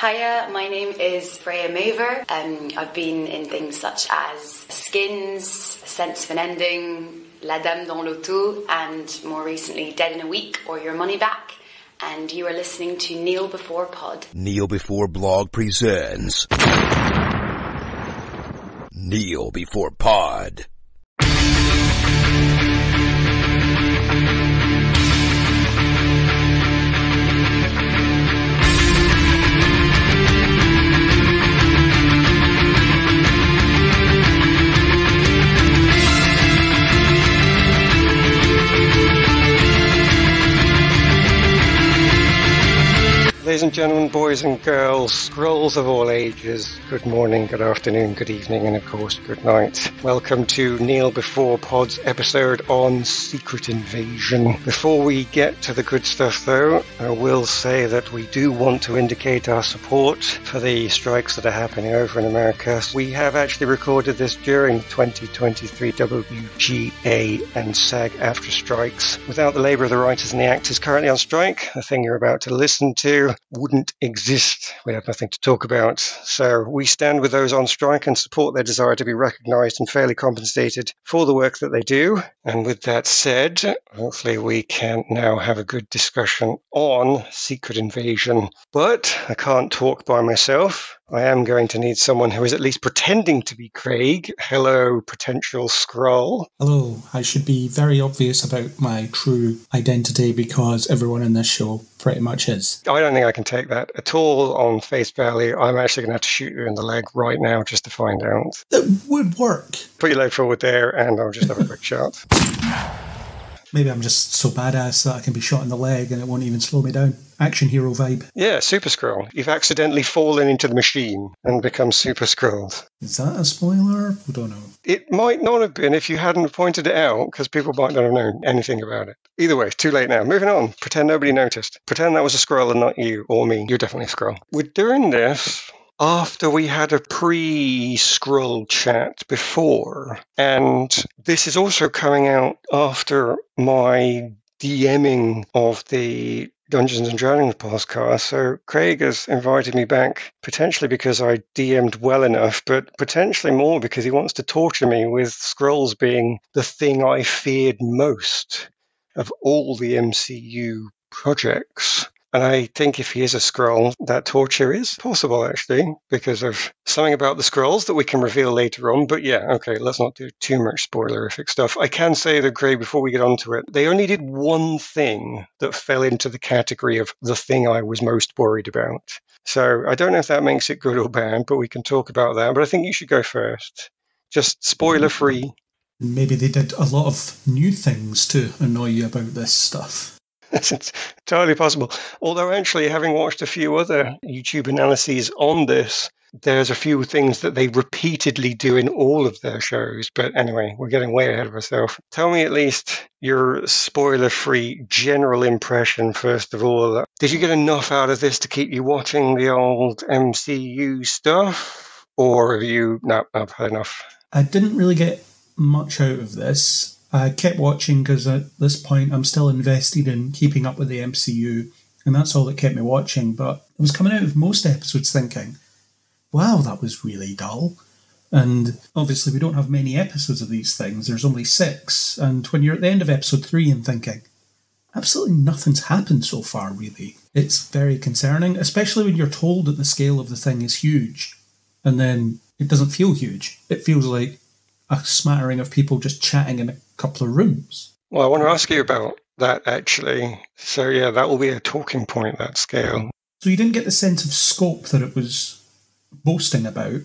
Hiya, my name is Freya Mavor. Um, I've been in things such as Skins, Sense of an Ending, La Dame dans l'Auto, and more recently Dead in a Week or Your Money Back. And you are listening to Kneel Before Pod. Kneel Before Blog presents Kneel Before Pod. Ladies and gentlemen, boys and girls, Skrulls of all ages, good morning, good afternoon, good evening, and of course, good night. Welcome to Kneel Before Pod's episode on Secret Invasion. Before we get to the good stuff though, I will say that we do want to indicate our support for the strikes that are happening over in America. We have actually recorded this during 2023 WGA and SAG-AFTRA strikes. Without the labour of the writers and the actors currently on strike, the thing you're about to listen to wouldn't exist. We have nothing to talk about. So we stand with those on strike and support their desire to be recognised and fairly compensated for the work that they do. And with that said, hopefully we can now have a good discussion on Secret Invasion. But I can't talk by myself. I am going to need someone who is at least pretending to be Craig. Hello, potential Skrull. Hello, I should be very obvious about my true identity because everyone in this show pretty much is. I don't think I can take that at all on face value. I'm actually going to have to shoot you in the leg right now just to find out. That would work. Put your leg forward there, and I'll just have a quick shot. Maybe I'm just so badass that I can be shot in the leg and it won't even slow me down. Action hero vibe. Yeah, Super Skrull. You've accidentally fallen into the machine and become Super Skrulls. Is that a spoiler? I don't know. It might not have been if you hadn't pointed it out, because people might not have known anything about it. Either way, it's too late now. Moving on. Pretend nobody noticed. Pretend that was a Skrull and not you or me. You're definitely a Skrull. We're doing this after we had a pre Skrull chat before. And this is also coming out after my DMing of the Dungeons and Dragons podcast. So Craig has invited me back potentially because I DM'd well enough, but potentially more because he wants to torture me with Skrulls being the thing I feared most of all the MCU projects. And I think if he is a Skrull, that torture is possible actually, because of something about the Skrulls that we can reveal later on. But yeah, okay, let's not do too much spoilerific stuff. I can say though, Craig, before we get onto it, they only did one thing that fell into the category of the thing I was most worried about. So I don't know if that makes it good or bad, but we can talk about that. But I think you should go first. Just spoiler free. Maybe they did a lot of new things to annoy you about this stuff. It's entirely possible. Although, actually, having watched a few other YouTube analyses on this, there's a few things that they repeatedly do in all of their shows. But anyway, we're getting way ahead of ourselves. Tell me at least your spoiler free general impression, first of all. Did you get enough out of this to keep you watching the old MCU stuff? Or have you, no, I've had enough? I didn't really get much out of this. I kept watching because at this point I'm still invested in keeping up with the MCU, and that's all that kept me watching. But I was coming out of most episodes thinking, wow, that was really dull. And obviously, we don't have many episodes of these things, there's only six. And when you're at the end of episode three and thinking, absolutely nothing's happened so far, really, it's very concerning, especially when you're told that the scale of the thing is huge. And then it doesn't feel huge. It feels like a smattering of people just chatting in a couple of rooms. Well, I want to ask you about that actually. So, yeah, that will be a talking point, that scale. So, you didn't get the sense of scope that it was boasting about.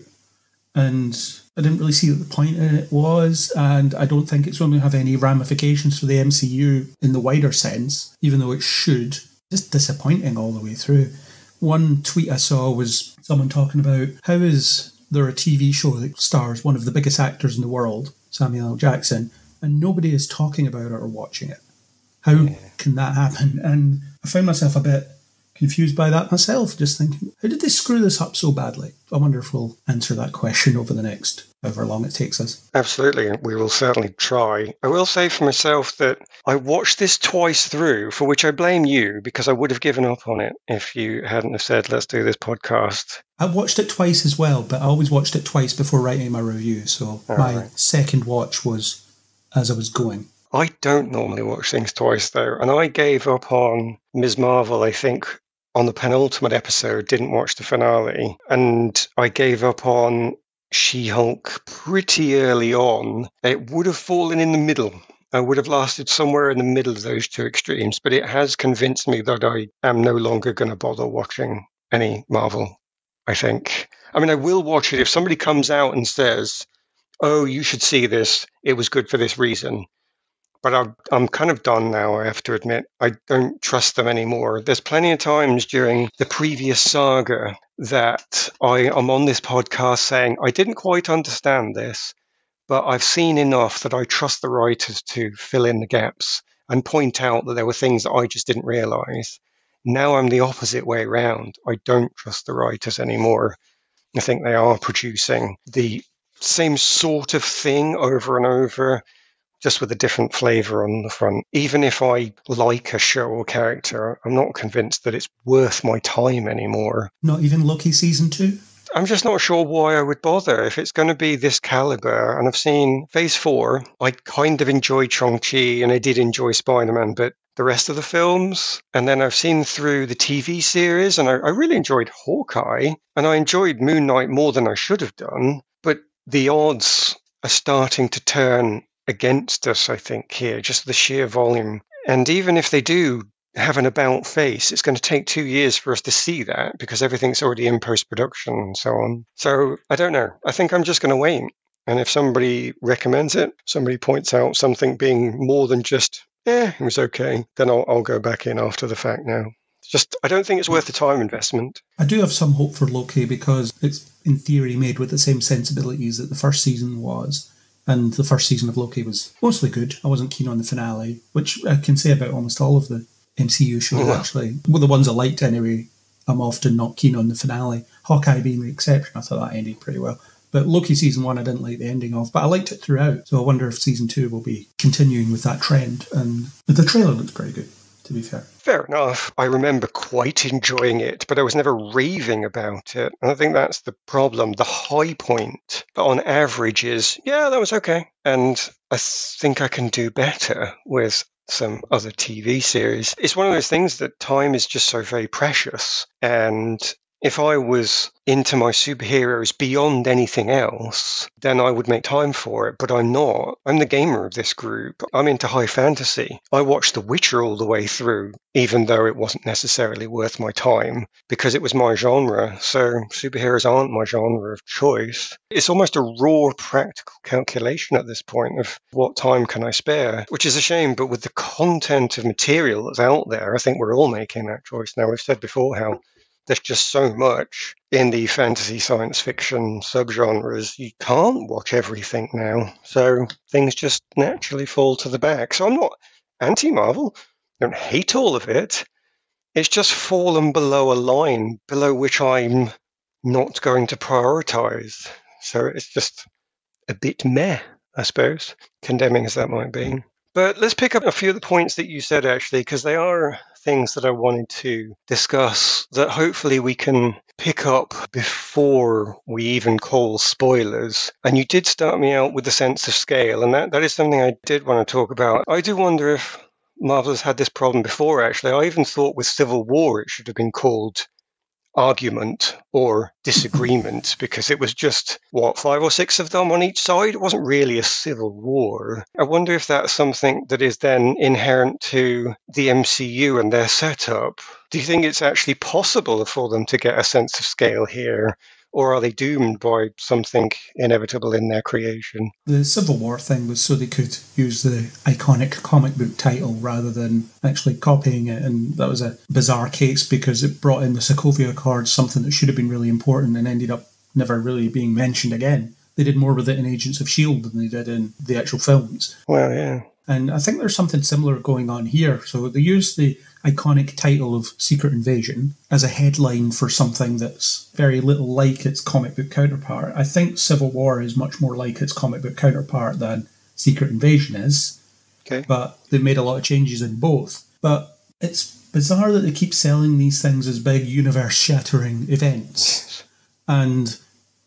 And I didn't really see what the point in it was. And I don't think it's going to have any ramifications for the MCU in the wider sense, even though it should. Just disappointing all the way through. One tweet I saw was someone talking about how is there a TV show that stars one of the biggest actors in the world, Samuel L. Jackson, and nobody is talking about it or watching it. How can that happen? And I found myself a bit confused by that myself, just thinking, how did they screw this up so badly? I wonder if we'll answer that question over the next however long it takes us. Absolutely, we will certainly try. I will say for myself that I watched this twice through, for which I blame you because I would have given up on it if you hadn't have said, let's do this podcast. I watched it twice as well, but I always watched it twice before writing my review. So All my right. second watch was as I was going. I don't normally watch things twice though, and I gave up on Ms. Marvel, I think, on the penultimate episode, didn't watch the finale, and I gave up on She Hulk pretty early on. It would have fallen in the middle. I would have lasted somewhere in the middle of those two extremes, but it has convinced me that I am no longer going to bother watching any Marvel, I think. I mean, I will watch it if somebody comes out and says, oh, you should see this, it was good for this reason but I'm, I'm kind of done now, I have to admit. I don't trust them anymore. There's plenty of times during the previous saga that I am on this podcast saying, I didn't quite understand this, but I've seen enough that I trust the writers to fill in the gaps and point out that there were things that I just didn't realize. Now I'm the opposite way around. I don't trust the writers anymore. I think they are producing the same sort of thing over and over just with a different flavor on the front. Even if I like a show or character, I'm not convinced that it's worth my time anymore. Not even Loki season two? I'm just not sure why I would bother if it's going to be this caliber. And I've seen Phase 4. I kind of enjoyed Shang-Chi and I did enjoy Spider-Man, but the rest of the films. And then I've seen through the TV series and I, I really enjoyed Hawkeye and I enjoyed Moon Knight more than I should have done. The odds are starting to turn against us, I think, here, just the sheer volume. And even if they do have an about face, it's going to take two years for us to see that because everything's already in post production and so on. So I don't know. I think I'm just going to wait. And if somebody recommends it, somebody points out something being more than just, eh, it was okay, then I'll, I'll go back in after the fact now. Just, I don't think it's worth the time investment. I do have some hope for Loki because it's in theory made with the same sensibilities that the first season was. And the first season of Loki was mostly good. I wasn't keen on the finale, which I can say about almost all of the MCU shows, Yeah. actually. Well, the ones I liked anyway, I'm often not keen on the finale. Hawkeye being the exception, I thought that ended pretty well. But Loki season one, I didn't like the ending of, but I liked it throughout. So I wonder if season two will be continuing with that trend. And the trailer looks pretty good, to be fair. Fair enough. I remember quite enjoying it, but I was never raving about it. And I think that's the problem. The high point on average is, yeah, that was okay. And I think I can do better with some other TV series. It's one of those things that time is just so very precious. And if I was into my superheroes beyond anything else, then I would make time for it. But I'm not. I'm the gamer of this group. I'm into high fantasy. I watched The Witcher all the way through, even though it wasn't necessarily worth my time because it was my genre. So superheroes aren't my genre of choice. It's almost a raw practical calculation at this point of what time can I spare, which is a shame. But with the content of material that's out there, I think we're all making that choice now. We've said before how there's just so much in the fantasy science fiction subgenres. You can't watch everything now. So things just naturally fall to the back. So I'm not anti Marvel. I don't hate all of it. It's just fallen below a line below which I'm not going to prioritize. So it's just a bit meh, I suppose, condemning as that might be. But let's pick up a few of the points that you said, actually, because they are things that I wanted to discuss that hopefully we can pick up before we even call spoilers. And you did start me out with the sense of scale, and that, that is something I did want to talk about. I do wonder if Marvel has had this problem before, actually. I even thought with Civil War it should have been called argument or disagreement because it was just what five or six of them on each side? It wasn't really a civil war. I wonder if that's something that is then inherent to the mcu and their setup. Do you think it's actually possible for them to get a sense of scale here or are they doomed by something inevitable in their creation The Civil War thing was so they could use the iconic comic book title rather than actually copying it. And that was a bizarre case because it brought in the Sokovia Accords, something that should have been really important and ended up never really being mentioned again. They did more with it in Agents of S.H.I.E.L.D. than they did in the actual films. well yeah And I think there's something similar going on here. So they used the iconic title of Secret Invasion as a headline for something that's very little like its comic book counterpart. I think Civil War is much more like its comic book counterpart than Secret Invasion is. Okay. But they've made a lot of changes in both. But it's bizarre that they keep selling these things as big universe shattering events. And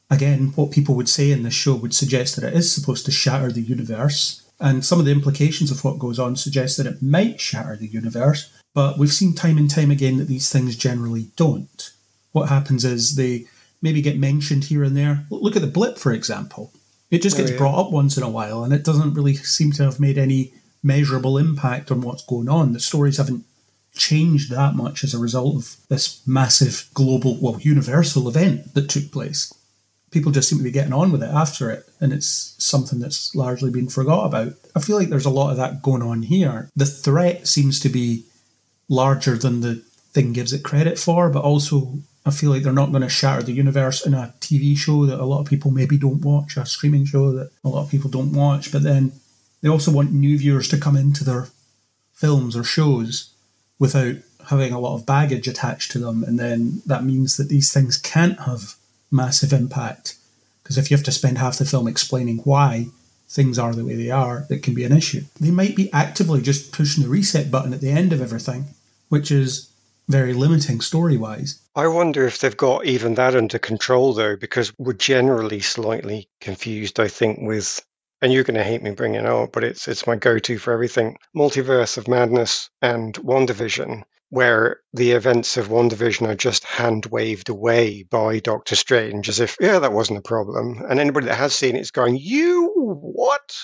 again, what people would say in this show would suggest that it is supposed to shatter the universe. And some of the implications of what goes on suggest that it might shatter the universe. But we've seen time and time again that these things generally don't. What happens is they maybe get mentioned here and there. Look at the blip, for example. It just Oh, gets yeah. brought up once in a while, and it doesn't really seem to have made any measurable impact on what's going on. The stories haven't changed that much as a result of this massive global, well, universal event that took place. People just seem to be getting on with it after it, and it's something that's largely been forgot about. I feel like there's a lot of that going on here. The threat seems to be larger than the thing gives it credit for, but also I feel like they're not going to shatter the universe in a TV show that a lot of people maybe don't watch, a streaming show that a lot of people don't watch, but then they also want new viewers to come into their films or shows without having a lot of baggage attached to them, and then that means that these things can't have massive impact. Because if you have to spend half the film explaining why things are the way they are, it can be an issue. They might be actively just pushing the reset button at the end of everything, which is very limiting story wise. I wonder if they've got even that under control, though, because we're generally slightly confused, I think, with. And you're going to hate me bringing it up, but it's it's my go-to for everything: Multiverse of Madness and WandaVision, where the events of WandaVision are just hand waved away by Doctor Strange, as if yeah, that wasn't a problem. And anybody that has seen it is going, "You what?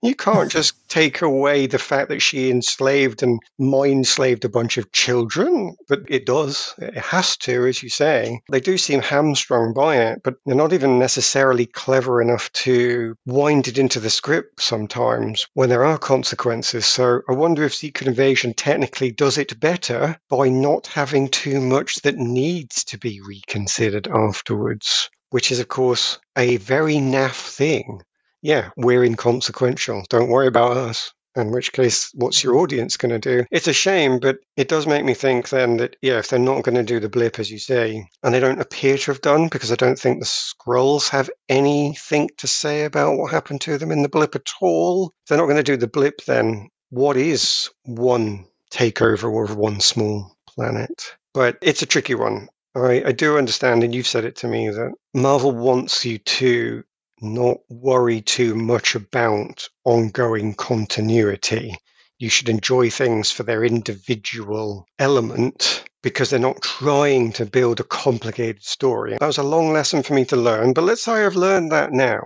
You can't just take away the fact that she enslaved and mind slaved a bunch of children, but it does. It has to, as you say. They do seem hamstrung by it, but they're not even necessarily clever enough to wind it into the script sometimes when there are consequences. So I wonder if Secret Invasion technically does it better by not having too much that needs to be reconsidered afterwards, which is, of course, a very naff thing yeah, we're inconsequential. Don't worry about us. In which case, what's your mm-hmm. audience going to do? It's a shame, but it does make me think then that, yeah, if they're not going to do the blip, as you say, and they don't appear to have done, because I don't think the Skrulls have anything to say about what happened to them in the blip at all. If they're not going to do the blip, then what is one takeover of one small planet? But it's a tricky one. I, I do understand, and you've said it to me, that Marvel wants you to not worry too much about ongoing continuity. You should enjoy things for their individual element because they're not trying to build a complicated story. That was a long lesson for me to learn, but let's say I've learned that now.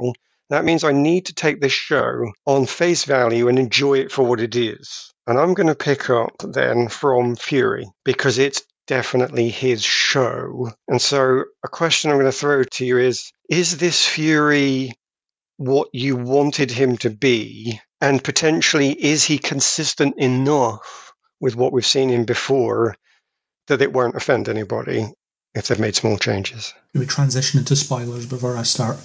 That means I need to take this show on face value and enjoy it for what it is. And I'm going to pick up then from Fury because it's definitely his show. And so, a question I'm going to throw to you is Is this Fury what you wanted him to be? And potentially, is he consistent enough with what we've seen him before that it won't offend anybody if they've made small changes? We transition into spoilers before I start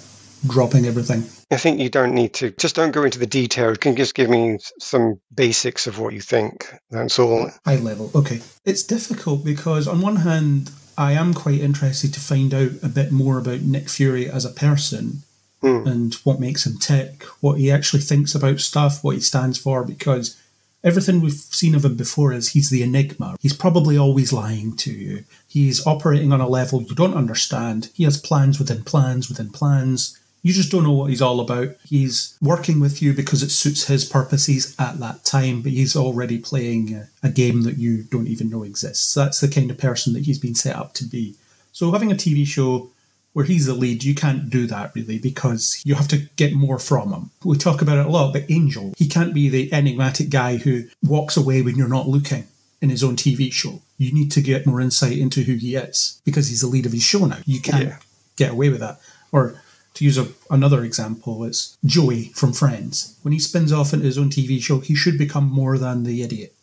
dropping everything? I think you don't need to. Just don't go into the detail. You can just give me some basics of what you think. That's all. High level. Okay. It's difficult because, on one hand, I am quite interested to find out a bit more about Nick Fury as a person Hmm. and what makes him tick, what he actually thinks about stuff, what he stands for, because everything we've seen of him before is he's the enigma. He's probably always lying to you. He's operating on a level you don't understand. He has plans within plans within plans. You just don't know what he's all about. He's working with you because it suits his purposes at that time, but he's already playing a, a game that you don't even know exists. That's the kind of person that he's been set up to be. So having a TV show where he's the lead, you can't do that really because you have to get more from him. We talk about it a lot, but Angel, he can't be the enigmatic guy who walks away when you're not looking in his own TV show. You need to get more insight into who he is because he's the lead of his show now. You can't Yeah. get away with that. Or to use a, another example, it's Joey from Friends. When he spins off into his own TV show, he should become more than the idiot.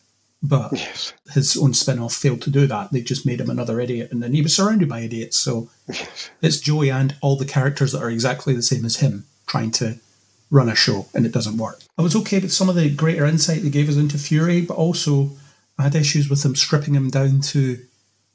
But Yes. his own spin off failed to do that. They just made him another idiot, and then he was surrounded by idiots. So Yes. it's Joey and all the characters that are exactly the same as him trying to run a show, and it doesn't work. I was okay with some of the greater insight they gave us into Fury, but also I had issues with them stripping him down to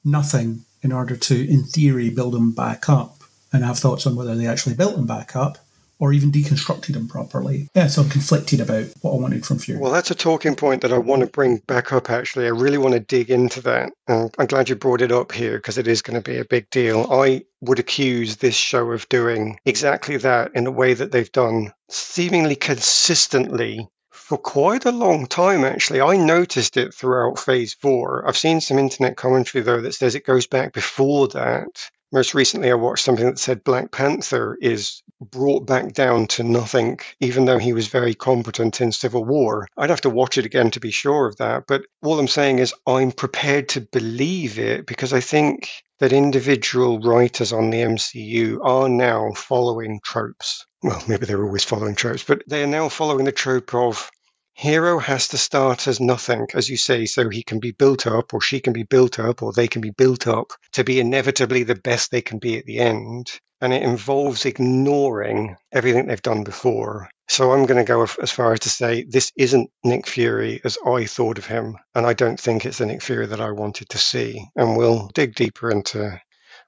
nothing in order to, in theory, build him back up. And have thoughts on whether they actually built them back up or even deconstructed them properly. Yeah, so I'm conflicted about what I wanted from Fury. Well, that's a talking point that I want to bring back up, actually. I really want to dig into that. And I'm glad you brought it up here because it is going to be a big deal. I would accuse this show of doing exactly that in a way that they've done seemingly consistently for quite a long time, actually. I noticed it throughout phase four. I've seen some internet commentary, though, that says it goes back before that. Most recently, I watched something that said Black Panther is brought back down to nothing, even though he was very competent in Civil War. I'd have to watch it again to be sure of that. But all I'm saying is I'm prepared to believe it because I think that individual writers on the MCU are now following tropes. Well, maybe they're always following tropes, but they are now following the trope of hero has to start as nothing, as you say, so he can be built up, or she can be built up, or they can be built up to be inevitably the best they can be at the end. And it involves ignoring everything they've done before. So I'm going to go as far as to say this isn't Nick Fury as I thought of him. And I don't think it's the Nick Fury that I wanted to see. And we'll dig deeper into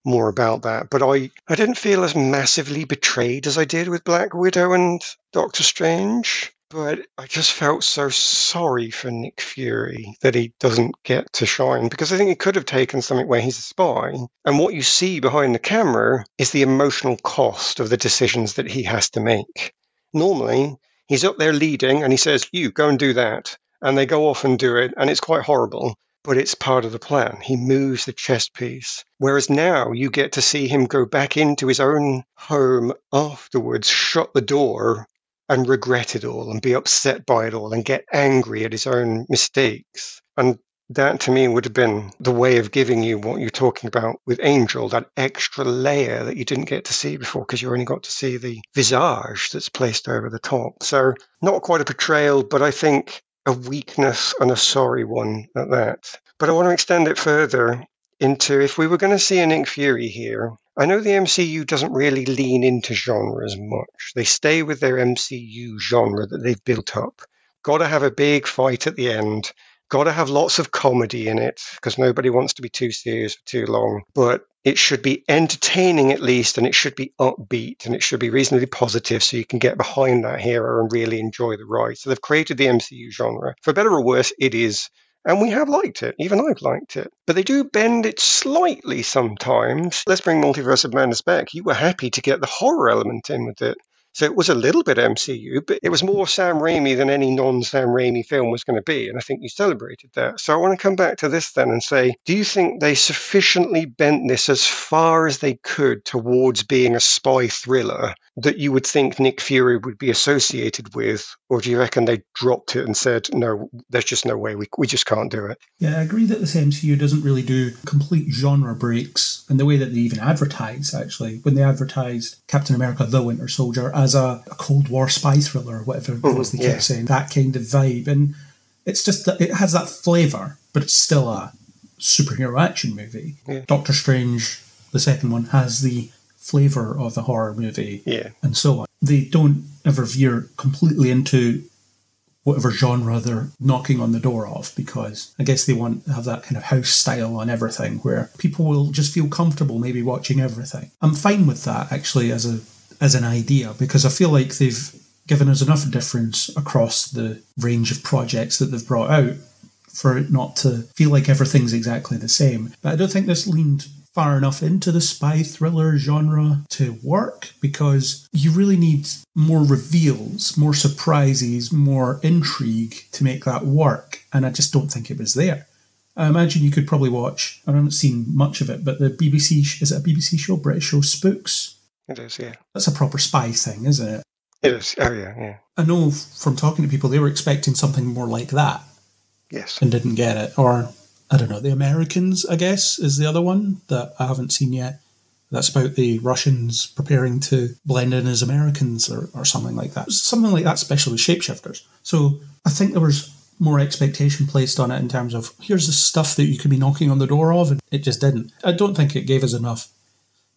more about that. But I, I didn't feel as massively betrayed as I did with Black Widow and Doctor Strange but I just felt so sorry for Nick Fury that he doesn't get to shine because I think he could have taken something where he's a spy. And what you see behind the camera is the emotional cost of the decisions that he has to make. Normally, he's up there leading and he says, You go and do that. And they go off and do it, and it's quite horrible but it's part of the plan. He moves the chess piece. Whereas now you get to see him go back into his own home afterwards, shut the door, and regret it all and be upset by it all and get angry at his own mistakes. And that to me would have been the way of giving you what you're talking about with Angel, that extra layer that you didn't get to see before because you only got to see the visage that's placed over the top. So, not quite a portrayal, but I think a weakness and a sorry one at that. But I want to extend it further into if we were going to see a Nick Fury here, I know the MCU doesn't really lean into genre as much. They stay with their MCU genre that they've built up. Got to have a big fight at the end. Got to have lots of comedy in it because nobody wants to be too serious for too long. But it should be entertaining at least, and it should be upbeat, and it should be reasonably positive so you can get behind that hero and really enjoy the ride. So they've created the MCU genre. For better or worse, it is and we have liked it. Even I've liked it. But they do bend it slightly sometimes. Let's bring Multiverse of Madness back. You were happy to get the horror element in with it. So it was a little bit MCU, but it was more Sam Raimi than any non Sam Raimi film was going to be. And I think you celebrated that. So I want to come back to this then and say do you think they sufficiently bent this as far as they could towards being a spy thriller that you would think Nick Fury would be associated with? Or do you reckon they dropped it and said, no, there's just no way, we, we just can't do it? Yeah, I agree that this MCU doesn't really do complete genre breaks in the way that they even advertise, actually. When they advertised Captain America the Winter Soldier as a, a Cold War spy thriller, or whatever it was they mm, yeah. kept saying, that kind of vibe. And it's just that it has that flavour, but it's still a superhero action movie. Yeah. Doctor Strange, the second one, has the flavour of the horror movie, yeah. and so on. They don't ever veer completely into whatever genre they're knocking on the door of because I guess they want to have that kind of house style on everything where people will just feel comfortable maybe watching everything. I'm fine with that actually as a as an idea because I feel like they've given us enough difference across the range of projects that they've brought out for it not to feel like everything's exactly the same. But I don't think this leaned far enough into the spy thriller genre to work because you really need more reveals, more surprises, more intrigue to make that work. And I just don't think it was there. I imagine you could probably watch, I haven't seen much of it, but the BBC, is it a BBC show, British show Spooks? It is, yeah. That's a proper spy thing, isn't it? It is, oh yeah, yeah. I know from talking to people, they were expecting something more like that. Yes. And didn't get it. Or I don't know, The Americans, I guess, is the other one that I haven't seen yet. That's about the Russians preparing to blend in as Americans or, or something like that. Something like that, especially with shapeshifters. So I think there was more expectation placed on it in terms of here's the stuff that you could be knocking on the door of, and it just didn't. I don't think it gave us enough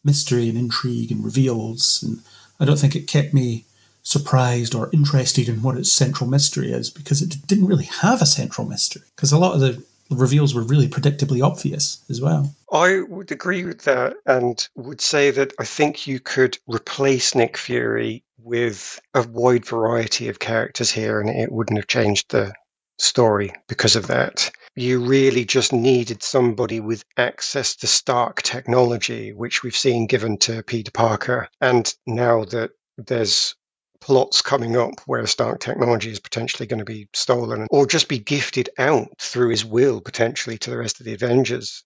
mystery and intrigue and reveals, and I don't think it kept me surprised or interested in what its central mystery is because it didn't really have a central mystery. Because a lot of the the reveals were really predictably obvious as well. I would agree with that and would say that I think you could replace Nick Fury with a wide variety of characters here and it wouldn't have changed the story because of that. You really just needed somebody with access to Stark technology, which we've seen given to Peter Parker. And now that there's plots coming up where Stark technology is potentially going to be stolen or just be gifted out through his will potentially to the rest of the Avengers.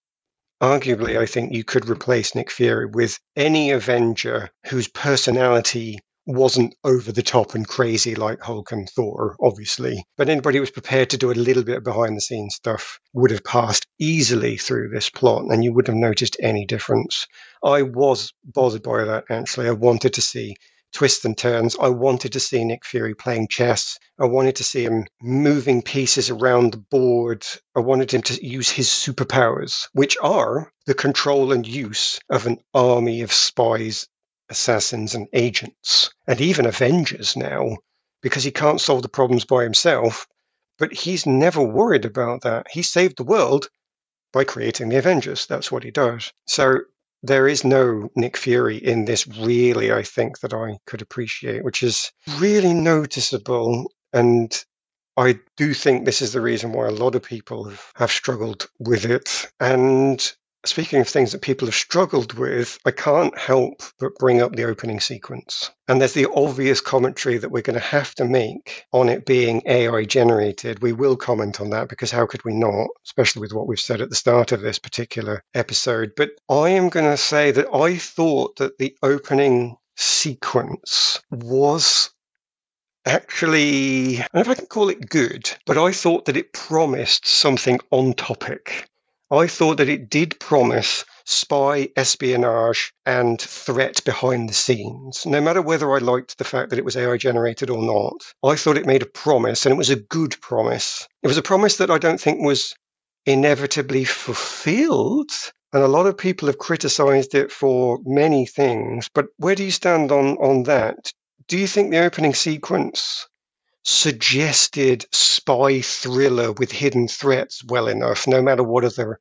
Arguably, I think you could replace Nick Fury with any Avenger whose personality wasn't over the top and crazy like Hulk and Thor, obviously. But anybody who was prepared to do a little bit of behind the scenes stuff would have passed easily through this plot and you wouldn't have noticed any difference. I was bothered by that, actually. I wanted to see twists and turns. I wanted to see Nick Fury playing chess. I wanted to see him moving pieces around the board. I wanted him to use his superpowers, which are the control and use of an army of spies, assassins, and agents, and even Avengers now, because he can't solve the problems by himself. But he's never worried about that. He saved the world by creating the Avengers. That's what he does. So there is no Nick Fury in this, really, I think, that I could appreciate, which is really noticeable. And I do think this is the reason why a lot of people have, struggled with it. And Speaking of things that people have struggled with, I can't help but bring up the opening sequence. And there's the obvious commentary that we're going to have to make on it being AI generated. We will comment on that because how could we not, especially with what we've said at the start of this particular episode. But I am going to say that I thought that the opening sequence was actually, I don't know if I can call it good, but I thought that it promised something on topic. I thought that it did promise spy, espionage, and threat behind the scenes. No matter whether I liked the fact that it was AI generated or not, I thought it made a promise, and it was a good promise. It was a promise that I don't think was inevitably fulfilled. And a lot of people have criticized it for many things. But where do you stand on, on that? Do you think the opening sequence suggested spy thriller with hidden threats well enough, no matter what other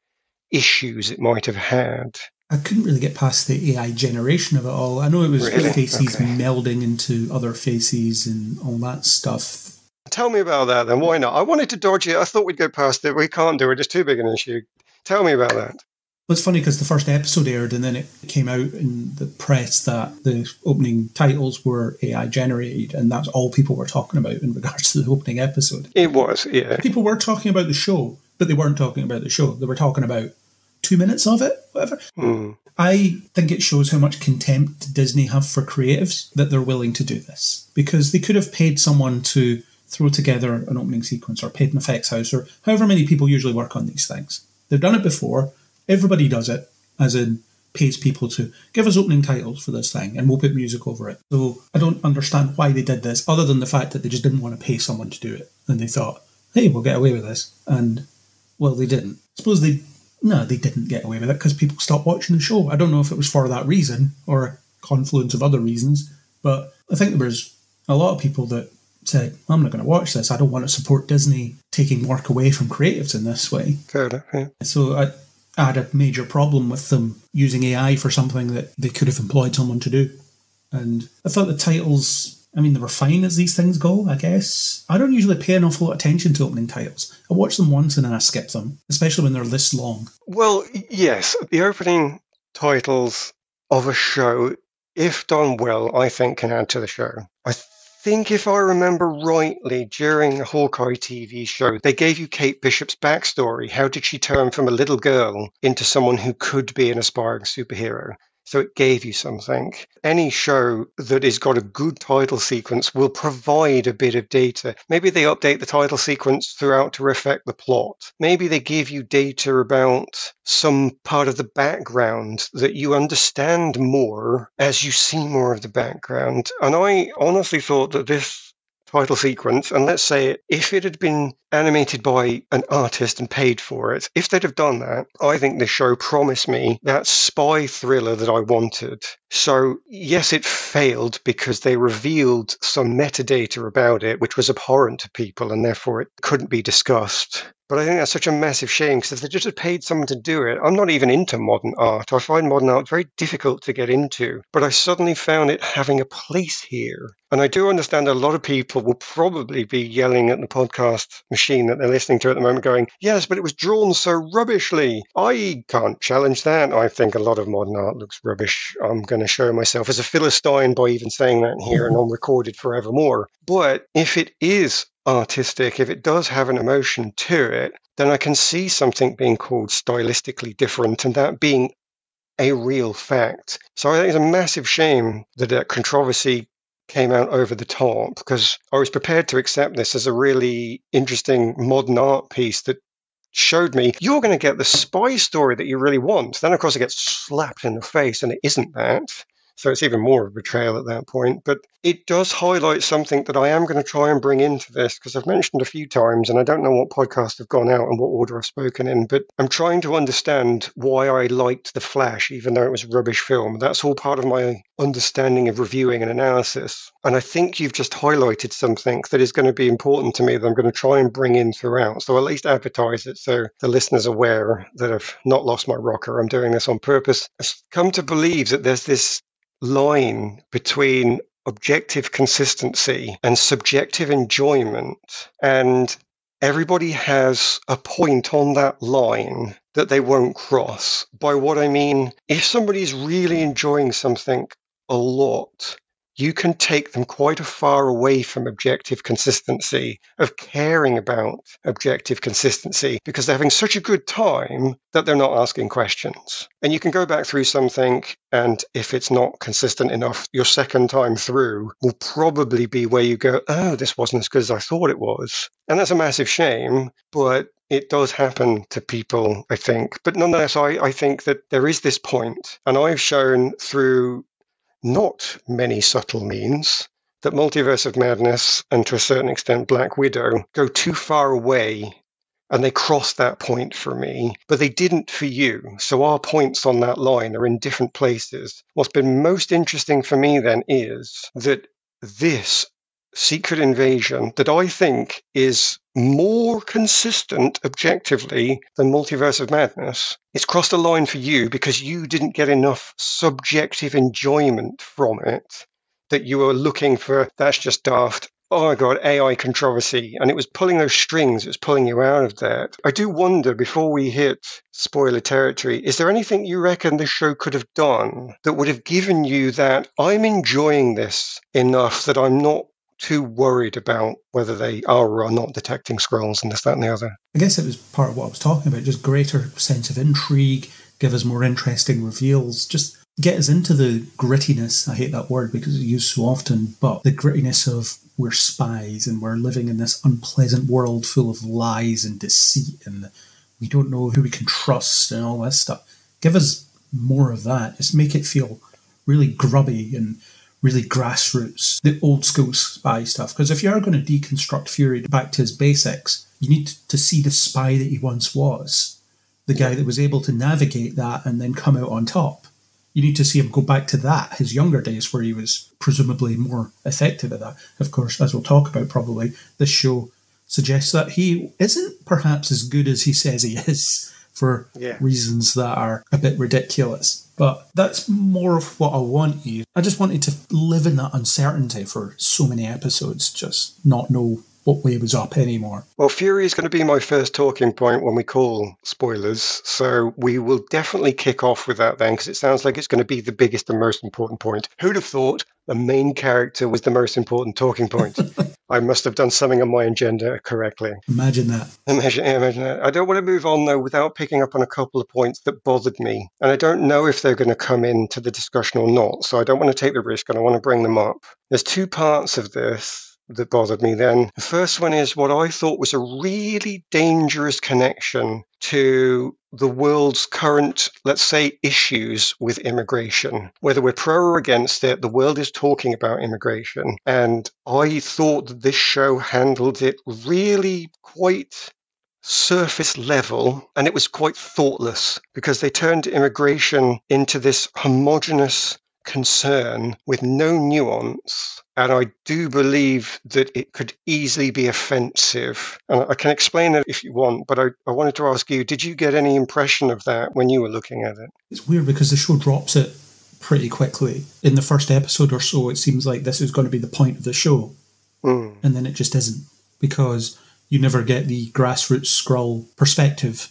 issues it might have had. I couldn't really get past the AI generation of it all. I know it was really? faces okay. melding into other faces and all that stuff. Tell me about that then. Why not? I wanted to dodge it. I thought we'd go past it. We can't do it. It's too big an issue. Tell me about that. Well, it's funny because the first episode aired and then it came out in the press that the opening titles were AI generated, and that's all people were talking about in regards to the opening episode. It was, yeah. People were talking about the show, but they weren't talking about the show. They were talking about two minutes of it, whatever. Mm. I think it shows how much contempt Disney have for creatives that they're willing to do this because they could have paid someone to throw together an opening sequence or paid an effects house or however many people usually work on these things. They've done it before Everybody does it, as in pays people to give us opening titles for this thing and we'll put music over it. So I don't understand why they did this, other than the fact that they just didn't want to pay someone to do it. And they thought, hey, we'll get away with this. And, well, they didn't. I suppose they, no, they didn't get away with it because people stopped watching the show. I don't know if it was for that reason or a confluence of other reasons, but I think there was a lot of people that said, I'm not going to watch this. I don't want to support Disney taking work away from creatives in this way. Fair enough, yeah. So I, I had a major problem with them using AI for something that they could have employed someone to do. And I thought the titles, I mean, they were fine as these things go, I guess. I don't usually pay an awful lot of attention to opening titles. I watch them once and then I skip them, especially when they're this long. Well, yes, the opening titles of a show, if done well, I think can add to the show. I think if I remember rightly, during the Hawkeye TV show, they gave you Kate Bishop's backstory. How did she turn from a little girl into someone who could be an aspiring superhero? So it gave you something. Any show that has got a good title sequence will provide a bit of data. Maybe they update the title sequence throughout to reflect the plot. Maybe they give you data about some part of the background that you understand more as you see more of the background. And I honestly thought that this title sequence, and let's say if it had been animated by an artist and paid for it, if they'd have done that, I think the show promised me that spy thriller that I wanted. So, yes, it failed because they revealed some metadata about it, which was abhorrent to people and therefore it couldn't be discussed. But I think that's such a massive shame because if they just had paid someone to do it, I'm not even into modern art. I find modern art very difficult to get into. But I suddenly found it having a place here. And I do understand a lot of people will probably be yelling at the podcast machine that they're listening to at the moment, going, Yes, but it was drawn so rubbishly. I can't challenge that. I think a lot of modern art looks rubbish. I'm going to show myself as a Philistine by even saying that here and on recorded forevermore. But if it is artistic, if it does have an emotion to it, then I can see something being called stylistically different and that being a real fact. So I think it's a massive shame that that controversy came out over the top because I was prepared to accept this as a really interesting modern art piece that showed me you're going to get the spy story that you really want. Then, of course, it gets slapped in the face and it isn't that. So it's even more of a betrayal at that point. But it does highlight something that I am going to try and bring into this because I've mentioned a few times, and I don't know what podcasts have gone out and what order I've spoken in, but I'm trying to understand why I liked The Flash, even though it was a rubbish film. That's all part of my understanding of reviewing and analysis. And I think you've just highlighted something that is going to be important to me that I'm going to try and bring in throughout. So at least advertise it so the listeners are aware that I've not lost my rocker. I'm doing this on purpose. I've come to believe that there's this line between objective consistency and subjective enjoyment. And everybody has a point on that line that they won't cross. By what I mean, if somebody's really enjoying something a lot, you can take them quite a far away from objective consistency, of caring about objective consistency, because they're having such a good time that they're not asking questions. And you can go back through something, and if it's not consistent enough, your second time through will probably be where you go, oh, this wasn't as good as I thought it was. And that's a massive shame, but it does happen to people, I think. But nonetheless, I, I think that there is this point, and I've shown through not many subtle means that Multiverse of Madness and to a certain extent Black Widow go too far away and they cross that point for me, but they didn't for you. So our points on that line are in different places. What's been most interesting for me then is that this Secret Invasion that I think is more consistent objectively than Multiverse of Madness. It's crossed a line for you because you didn't get enough subjective enjoyment from it that you were looking for that's just daft. Oh my god, AI controversy. And it was pulling those strings, it was pulling you out of that. I do wonder before we hit spoiler territory, is there anything you reckon this show could have done that would have given you that I'm enjoying this enough that I'm not too worried about whether they are or are not detecting Skrulls and this, that, and the other. I guess it was part of what I was talking about, just greater sense of intrigue, give us more interesting reveals, just get us into the grittiness. I hate that word because it's used so often, but the grittiness of we're spies and we're living in this unpleasant world full of lies and deceit and we don't know who we can trust and all that stuff. Give us more of that. Just make it feel really grubby and really grassroots, the old school spy stuff. Because if you are going to deconstruct Fury back to his basics, you need to see the spy that he once was, the guy that was able to navigate that and then come out on top. You need to see him go back to that, his younger days, where he was presumably more effective at that. Of course, as we'll talk about probably, this show suggests that he isn't perhaps as good as he says he is for Yeah. reasons that are a bit ridiculous. But that's more of what I wanted. I just wanted to live in that uncertainty for so many episodes, just not know what way was up anymore. Well, Fury is going to be my first talking point when we call spoilers. So we will definitely kick off with that then, because it sounds like it's going to be the biggest and most important point. Who'd have thought the main character was the most important talking point? I must have done something on my agenda correctly. Imagine that. Imagine, imagine that. I don't want to move on though without picking up on a couple of points that bothered me, and I don't know if they're going to come into the discussion or not. So I don't want to take the risk, and I want to bring them up. There's two parts of this that bothered me. Then the first one is what I thought was a really dangerous connection to the world's current, let's say, issues with immigration. Whether we're pro or against it, the world is talking about immigration. And I thought that this show handled it really quite surface level and it was quite thoughtless because they turned immigration into this homogenous concern with no nuance. And I do believe that it could easily be offensive. And I can explain it if you want, but I, I wanted to ask you did you get any impression of that when you were looking at it? It's weird because the show drops it pretty quickly. In the first episode or so, it seems like this is going to be the point of the show. Mm. And then it just isn't because you never get the grassroots Skrull perspective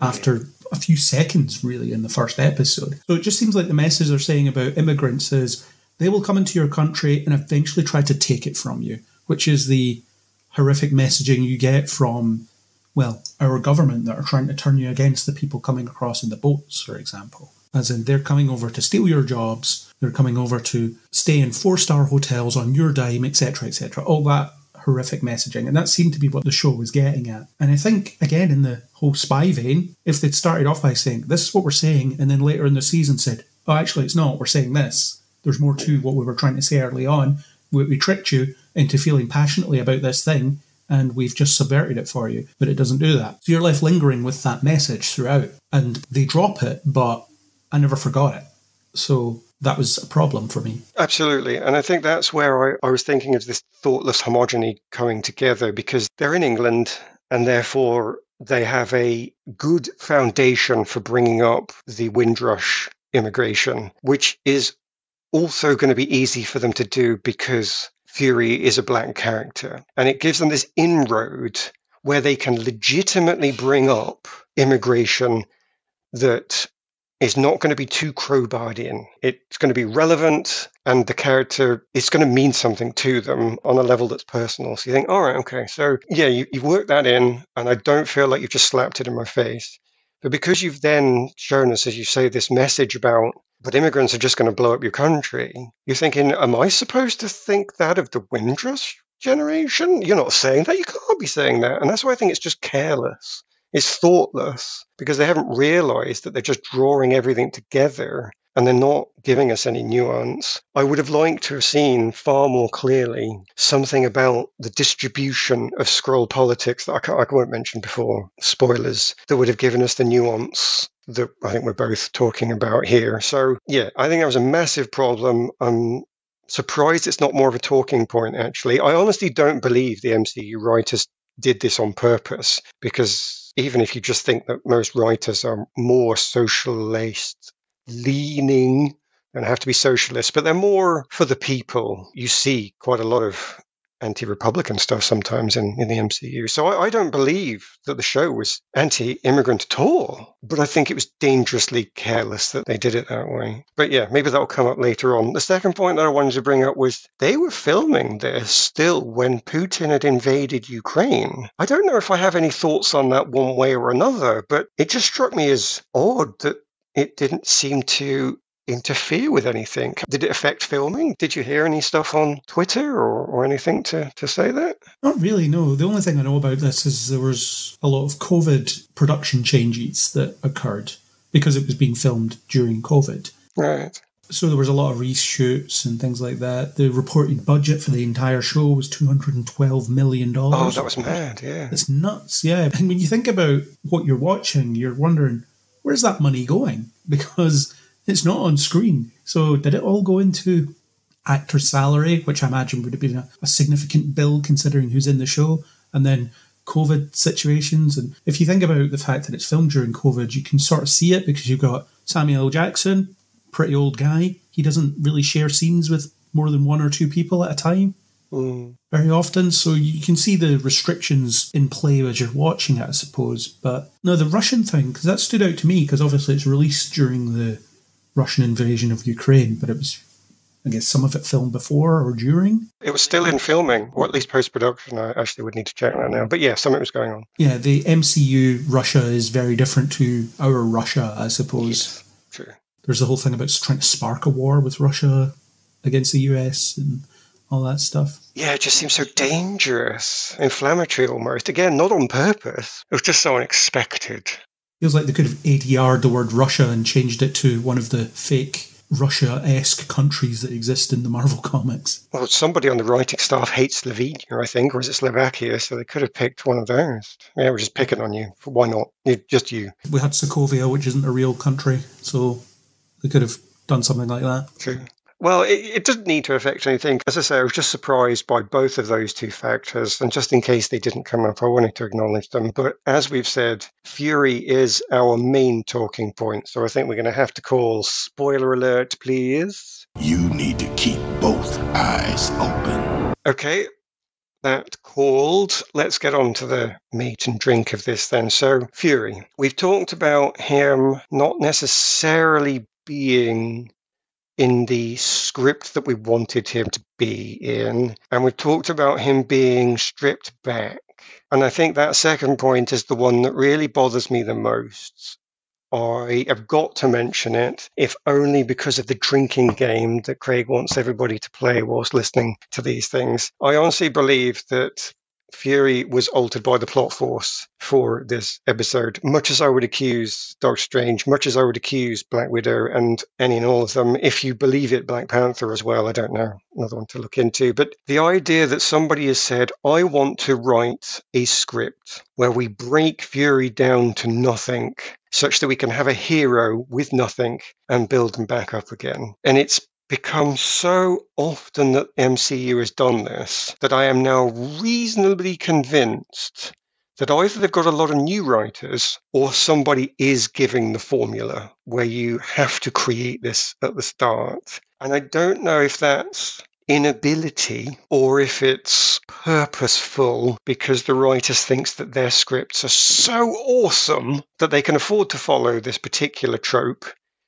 after a few seconds, really, in the first episode. So it just seems like the message they're saying about immigrants is they will come into your country and eventually try to take it from you, which is the horrific messaging you get from, well, our government that are trying to turn you against the people coming across in the boats, for example. As in, they're coming over to steal your jobs, they're coming over to stay in four star hotels on your dime, etc., etc. All that horrific messaging. And that seemed to be what the show was getting at. And I think, again, in the whole spy vein, if they'd started off by saying, this is what we're saying, and then later in the season said, oh, actually, it's not, we're saying this. There's more to what we were trying to say early on. We, we tricked you into feeling passionately about this thing, and we've just subverted it for you. But it doesn't do that. So you're left lingering with that message throughout. And they drop it, but I never forgot it. So that was a problem for me. Absolutely. And I think that's where I, I was thinking of this thoughtless homogeny coming together because they're in England and therefore they have a good foundation for bringing up the Windrush immigration, which is also going to be easy for them to do because Fury is a black character. And it gives them this inroad where they can legitimately bring up immigration that is not going to be too crowbarred in. It's going to be relevant, and the character is going to mean something to them on a level that's personal. So you think, all right, okay, so yeah, you, you've worked that in, and I don't feel like you've just slapped it in my face. But because you've then shown us, as you say, this message about, but immigrants are just going to blow up your country, you're thinking, am I supposed to think that of the Windrush generation? You're not saying that. You can't be saying that. And that's why I think it's just careless is thoughtless because they haven't realized that they're just drawing everything together and they're not giving us any nuance. I would have liked to have seen far more clearly something about the distribution of Skrull politics that I, can't, I won't mention before, spoilers, that would have given us the nuance that I think we're both talking about here. So, yeah, I think that was a massive problem. I'm surprised it's not more of a talking point, actually. I honestly don't believe the MCU writers did this on purpose because even if you just think that most writers are more socialist leaning and have to be socialist, but they're more for the people. You see quite a lot of anti Republican stuff sometimes in, in the MCU. So I, I, don't believe that the show was anti immigrant at all, but I think it was dangerously careless that they did it that way. But yeah, maybe that'll come up later on. The second point that I wanted to bring up was they were filming this still when Putin had invaded Ukraine. I don't know if I have any thoughts on that one way or another, but it just struck me as odd that it didn't seem to interfere with anything. Did it affect filming? Did you hear any stuff on Twitter or, or anything to, to say that? Not really, no. The only thing I know about this is there was a lot of COVID production changes that occurred because it was being filmed during COVID. Right. So there was a lot of reshoots and things like that. The reported budget for the entire show was two hundred and twelve million dollars. Oh, that was mad! Yeah, it's nuts. Yeah, and when you think about what you're watching, you're wondering where's that money going because it's not on screen. So did it all go into actor salary, which I imagine would have been a, a significant bill considering who's in the show, and then COVID situations. And if you think about the fact that it's filmed during COVID, you can sort of see it because you've got Samuel L. Jackson, pretty old guy. He doesn't really share scenes with more than one or two people at a time. Mm. Very often, so you can see the restrictions in play as you're watching it, I suppose. But no, the Russian thing, because that stood out to me, because obviously it's released during the Russian invasion of Ukraine, but it was, I guess, some of it filmed before or during. It was still in filming, or at least post production. I actually would need to check that now. But yeah, something was going on. Yeah, the MCU Russia is very different to our Russia, I suppose. Yes, true. There's the whole thing about trying to spark a war with Russia against the US and all that stuff. Yeah, it just seems so dangerous, inflammatory almost. Again, not on purpose. It was just so unexpected. Feels like they could have ADR'd the word Russia and changed it to one of the fake Russia esque countries that exist in the Marvel comics. Well, somebody on the writing staff hates Slovenia, I think, or is it Slovakia? So they could have picked one of those. Yeah, we're just picking on you. Why not? You, just you. We had Sokovia, which isn't a real country, so they could have done something like that. True. Well, it, it doesn't need to affect anything. As I say, I was just surprised by both of those two factors. And just in case they didn't come up, I wanted to acknowledge them. But as we've said, Fury is our main talking point. So I think we're going to have to call spoiler alert, please. You need to keep both eyes open. Okay, that called. Let's get on to the meat and drink of this then. So, Fury, we've talked about him not necessarily being in the script that we wanted him to be in, and we've talked about him being stripped back. And I think that second point is the one that really bothers me the most. I have got to mention it, if only because of the drinking game that Craig wants everybody to play whilst listening to these things. I honestly believe that Fury was altered by the plot force for this episode, much as I would accuse Doctor Strange, much as I would accuse Black Widow and any and all of them. If you believe it, Black Panther as well, I don't know, another one to look into. But the idea that somebody has said, I want to write a script where we break Fury down to nothing such that we can have a hero with nothing and build them back up again. And it's become so often that MCU has done this that I am now reasonably convinced that either they've got a lot of new writers or somebody is giving the formula where you have to create this at the start. And I don't know if that's inability or if it's purposeful because the writers thinks that their scripts are so awesome that they can afford to follow this particular trope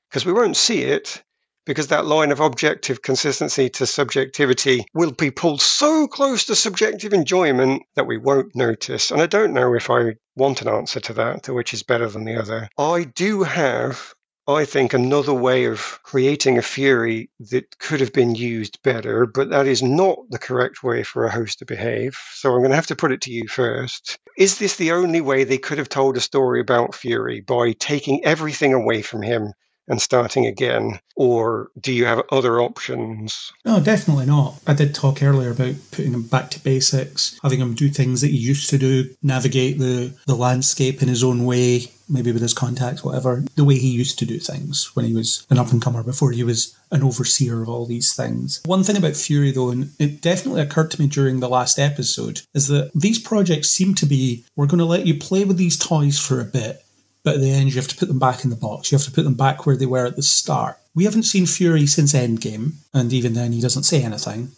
because we won't see it because that line of objective consistency to subjectivity will be pulled so close to subjective enjoyment that we won't notice. And I don't know if I want an answer to that, to which is better than the other. I do have I think, another way of creating a Fury that could have been used better, but that is not the correct way for a host to behave. So I'm going to have to put it to you first. Is this the only way they could have told a story about Fury by taking everything away from him and starting again? Or do you have other options? No, definitely not. I did talk earlier about putting him back to basics, having him do things that he used to do, navigate the, the landscape in his own way, maybe with his contacts, whatever, the way he used to do things when he was an up and comer before he was an overseer of all these things. One thing about Fury, though, and it definitely occurred to me during the last episode, is that these projects seem to be we're going to let you play with these toys for a bit but at the end you have to put them back in the box. You have to put them back where they were at the start. We haven't seen Fury since Endgame, and even then he doesn't say anything.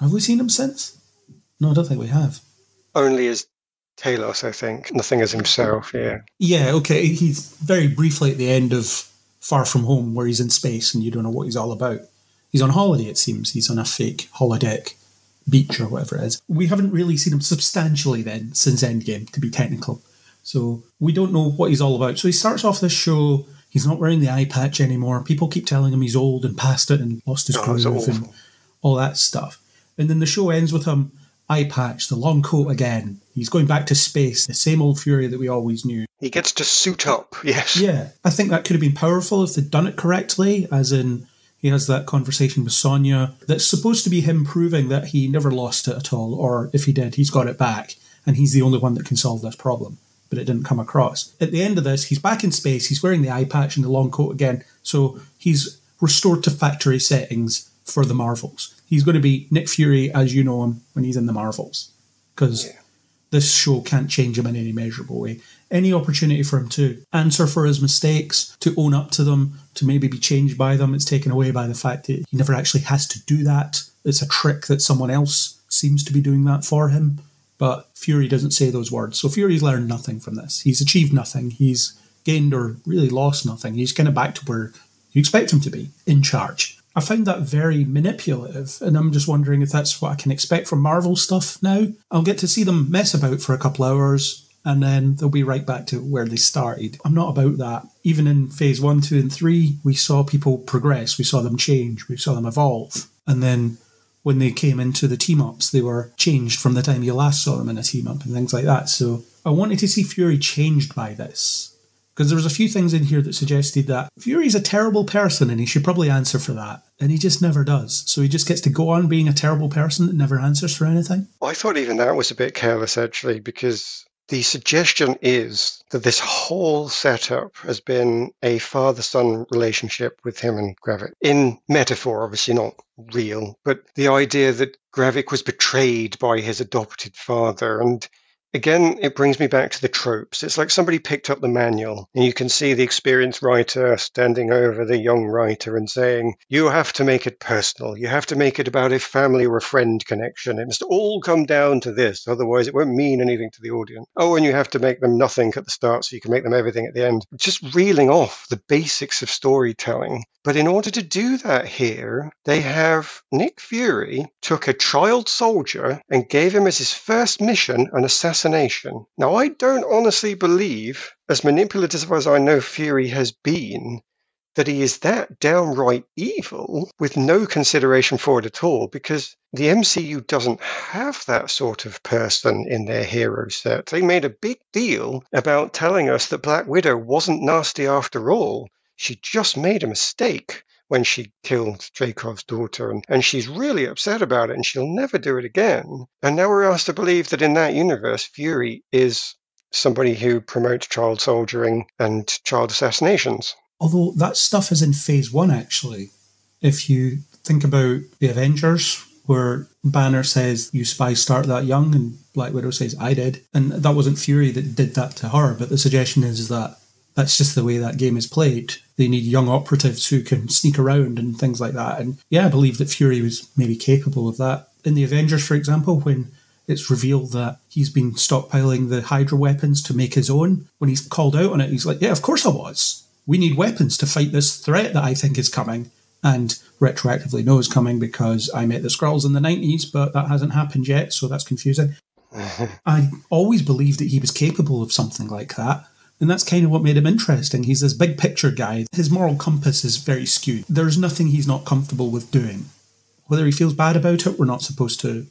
Have we seen him since? No, I don't think we have. Only as Talos, I think. Nothing as himself, yeah. Yeah, okay. He's very briefly at the end of Far From Home, where he's in space and you don't know what he's all about. He's on holiday, it seems. He's on a fake holodeck beach or whatever it is. We haven't really seen him substantially then since Endgame, to be technical. So we don't know what he's all about. So he starts off this show. He's not wearing the eye patch anymore. People keep telling him he's old and past it and lost his Oh, groove and all that stuff. And then the show ends with him eye patch, the long coat again. He's going back to space, the same old Fury that we always knew. He gets to suit up, yes. Yeah, I think that could have been powerful if they'd done it correctly, as in he has that conversation with Sonya that's supposed to be him proving that he never lost it at all, or if he did, he's got it back, and he's the only one that can solve this problem. But it didn't come across. At the end of this, he's back in space, he's wearing the eye patch and the long coat again, so he's restored to factory settings for the Marvels. He's going to be Nick Fury as you know him when he's in the Marvels. Because this show can't change him in any measurable way. Any opportunity for him to answer for his mistakes, to own up to them, to maybe be changed by them, it's taken away by the fact that he never actually has to do that. It's a trick that someone else seems to be doing that for him. But Fury doesn't say those words. So Fury's learned nothing from this. He's achieved nothing. He's gained or really lost nothing. He's kind of back to where you expect him to be, in charge. I find that very manipulative, and I'm just wondering if that's what I can expect from Marvel stuff now. I'll get to see them mess about for a couple hours, and then they'll be right back to where they started. I'm not about that. Even in phase one, two, and three, we saw people progress, we saw them change, we saw them evolve. And then when they came into the team ups, they were changed from the time you last saw them in a team up and things like that. So I wanted to see Fury changed by this. Because there was a few things in here that suggested that Fury's a terrible person and he should probably answer for that. And he just never does. So he just gets to go on being a terrible person that never answers for anything. I thought even that was a bit careless, actually, because the suggestion is that this whole setup has been a father son relationship with him and Gravik. In metaphor, obviously not real, but the idea that Gravik was betrayed by his adopted father and Again, it brings me back to the tropes. It's like somebody picked up the manual, and you can see the experienced writer standing over the young writer and saying, You have to make it personal. You have to make it about a family or a friend connection. It must all come down to this, otherwise, it won't mean anything to the audience. Oh, and you have to make them nothing at the start so you can make them everything at the end. Just reeling off the basics of storytelling but in order to do that here, they have Nick Fury took a child soldier and gave him as his first mission an Now, I don't honestly believe, as manipulative as I know Fury has been, that he is that downright evil with no consideration for it at all because the MCU doesn't have that sort of person in their hero set. They made a big deal about telling us that Black Widow wasn't nasty after all. She just made a mistake when she killed Chekhov's daughter, and, and she's really upset about it, and she'll never do it again. And now we're asked to believe that in that universe, Fury is somebody who promotes child soldiering and child assassinations. Although that stuff is in phase one, actually. If you think about the Avengers, where Banner says, You spies start that young, and Black Widow says, I did. And that wasn't Fury that did that to her, but the suggestion is that that's just the way that game is played. They need young operatives who can sneak around and things like that. And yeah, I believe that Fury was maybe capable of that. In the Avengers, for example, when it's revealed that he's been stockpiling the Hydra weapons to make his own, when he's called out on it, he's like, Yeah, of course I was. We need weapons to fight this threat that I think is coming. And retroactively know is coming because I met the Skrulls in the 90s, but that hasn't happened yet, so that's confusing. I always believed that he was capable of something like that. And that's kind of what made him interesting. He's this big picture guy. His moral compass is very skewed. There's nothing he's not comfortable with doing. Whether he feels bad about it, we're not supposed to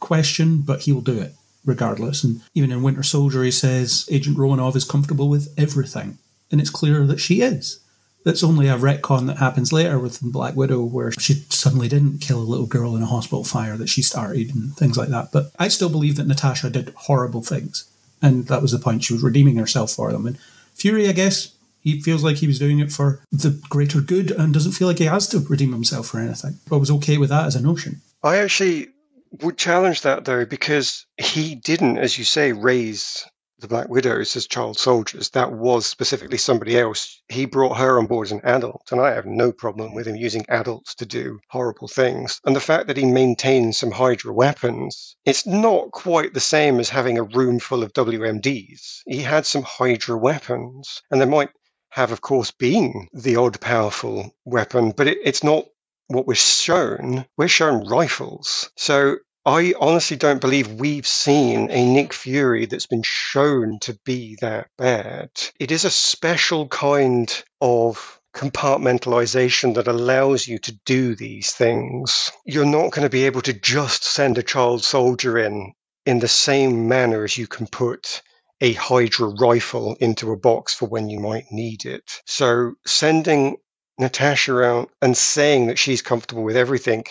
question, but he'll do it regardless. And even in Winter Soldier, he says Agent Romanoff is comfortable with everything. And it's clear that she is. That's only a retcon that happens later with Black Widow, where she suddenly didn't kill a little girl in a hospital fire that she started and things like that. But I still believe that Natasha did horrible things and that was the point. She was redeeming herself for them. And Fury, I guess, he feels like he was doing it for the greater good and doesn't feel like he has to redeem himself for anything. But was okay with that as a notion. I actually would challenge that though, because he didn't, as you say, raise the Black Widows as child soldiers. That was specifically somebody else. He brought her on board as an adult, and I have no problem with him using adults to do horrible things. And the fact that he maintains some Hydra weapons, it's not quite the same as having a room full of WMDs. He had some Hydra weapons, and there might have, of course, been the odd powerful weapon, but it, it's not what we're shown. We're shown rifles. So I honestly don't believe we've seen a Nick Fury that's been shown to be that bad. It is a special kind of compartmentalization that allows you to do these things. You're not going to be able to just send a child soldier in in the same manner as you can put a Hydra rifle into a box for when you might need it. So sending Natasha out and saying that she's comfortable with everything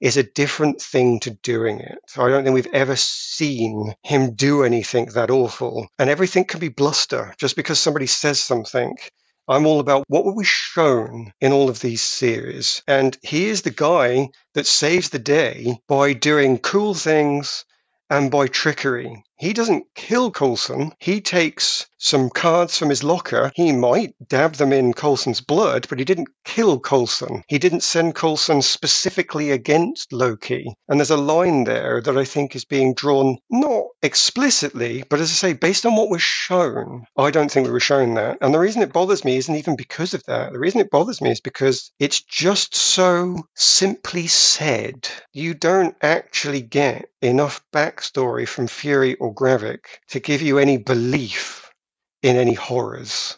is a different thing to doing it. So I don't think we've ever seen him do anything that awful. And everything can be bluster just because somebody says something. I'm all about what were we shown in all of these series. And he is the guy that saves the day by doing cool things and by trickery. He doesn't kill Coulson. He takes some cards from his locker. He might dab them in Coulson's blood, but he didn't kill Coulson. He didn't send Coulson specifically against Loki. And there's a line there that I think is being drawn not explicitly, but as I say, based on what was shown, I don't think we were shown that. And the reason it bothers me isn't even because of that. The reason it bothers me is because it's just so simply said. You don't actually get enough backstory from Fury or Gravik to give you any belief in any horrors.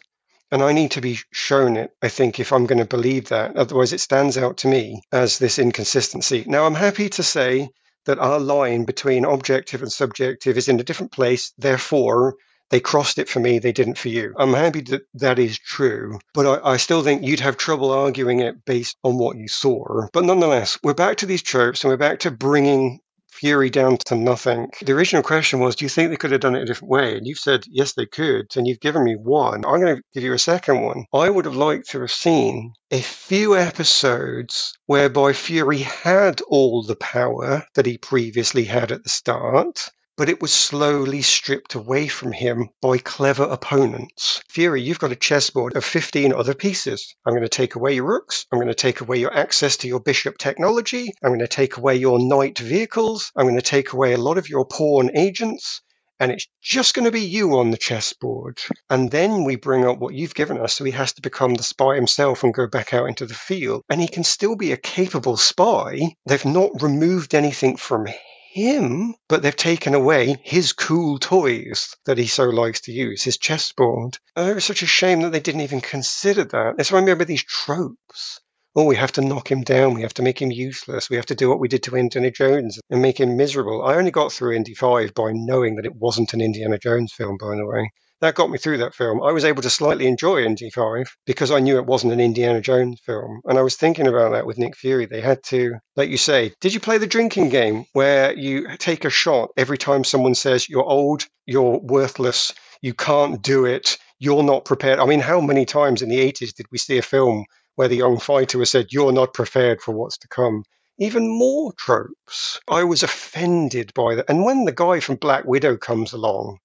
And I need to be shown it, I think, if I'm going to believe that. Otherwise, it stands out to me as this inconsistency. Now, I'm happy to say that our line between objective and subjective is in a different place. Therefore, they crossed it for me, they didn't for you. I'm happy that that is true, but I, I, still think you'd have trouble arguing it based on what you saw. But nonetheless, we're back to these tropes and we're back to bringing Fury down to nothing. The original question was, do you think they could have done it a different way? And you've said, yes, they could. And you've given me one. I'm going to give you a second one. I would have liked to have seen a few episodes whereby Fury had all the power that he previously had at the start but it was slowly stripped away from him by clever opponents. Fury, you've got a chessboard of 15 other pieces. I'm going to take away your rooks. I'm going to take away your access to your bishop technology. I'm going to take away your knight vehicles. I'm going to take away a lot of your pawn agents and it's just going to be you on the chessboard. And then we bring up what you've given us, so he has to become the spy himself and go back out into the field. And he can still be a capable spy. They've not removed anything from him, but they've taken away his cool toys that he so likes to use, his chessboard. Oh, it was such a shame that they didn't even consider that. It's why I remember these tropes. Oh, we have to knock him down. We have to make him useless. We have to do what we did to Indiana Jones and make him miserable. I only got through Indy 5 by knowing that it wasn't an Indiana Jones film, by the way that got me through that film. I was able to slightly enjoy Indy 5 because I knew it wasn't an Indiana Jones film. And I was thinking about that with Nick Fury. They had to, like you say, did you play the drinking game where you take a shot every time someone says, you're old, you're worthless, you can't do it, you're not prepared? I mean, how many times in the 80s did we see a film where the young fighter was said, you're not prepared for what's to come? even more tropes. I was offended by that. And when the guy from Black Widow comes along,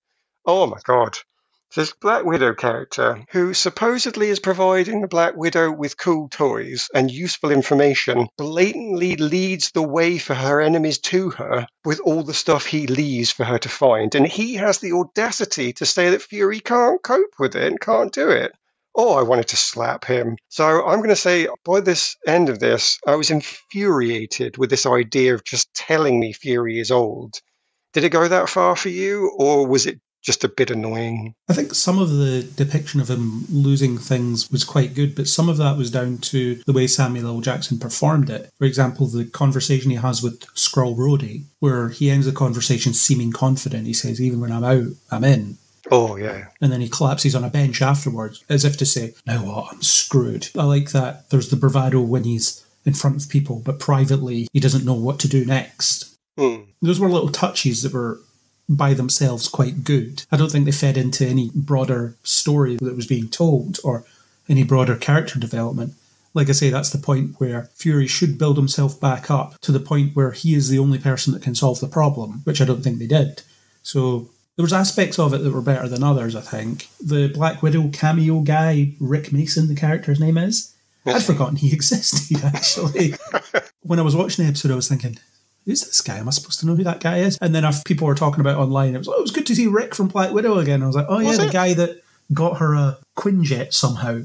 oh my God, this Black Widow character, who supposedly is providing the Black Widow with cool toys and useful information, blatantly leads the way for her enemies to her with all the stuff he leaves for her to find. And he has the audacity to say that Fury can't cope with it and can't do it. Oh, I wanted to slap him. So I'm going to say by this end of this, I was infuriated with this idea of just telling me Fury is old. Did it go that far for you, or was it just a bit annoying. I think some of the depiction of him losing things was quite good, but some of that was down to the way Samuel L. Jackson performed it. For example, the conversation he has with Skrull Rhodey, where he ends the conversation seeming confident. He says, Even when I'm out, I'm in. Oh, yeah. And then he collapses on a bench afterwards, as if to say, Now what? I'm screwed. I like that. There's the bravado when he's in front of people, but privately, he doesn't know what to do next. Hmm. Those were little touches that were by themselves quite good. I don't think they fed into any broader story that was being told or any broader character development. Like I say, that's the point where Fury should build himself back up to the point where he is the only person that can solve the problem, which I don't think they did. So there was aspects of it that were better than others, I think. The Black Widow cameo guy, Rick Mason, the character's name is. I'd forgotten he existed, actually. when I was watching the episode, I was thinking, who's this guy? Am I supposed to know who that guy is? And then if people were talking about online, it was, oh, it was good to see Rick from Black Widow again. I was like, oh, yeah, the guy that got her a Quinjet somehow.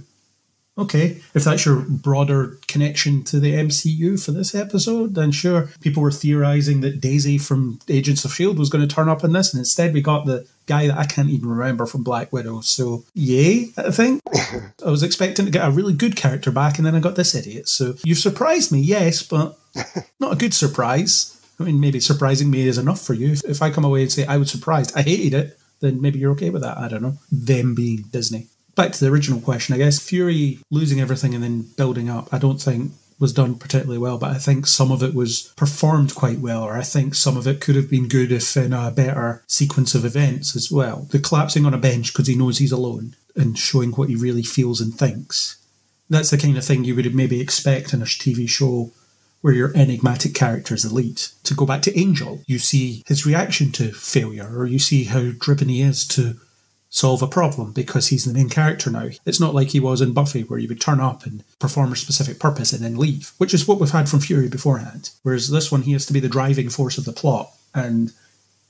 Okay, if that's your broader connection to the MCU for this episode, then sure. People were theorizing that Daisy from Agents of S.H.I.E.L.D. was going to turn up in this, and instead we got the guy that I can't even remember from Black Widow. So, yay, I think. I was expecting to get a really good character back, and then I got this idiot. So, you've surprised me, yes, but not a good surprise. I mean, maybe surprising me is enough for you. If I come away and say I was surprised, I hated it, then maybe you're okay with that. I don't know. Them being Disney. Back to the original question, I guess Fury losing everything and then building up, I don't think was done particularly well, but I think some of it was performed quite well, or I think some of it could have been good if in a better sequence of events as well. The collapsing on a bench because he knows he's alone and showing what he really feels and thinks. That's the kind of thing you would maybe expect in a TV show where your enigmatic character is elite. To go back to Angel, you see his reaction to failure, or you see how driven he is to solve a problem because he's the main character now. It's not like he was in Buffy, where you would turn up and perform a specific purpose and then leave, which is what we've had from Fury beforehand. Whereas this one, he has to be the driving force of the plot, and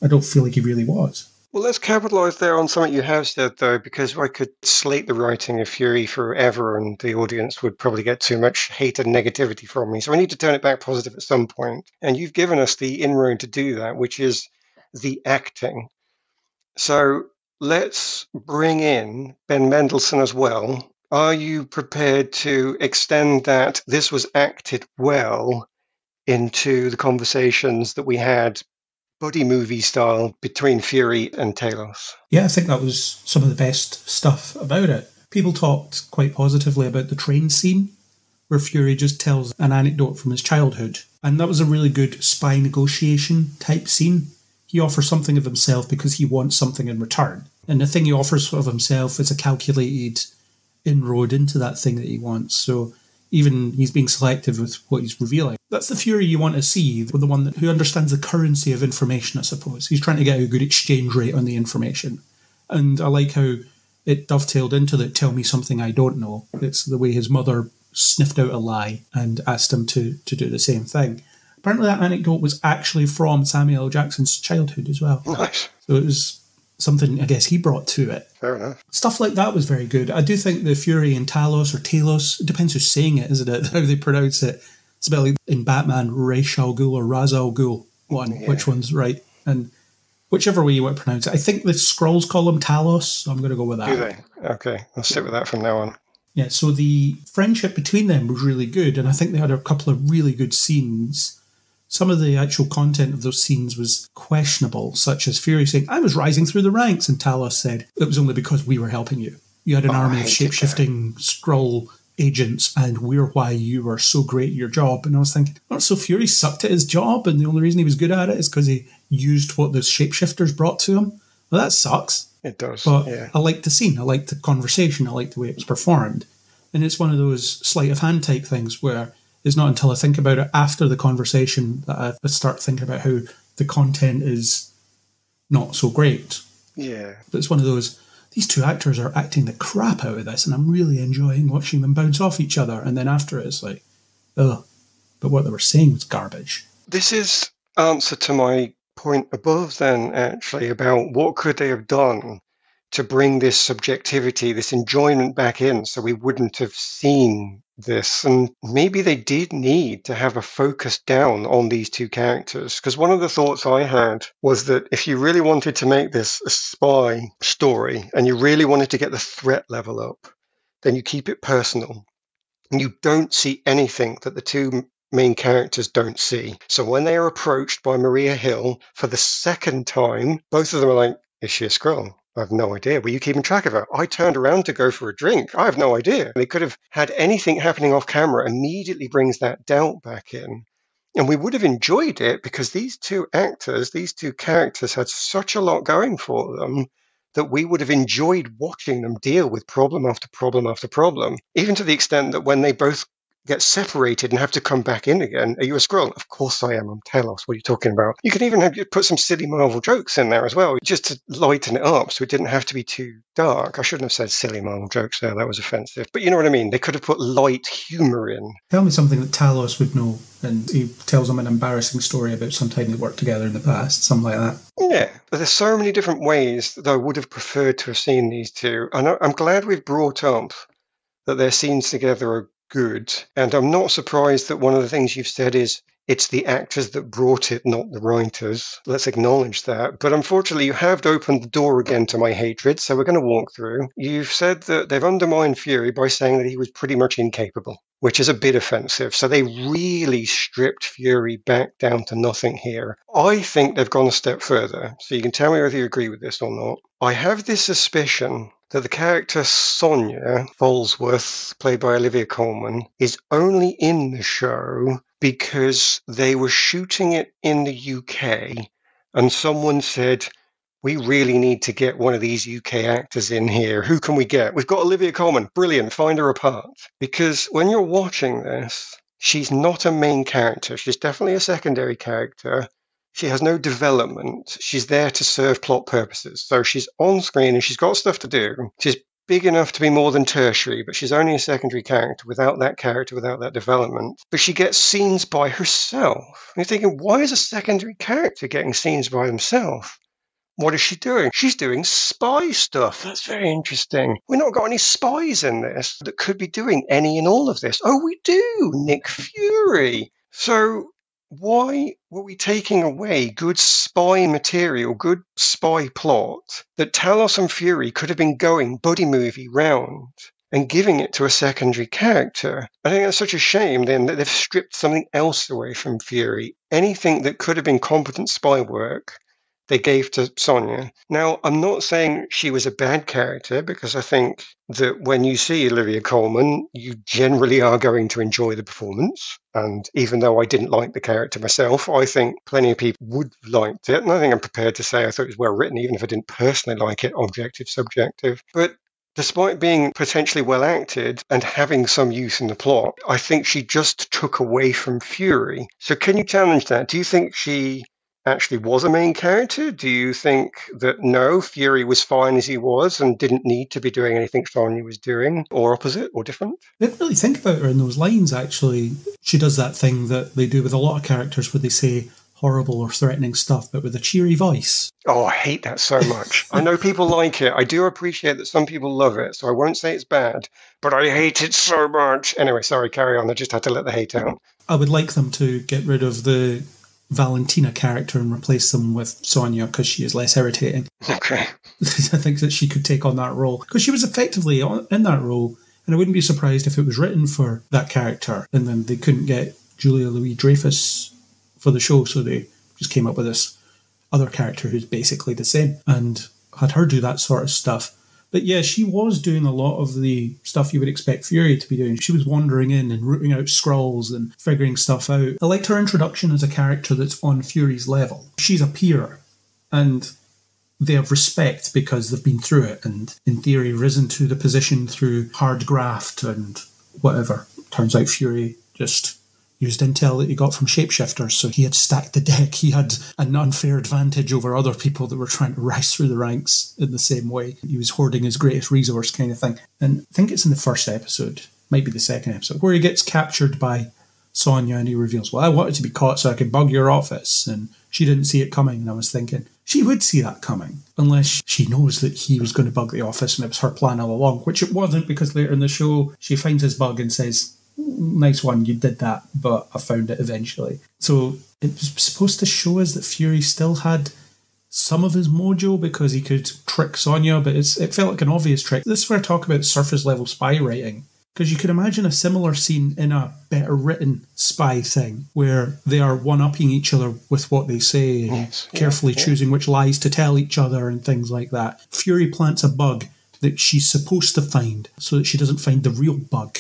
I don't feel like he really was. Well, let's capitalize there on something you have said, though, because I could slate the writing of Fury forever and the audience would probably get too much hate and negativity from me. So I need to turn it back positive at some point. And you've given us the inroad to do that, which is the acting. So let's bring in Ben Mendelsohn as well. Are you prepared to extend that this was acted well into the conversations that we had buddy movie style between Fury and Talos. Yeah, I think that was some of the best stuff about it. People talked quite positively about the train scene where Fury just tells an anecdote from his childhood. And that was a really good spy negotiation type scene. He offers something of himself because he wants something in return. And the thing he offers of himself is a calculated inroad into that thing that he wants. So even he's being selective with what he's revealing. That's the Fury you want to see, with the one that, who understands the currency of information, I suppose. He's trying to get a good exchange rate on the information. And I like how it dovetailed into the tell me something I don't know. It's the way his mother sniffed out a lie and asked him to, to do the same thing. Apparently, that anecdote was actually from Samuel L. Jackson's childhood as well. Nice. So it was something I guess he brought to it. Fair enough. Stuff like that was very good. I do think the Fury and Talos or Talos, it depends who's saying it, isn't it? How they pronounce it. It's about like in Batman, Ra's al Ghul or Ra's al Ghul one, Yeah. which one's right. And whichever way you want to pronounce it. I think the Skrulls call him Talos, so I'm going to go with that. Do they? Okay, I'll stick with that from now on. Yeah, so the friendship between them was really good, and I think they had a couple of really good scenes. Some of the actual content of those scenes was questionable, such as Fury saying, I was rising through the ranks, and Talos said, It was only because we were helping you. You had an Oh, army of hated shape shifting Skrull agents, and we're why you were so great at your job. And I was thinking, oh, so Fury sucked at his job, and the only reason he was good at it is because he used what those shapeshifters brought to him? Well, that sucks. It does. But yeah. I liked the scene. I liked the conversation. I liked the way it was performed. And it's one of those sleight of hand type things where it's not until I think about it after the conversation that I- start thinking about how the content is not so great. Yeah. But it's one of those, these two actors are acting the crap out of this, and I'm really enjoying watching them bounce off each other. And then after it, it's like, ugh. But what they were saying was garbage. This is answer to my point above then actually about what could they have done to bring this subjectivity, this enjoyment back in so we wouldn't have seen this. And maybe they did need to have a focus down on these two characters. Because one of the thoughts I had was that if you really wanted to make this a spy story and you really wanted to get the threat level up, then you keep it personal. And you don't see anything that the two main characters don't see. So when they are approached by Maria Hill for the second time, both of them are like, Is she a Skrull? I have no idea. Were you keeping track of her? I turned around to go for a drink. I have no idea. They could have had anything happening off camera, immediately brings that doubt back in. And we would have enjoyed it because these two actors, these two characters had such a lot going for them that we would have enjoyed watching them deal with problem after problem after problem, even to the extent that when they both get separated and have to come back in again. Are you a Skrull? Of course I am. I'm Talos. What are you talking about? You can even have, put some silly Marvel jokes in there as well, just to lighten it up so it didn't have to be too dark. I shouldn't have said silly Marvel jokes there. That was offensive. But you know what I mean? They could have put light humor in. Tell me something that Talos would know, and he tells him an embarrassing story about some time they worked together in the past, something like that. Yeah, but there's so many different ways that I would have preferred to have seen these two. And I'm glad we've brought up that their scenes together are good. And I'm not surprised that one of the things you've said is it's the actors that brought it, not the writers. Let's acknowledge that. But unfortunately, you have opened the door again to my hatred, so we're going to walk through. You've said that they've undermined Fury by saying that he was pretty much incapable, which is a bit offensive. So they really stripped Fury back down to nothing here. I think they've gone a step further, so you can tell me whether you agree with this or not. I have this suspicion that the character Sonya Falsworth, played by Olivia Colman, is only in the show because they were shooting it in the UK and someone said, we really need to get one of these UK actors in here. Who can we get? We've got Olivia Colman. Brilliant. Find her a part. Because when you're watching this, she's not a main character. She's definitely a secondary character. She has no development. She's there to serve plot purposes. So she's on screen and she's got stuff to do. She's big enough to be more than tertiary, but she's only a secondary character without that character, without that development. But she gets scenes by herself. And you're thinking, why is a secondary character getting scenes by himself? What is she doing? She's doing spy stuff. That's very interesting. We've not got any spies in this that could be doing any and all of this. Oh, we do. Nick Fury. So why were we taking away good spy material, good spy plot that Talos and Fury could have been going buddy movie round and giving it to a secondary character? I think that's such a shame then that they've stripped something else away from Fury. Anything that could have been competent spy work, they gave to Sonya. Now, I'm not saying she was a bad character because I think that when you see Olivia Colman, you generally are going to enjoy the performance. And even though I didn't like the character myself, I think plenty of people would liked it. And I think I'm prepared to say I thought it was well written, even if I didn't personally like it, objective, subjective. But Despite being potentially well acted and having some use in the plot, I think she just took away from Fury. So, can you challenge that? Do you think she actually was a main character? Do you think that no, Fury was fine as he was and didn't need to be doing anything Sonya was doing, or opposite, or different? I didn't really think about her in those lines, actually. She does that thing that they do with a lot of characters where they say horrible or threatening stuff, but with a cheery voice. Oh, I hate that so much. I know people like it. I do appreciate that some people love it, so I won't say it's bad, but I hate it so much. Anyway, sorry, carry on. I just had to let the hate out. I would like them to get rid of the Valentina character and replace them with Sonya because she is less irritating. Okay. I think that she could take on that role because she was effectively in that role, and I wouldn't be surprised if it was written for that character and then they couldn't get Julia Louis Dreyfus for the show, so they just came up with this other character who's basically the same and had her do that sort of stuff. But yeah, she was doing a lot of the stuff you would expect Fury to be doing. She was wandering in and rooting out Skrulls and figuring stuff out. I liked her introduction as a character that's on Fury's level. She's a peer and they have respect because they've been through it and, in theory, risen to the position through hard graft and whatever. Turns out Fury just used intel that he got from shapeshifters. So he had stacked the deck. He had an unfair advantage over other people that were trying to rise through the ranks in the same way. He was hoarding his greatest resource, kind of thing. And I think it's in the first episode, might be the second episode, where he gets captured by Sonya and he reveals, Well, I wanted to be caught so I could bug your office. And she didn't see it coming. And I was thinking, she would see that coming unless she knows that he was going to bug the office and it was her plan all along, which it wasn't because later in the show she finds his bug and says, nice one, you did that, but I found it eventually. So it was supposed to show us that Fury still had some of his mojo because he could trick Sonya, but it felt like an obvious trick. This is where I talk about surface level spy writing. Because you could imagine a similar scene in a better written spy thing where they are one upping each other with what they say, yes, carefully yeah, choosing which lies to tell each other and things like that. Fury plants a bug that she's supposed to find so that she doesn't find the real bug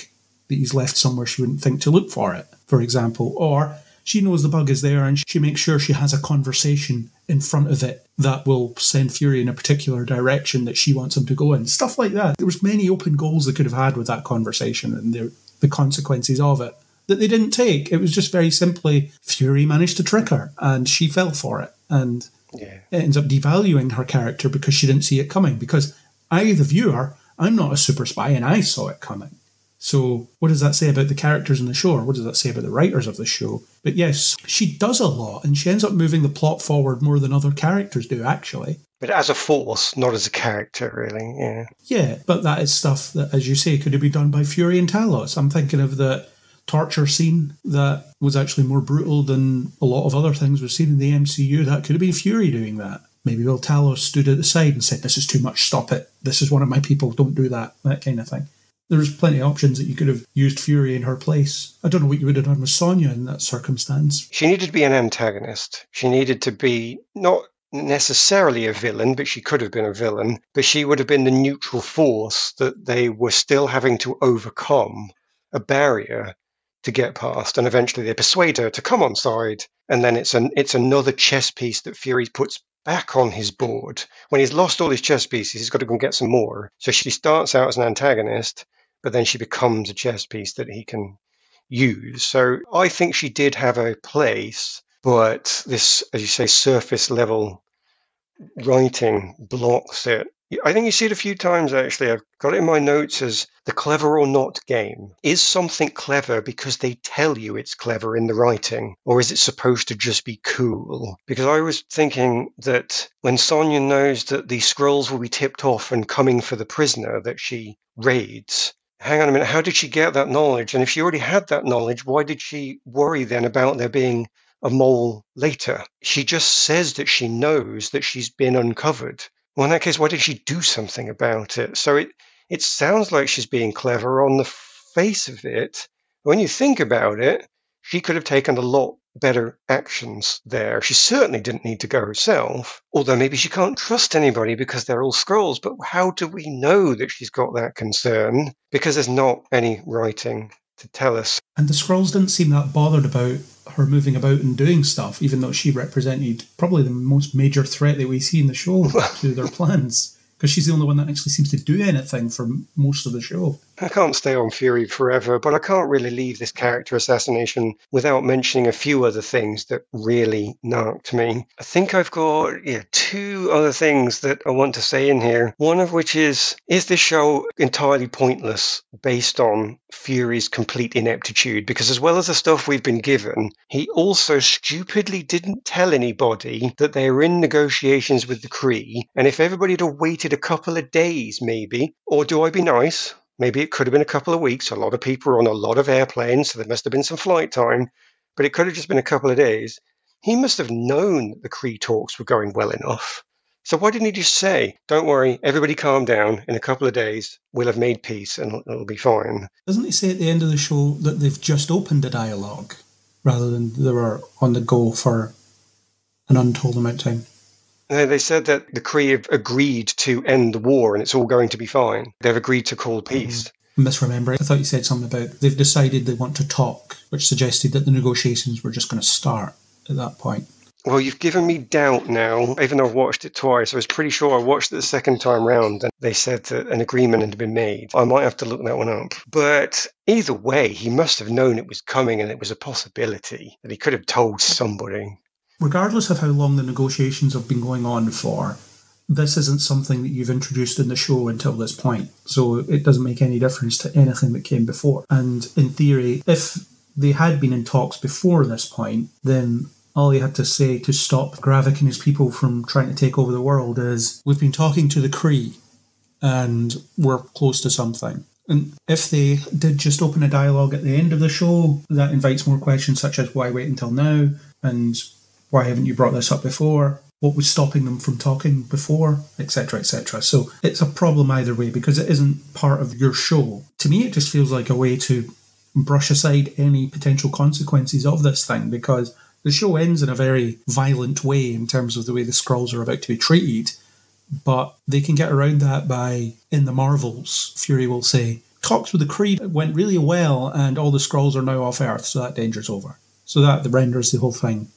that he's left somewhere she wouldn't think to look for it, for example. Or she knows the bug is there and she makes sure she has a conversation in front of it that will send Fury in a particular direction that she wants him to go in. Stuff like that. There was many open goals they could have had with that conversation and the, the consequences of it that they didn't take. It was just very simply Fury managed to trick her and she fell for it. And yeah. it ends up devaluing her character because she didn't see it coming. Because I, the viewer, I'm not a super spy and I saw it coming. So, what does that say about the characters in the show, or what does that say about the writers of the show? But yes, she does a lot, and she ends up moving the plot forward more than other characters do, actually. But as a force, not as a character, really. Yeah. Yeah, but that is stuff that, as you say, could have been done by Fury and Talos. I'm thinking of the torture scene that was actually more brutal than a lot of other things we've seen in the MCU. That could have been Fury doing that. Maybe Will Talos stood at the side and said, This is too much, stop it. This is one of my people, don't do that. That kind of thing. There's plenty of options that you could have used Fury in her place. I don't know what you would have done with Sonya in that circumstance. She needed to be an antagonist. She needed to be not necessarily a villain, but she could have been a villain, but she would have been the neutral force that they were still having to overcome a barrier to get past. And eventually they persuade her to come on side. And then it's an it's another chess piece that Fury puts back on his board. When he's lost all his chess pieces, he's got to go and get some more. So she starts out as an antagonist but then she becomes a chess piece that he can use. So I think she did have a place, but this, as you say, surface level writing blocks it. I think you see it a few times actually. I've got it in my notes as the clever or not game. Is something clever because they tell you it's clever in the writing, or is it supposed to just be cool? Because I was thinking that when Sonya knows that the Skrulls will be tipped off and coming for the prisoner that she raids, hang on a minute, how did she get that knowledge? And if she already had that knowledge, why did she worry then about there being a mole later? She just says that she knows that she's been uncovered. Well, in that case, why did she do something about it? So it, it sounds like she's being clever on the face of it. When you think about it, she could have taken a lot better actions there. She certainly didn't need to go herself, although maybe she can't trust anybody because they're all Skrulls. But how do we know that she's got that concern? Because there's not any writing to tell us. And the Skrulls didn't seem that bothered about her moving about and doing stuff, even though she represented probably the most major threat that we see in the show to their plans because she's the only one that actually seems to do anything for most of the show. I can't stay on Fury forever, but I can't really leave this character assassination without mentioning a few other things that really knocked me. I think I've got yeah, two other things that I want to say in here. One of which is is this show entirely pointless based on Fury's complete ineptitude? Because as well as the stuff we've been given, he also stupidly didn't tell anybody that they were in negotiations with the Kree, and if everybody had waited a couple of days maybe, or do I be nice? Maybe it could have been a couple of weeks. A lot of people were on a lot of airplanes, so there must have been some flight time, but it could have just been a couple of days. He must have known the Kree talks were going well enough. So why didn't he just say, "Don't worry, everybody, calm down. In a couple of days, we'll have made peace and it'll be fine." Doesn't he say at the end of the show that they've just opened a dialogue rather than they were on the go for an untold amount of time? They said that the Kree have agreed to end the war and it's all going to be fine. They've agreed to call peace. Mm-hmm. Misremembering. I thought you said something about they've decided they want to talk, which suggested that the negotiations were just going to start at that point. Well, you've given me doubt now, even though I've watched it twice. I was pretty sure I watched it the second time round and they said that an agreement had been made. I might have to look that one up. But either way, he must have known it was coming and it was a possibility that he could have told somebody regardless of how long the negotiations have been going on for, this isn't something that you've introduced in the show until this point. So it doesn't make any difference to anything that came before. And in theory, if they had been in talks before this point, then all he had to say to stop Gravik and his people from trying to take over the world is we've been talking to the Kree and we're close to something. And if they did just open a dialogue at the end of the show, that invites more questions such as why wait until now? And why haven't you brought this up before? What was stopping them from talking before, etc., etc. So it's a problem either way because it isn't part of your show. To me, it just feels like a way to brush aside any potential consequences of this thing because the show ends in a very violent way in terms of the way the Skrulls are about to be treated. But they can get around that by, in the Marvels, Fury will say, talks with the Kree went really well and all the Skrulls are now off Earth, so that danger's over. So that renders the whole thing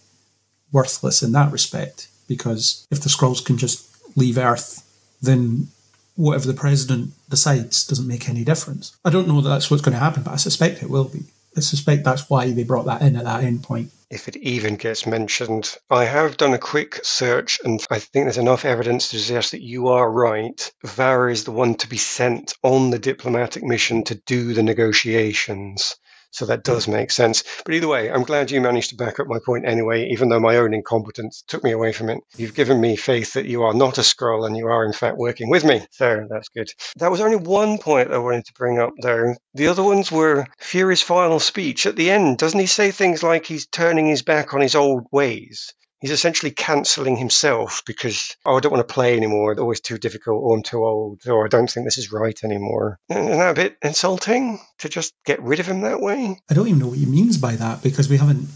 worthless in that respect because if the Skrulls can just leave Earth, then whatever the president decides doesn't make any difference. I don't know that that's what's going to happen, but I suspect it will be. I suspect that's why they brought that in at that end point. If it even gets mentioned, I have done a quick search and I think there's enough evidence to suggest that you are right. Varra is the one to be sent on the diplomatic mission to do the negotiations. So that does make sense. But either way, I'm glad you managed to back up my point anyway, even though my own incompetence took me away from it. You've given me faith that you are not a Skrull and you are, in fact, working with me. So that's good. That was only one point I wanted to bring up, though. The other ones were Fury's final speech. At the end, doesn't he say things like he's turning his back on his old ways? He's essentially cancelling himself because, oh, I don't want to play anymore. It's always too difficult, or I'm too old, or I don't think this is right anymore. Isn't that a bit insulting to just get rid of him that way? I don't even know what he means by that because we haven't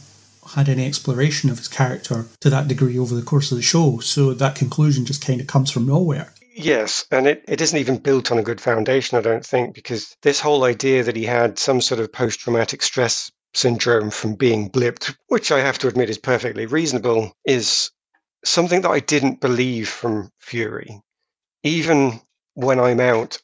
had any exploration of his character to that degree over the course of the show. So that conclusion just kind of comes from nowhere. Yes, and it, it isn't even built on a good foundation, I don't think, because this whole idea that he had some sort of post traumatic stress syndrome from being blipped, which I have to admit is perfectly reasonable, is something that I didn't believe from Fury. Even when I'm out,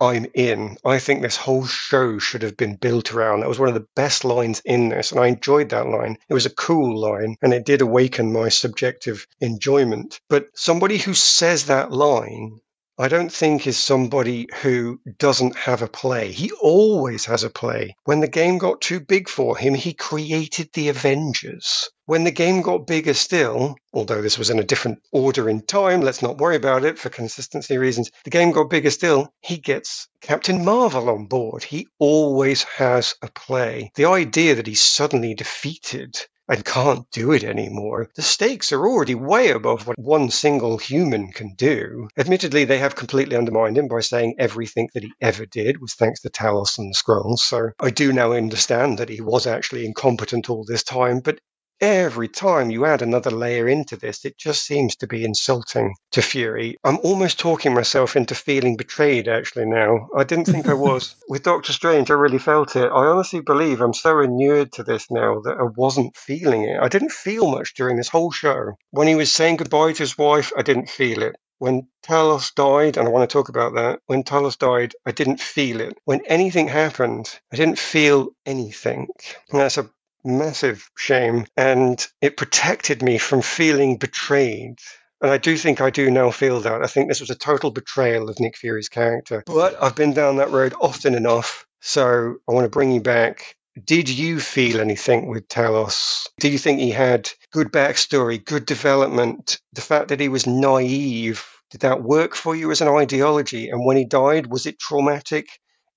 I'm in. I think this whole show should have been built around. That was one of the best lines in this, and I enjoyed that line. It was a cool line, and it did awaken my subjective enjoyment. But somebody who says that line I don't think is somebody who doesn't have a play. He always has a play. When the game got too big for him, he created the Avengers. When the game got bigger still, although this was in a different order in time, let's not worry about it for consistency reasons. The game got bigger still, he gets Captain Marvel on board. He always has a play. The idea that he's suddenly defeated and can't do it anymore. The stakes are already way above what one single human can do. Admittedly, they have completely undermined him by saying everything that he ever did was thanks to Talos and the Skrulls. So I do now understand that he was actually incompetent all this time, but every time you add another layer into this, it just seems to be insulting to Fury. I'm almost talking myself into feeling betrayed actually now. I didn't think I was. With Doctor Strange, I really felt it. I honestly believe I'm so inured to this now that I wasn't feeling it. I didn't feel much during this whole show. When he was saying goodbye to his wife, I didn't feel it. When Talos died, and I want to talk about that, when Talos died, I didn't feel it. When anything happened, I didn't feel anything. And that's a massive shame. And it protected me from feeling betrayed. And I do think I do now feel that. I think this was a total betrayal of Nick Fury's character. But I've been down that road often enough. So I want to bring you back did you feel anything with Talos? Did you think he had good backstory, good development? The fact that he was naive, did that work for you as an ideology? And when he died, was it traumatic?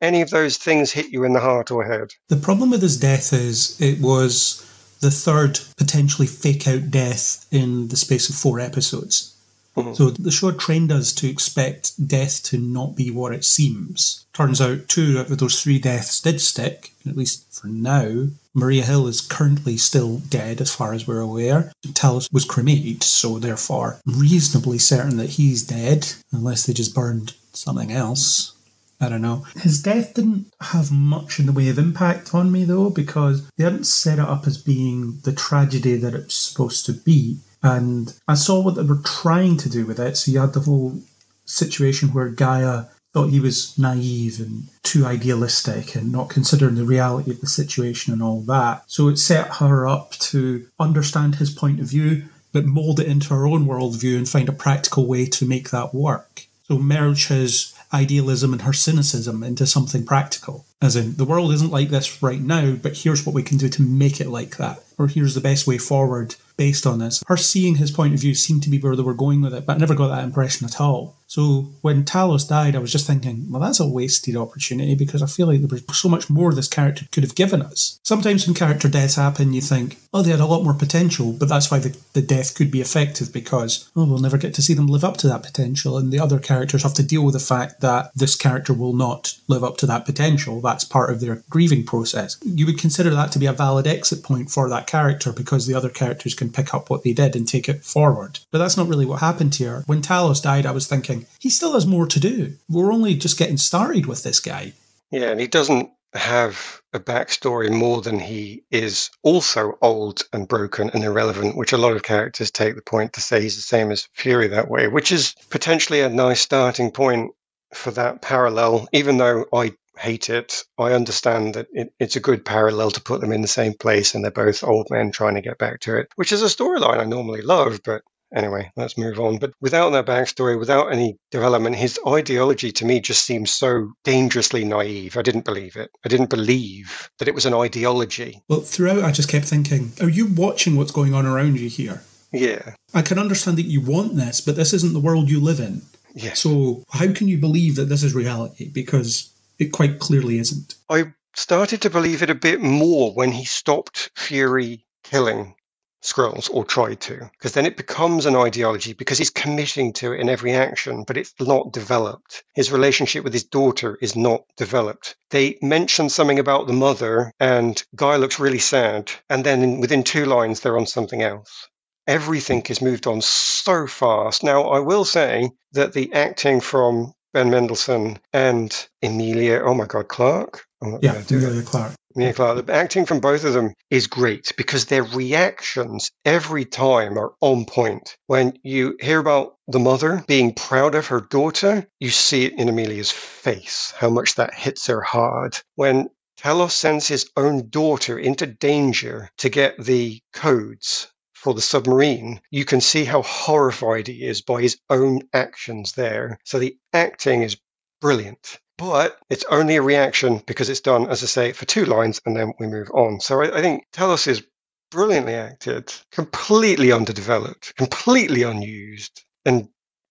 Any of those things hit you in the heart or head? The problem with his death is it was the third potentially fake out death in the space of four episodes. Mm-hmm. So the show trained us to expect death to not be what it seems. Turns out two out of those three deaths did stick, at least for now. Maria Hill is currently still dead as far as we're aware. Talos was cremated, so therefore reasonably certain that he's dead, unless they just burned something else. I don't know. His death didn't have much in the way of impact on me though, because they hadn't set it up as being the tragedy that it's supposed to be. And I saw what they were trying to do with it. So you had the whole situation where Gaia thought he was naive and too idealistic and not considering the reality of the situation and all that. So it set her up to understand his point of view, but mold it into her own worldview and find a practical way to make that work. So merge his idealism and her cynicism into something practical. As in, the world isn't like this right now, but here's what we can do to make it like that. Or here's the best way forward based on this. Her seeing his point of view seemed to be where they were going with it, but I never got that impression at all. So when Talos died, I was just thinking, well, that's a wasted opportunity because I feel like there was so much more this character could have given us. Sometimes when character deaths happen, you think, oh, they had a lot more potential, but that's why the, the death could be effective because, oh, we'll never get to see them live up to that potential. And the other characters have to deal with the fact that this character will not live up to that potential. That's part of their grieving process. You would consider that to be a valid exit point for that character because the other characters can pick up what they did and take it forward. But that's not really what happened here. When Talos died, I was thinking, he still has more to do. We're only just getting started with this guy. Yeah, and he doesn't have a backstory more than he is also old and broken and irrelevant, which a lot of characters take the point to say he's the same as Fury that way, which is potentially a nice starting point for that parallel, even though I hate it. I understand that it, it's a good parallel to put them in the same place and they're both old men trying to get back to it, which is a storyline I normally love, but Anyway, let's move on. But without that backstory, without any development, his ideology to me just seems so dangerously naive. I didn't believe it. I didn't believe that it was an ideology. Well, throughout, I just kept thinking, are you watching what's going on around you here? Yeah. I can understand that you want this, but this isn't the world you live in. Yeah. So, how can you believe that this is reality? Because it quite clearly isn't. I started to believe it a bit more when he stopped Fury killing Skrulls or tried to, because then it becomes an ideology because he's committing to it in every action, but it's not developed. His relationship with his daughter is not developed. They mention something about the mother, and Guy looks really sad, and then within two lines, they're on something else. Everything is moved on so fast. Now, I will say that the acting from Ben Mendelsohn and Emilia, oh my God, Clarke? Oh, yeah, Emilia Clarke. Emilia Clarke. The acting from both of them is great because their reactions every time are on point. When you hear about the mother being proud of her daughter, you see it in Emilia's face, how much that hits her hard. When Talos sends his own daughter into danger to get the codes for the submarine, you can see how horrified he is by his own actions there. So the acting is brilliant. But it's only a reaction because it's done, as I say, for two lines and then we move on. So I, I think Talos is brilliantly acted, completely underdeveloped, completely unused, and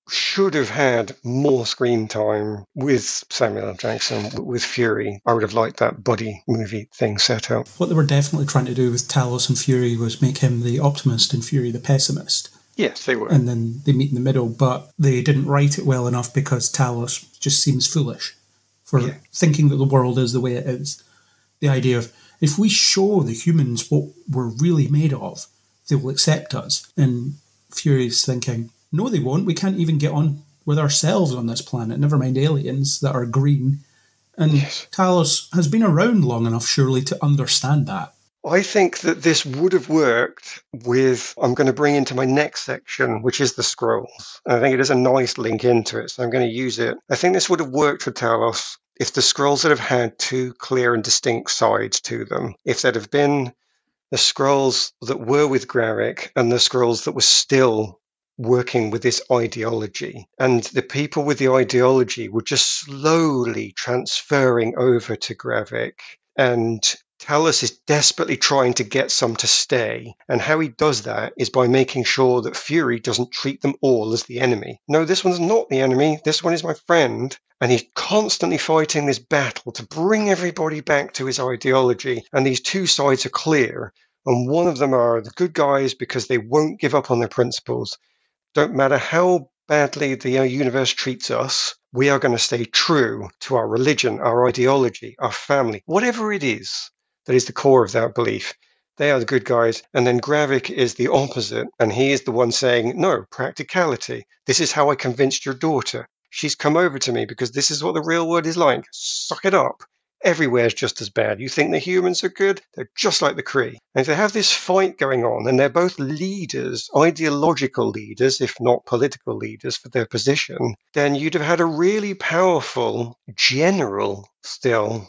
should have had more screen time with Samuel L. Jackson, with Fury. I would have liked that buddy movie thing set up. What they were definitely trying to do with Talos and Fury was make him the optimist and Fury the pessimist. Yes, they were. And then they meet in the middle, but they didn't write it well enough because Talos just seems foolish for yeah. thinking that the world is the way it is. The idea of if we show the humans what we're really made of, they will accept us. And Fury's thinking, no, they won't. We can't even get on with ourselves on this planet, never mind aliens that are green. And Yes. Talos has been around long enough, surely, to understand that. I think that this would have worked with, I'm going to bring into my next section, which is the Skrulls. And I think it is a nice link into it, so I'm going to use it. I think this would have worked for Talos if the Skrulls had have had two clear and distinct sides to them. If there'd have been the Skrulls that were with Gravik and the Skrulls that were still working with this ideology. And the people with the ideology were just slowly transferring over to Gravik. And Talos is desperately trying to get some to stay. And how he does that is by making sure that Fury doesn't treat them all as the enemy. No, this one's not the enemy. This one is my friend. And he's constantly fighting this battle to bring everybody back to his ideology. And these two sides are clear. And one of them are the good guys because they won't give up on their principles. Don't matter how badly the uh, universe treats us, we are going to stay true to our religion, our ideology, our family, whatever it is that is the core of that belief. They are the good guys. And then Gravik is the opposite. And he is the one saying, no, practicality. This is how I convinced your daughter. She's come over to me because this is what the real world is like. Suck it up. Everywhere's just as bad. You think the humans are good? They're just like the Kree. And if they have this fight going on, and they're both leaders, ideological leaders, if not political leaders for their position, then you'd have had a really powerful general still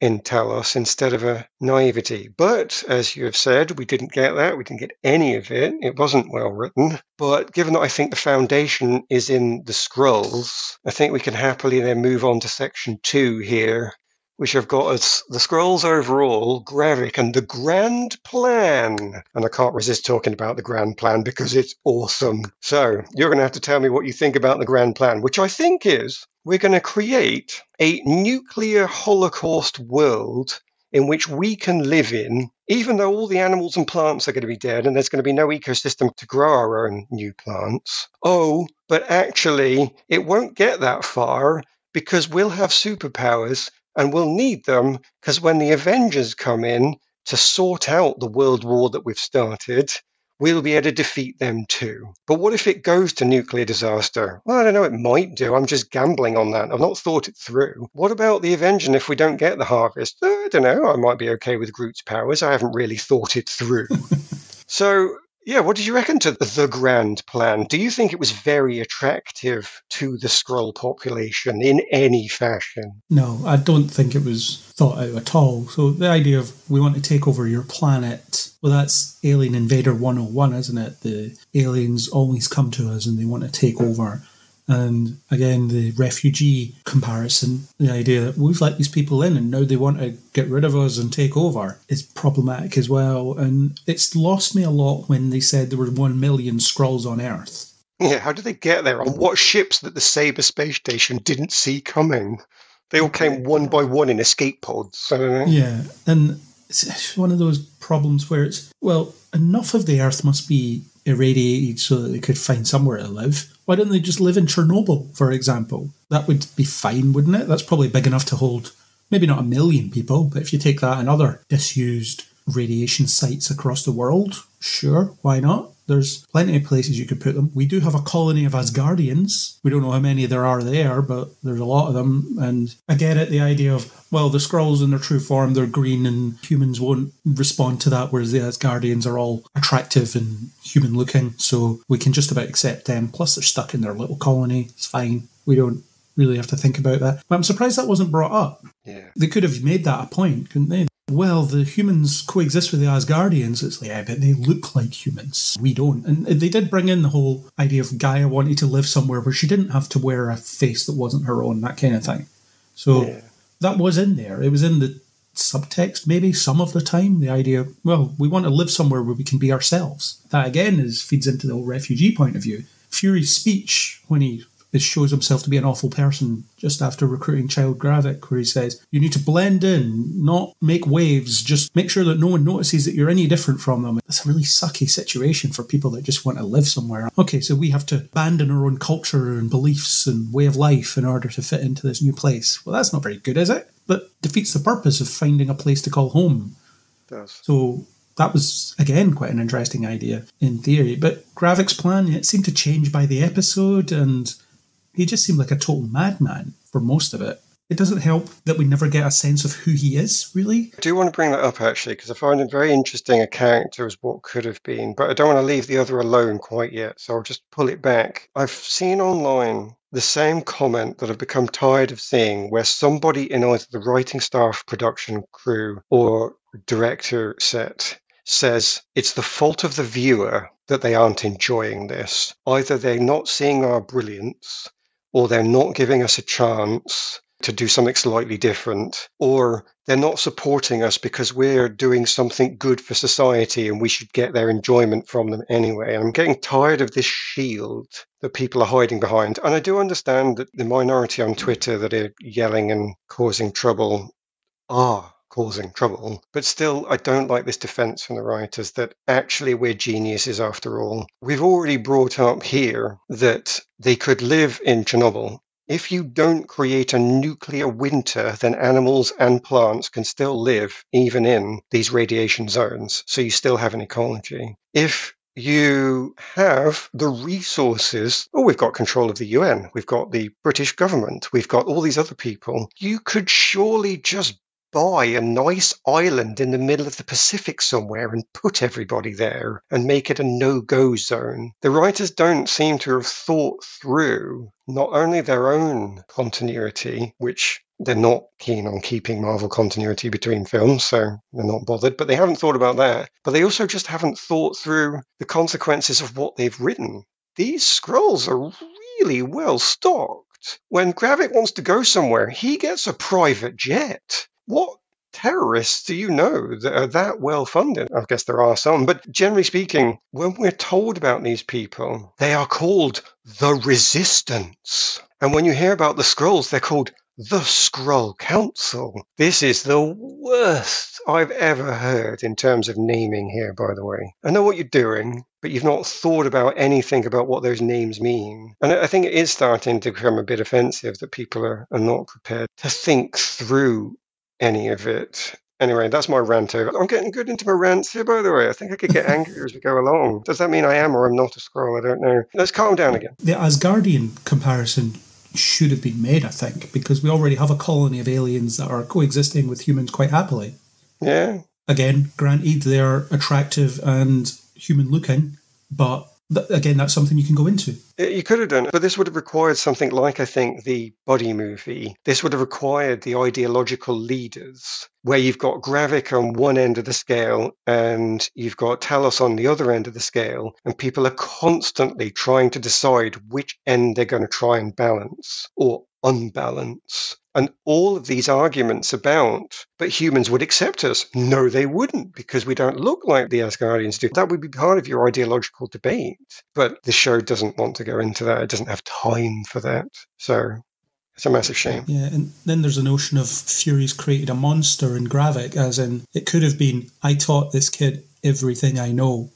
in Talos instead of a naivety. But as you have said, we didn't get that. We didn't get any of it. It wasn't well written. But given that I think the foundation is in the Skrulls, I think we can happily then move on to section two here, which I've got as the Skrulls overall, Gravik, and the grand plan. And I can't resist talking about the grand plan because it's awesome. So you're going to have to tell me what you think about the grand plan, which I think is we're going to create a nuclear holocaust world in which we can live in, even though all the animals and plants are going to be dead and there's going to be no ecosystem to grow our own new plants. Oh, but actually, it won't get that far because we'll have superpowers and we'll need them because when the Avengers come in to sort out the world war that we've started, we'll be able to defeat them too. But what if it goes to nuclear disaster? Well, I don't know, it might do. I'm just gambling on that. I've not thought it through. What about the Avenger if we don't get the harvest? Uh, I don't know. I might be okay with Groot's powers. I haven't really thought it through. so, yeah, what did you reckon to the grand plan? Do you think it was very attractive to the Skrull population in any fashion? No, I don't think it was thought out at all. So the idea of we want to take over your planet, well, that's Alien Invader 101, isn't it? The aliens always come to us and they want to take over. And again, the refugee comparison, the idea that we've let these people in and now they want to get rid of us and take over is problematic as well. And it's lost me a lot when they said there were one million Skrulls on Earth. Yeah, how did they get there? On what ships that the Sabre space station didn't see coming? They all came one by one in escape pods. I don't know. Yeah, and it's one of those problems where it's well, enough of the Earth must be irradiated so that they could find somewhere to live. Why don't they just live in Chernobyl, for example? That would be fine, wouldn't it? That's probably big enough to hold maybe not a million people, but if you take that and other disused radiation sites across the world, sure, why not? There's plenty of places you could put them. We do have a colony of Asgardians. We don't know how many there are there, but there's a lot of them. And I get it, the idea of, well, the Skrulls in their true form, they're green and humans won't respond to that, whereas the Asgardians are all attractive and human looking. So we can just about accept them. Plus, they're stuck in their little colony. It's fine. We don't really have to think about that. But I'm surprised that wasn't brought up. Yeah. They could have made that a point, couldn't they? Well, the humans coexist with the Asgardians. It's like, yeah, but they look like humans. We don't. And they did bring in the whole idea of Gaia wanting to live somewhere where she didn't have to wear a face that wasn't her own, that kind of thing. So Yeah. that was in there. It was in the subtext, maybe some of the time. The idea, well, we want to live somewhere where we can be ourselves. That again is feeds into the whole refugee point of view. Fury's speech when he it shows himself to be an awful person just after recruiting Child Gravik, where he says, You need to blend in, not make waves, just make sure that no one notices that you're any different from them. That's a really sucky situation for people that just want to live somewhere. Okay, so we have to abandon our own culture and beliefs and way of life in order to fit into this new place. Well, that's not very good, is it? But defeats the purpose of finding a place to call home. Does. So that was again quite an interesting idea in theory. But Gravik's plan it seemed to change by the episode, and he just seemed like a total madman for most of it. It doesn't help that we never get a sense of who he is, really. I do want to bring that up actually, because I find him very interesting a character as what could have been, but I don't want to leave the other alone quite yet, so I'll just pull it back. I've seen online the same comment that I've become tired of seeing, where somebody in either the writing staff, production crew, or director set says it's the fault of the viewer that they aren't enjoying this. Either they're not seeing our brilliance, or they're not giving us a chance to do something slightly different, or they're not supporting us because we're doing something good for society and we should get their enjoyment from them anyway. And I'm getting tired of this shield that people are hiding behind. And I do understand that the minority on Twitter that are yelling and causing trouble are causing trouble. But still, I don't like this defense from the writers that actually we're geniuses after all. We've already brought up here that they could live in Chernobyl if you don't create a nuclear winter, then animals and plants can still live even in these radiation zones. So you still have an ecology. If you have the resources. Oh, we've got control of the UN. We've got the British government. We've got all these other people. You could surely just buy a nice island in the middle of the Pacific somewhere and put everybody there and make it a no go zone. The writers don't seem to have thought through not only their own continuity, which they're not keen on keeping Marvel continuity between films, so they're not bothered, but they haven't thought about that. But they also just haven't thought through the consequences of what they've written. These Skrulls are really well stocked. When Gravik wants to go somewhere, he gets a private jet what terrorists do you know that are that well funded? I guess there are some, but generally speaking, when we're told about these people, they are called the resistance. And when you hear about the Skrulls, they're called the Skrull Council. This is the worst I've ever heard in terms of naming here, by the way. I know what you're doing, but you've not thought about anything about what those names mean. And I think it is starting to become a bit offensive that people are, are not prepared to think through any of it. Anyway, that's my rant over. I'm getting good into my rants here, by the way. I think I could get angrier as we go along. Does that mean I am or I'm not a Skrull? I don't know. Let's calm down again. The Asgardian comparison should have been made, I think, because we already have a colony of aliens that are coexisting with humans quite happily. Yeah. Again, granted, they're attractive and human looking, but again, that's something you can go into. You could have done it, but this would have required something like, I think, the body movie. This would have required the ideological leaders, where you've got Gravik on one end of the scale and you've got Talos on the other end of the scale, and people are constantly trying to decide which end they're going to try and balance or unbalance. And all of these arguments about, but humans would accept us. No, they wouldn't, because we don't look like the Asgardians do. That would be part of your ideological debate. But the show doesn't want to go into that. It doesn't have time for that. So it's a massive shame. Yeah, and then there's a notion of Fury's created a monster in Gravik, as in it could have been, I taught this kid everything I know,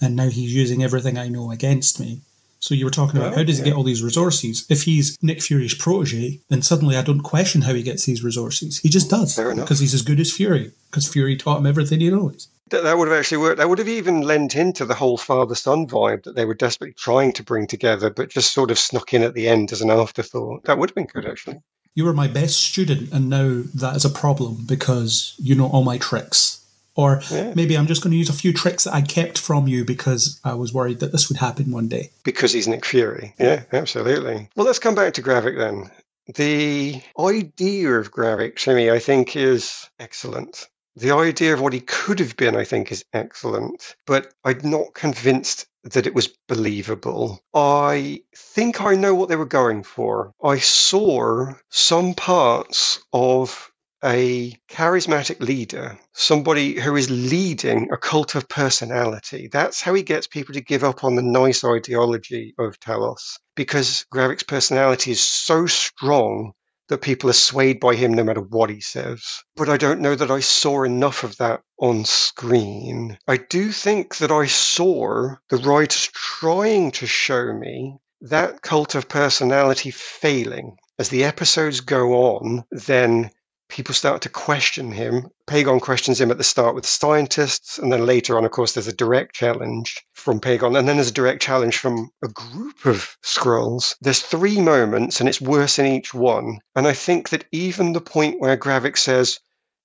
and now he's using everything I know against me. So you were talking about how does he get all these resources? If he's Nick Fury's protege, then suddenly I don't question how he gets these resources. He just does because he's as good as Fury because Fury taught him everything he knows. That, that would have actually worked. That would have even lent into the whole father son vibe that they were desperately trying to bring together, but just sort of snuck in at the end as an afterthought. That would have been good, actually. You were my best student, and now that is a problem because you know all my tricks. Or yeah. maybe I'm just going to use a few tricks that I kept from you because I was worried that this would happen one day. Because he's Nick Fury. Yeah, absolutely. Well, let's come back to Gravik then. The idea of Gravik, to me, I think is excellent. The idea of what he could have been, I think, is excellent, but I'm not convinced that it was believable. I think I know what they were going for. I saw some parts of a charismatic leader, somebody who is leading a cult of personality. That's how he gets people to give up on the nice ideology of Talos, because Gravik's personality is so strong that people are swayed by him no matter what he says. But I don't know that I saw enough of that on screen. I do think that I saw the writers trying to show me that cult of personality failing. As the episodes go on, then people start to question him. Pagon questions him at the start with scientists, and then later on, of course, there's a direct challenge from Pagon, and then there's a direct challenge from a group of Skrulls. There's three moments, and it's worse in each one. And I think that even the point where Gravik says,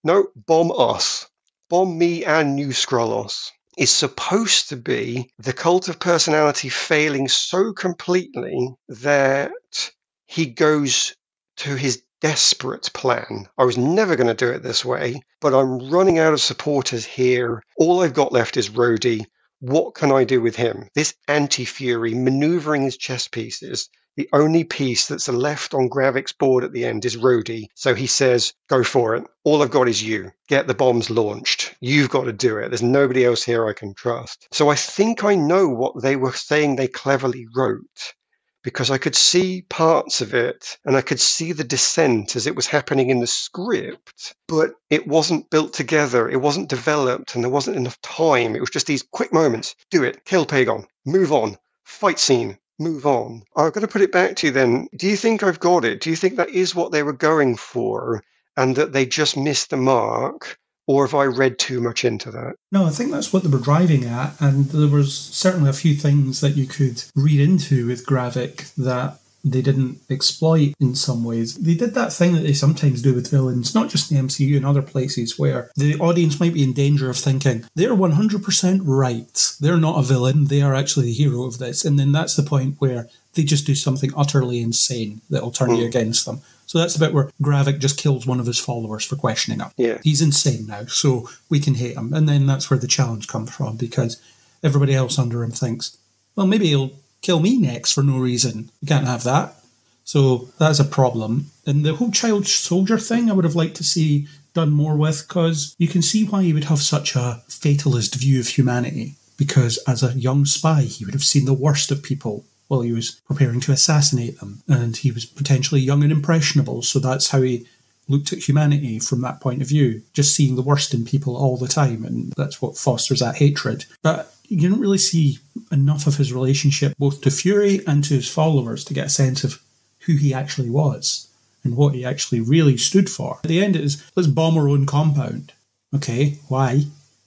No, bomb us, bomb me and New Skrullos, is supposed to be the cult of personality failing so completely that he goes to his desperate plan. I was never going to do it this way, but I'm running out of supporters here. All I've got left is Rhodey. What can I do with him? This anti Fury maneuvering his chess pieces. The only piece that's left on Gravik's board at the end is Rhodey. So he says, Go for it. All I've got is you. Get the bombs launched. You've got to do it. There's nobody else here I can trust. So I think I know what they were saying they cleverly wrote because I could see parts of it and I could see the descent as it was happening in the script, but it wasn't built together, it wasn't developed, and there wasn't enough time. It was just these quick moments do it, kill Pagon, move on, fight scene, move on. I've got to put it back to you then. Do you think I've got it? Do you think that is what they were going for and that they just missed the mark? Or have I read too much into that? No, I think that's what they were driving at, and there was certainly a few things that you could read into with Gravik that they didn't exploit in some ways. They did that thing that they sometimes do with villains, not just in the MCU and other places, where the audience might be in danger of thinking, they're 100% right. They're not a villain, they are actually the hero of this. And then that's the point where they just do something utterly insane that'll turn mm. you hmm. against them. So that's the bit where Gravik just kills one of his followers for questioning him. Yeah. He's insane now, so we can hate him. And then that's where the challenge comes from because everybody else under him thinks, well, maybe he'll kill me next for no reason. You can't have that. So that's a problem. And the whole child soldier thing, I would have liked to see done more with because you can see why he would have such a fatalist view of humanity. Because as a young spy, he would have seen the worst of people while he was preparing to assassinate them. And he was potentially young and impressionable, so that's how he looked at humanity from that point of view, just seeing the worst in people all the time, and that's what fosters that hatred. But you don't really see enough of his relationship both to Fury and to his followers to get a sense of who he actually was and what he actually really stood for. At the end, it is let's bomb our own compound. Okay, why?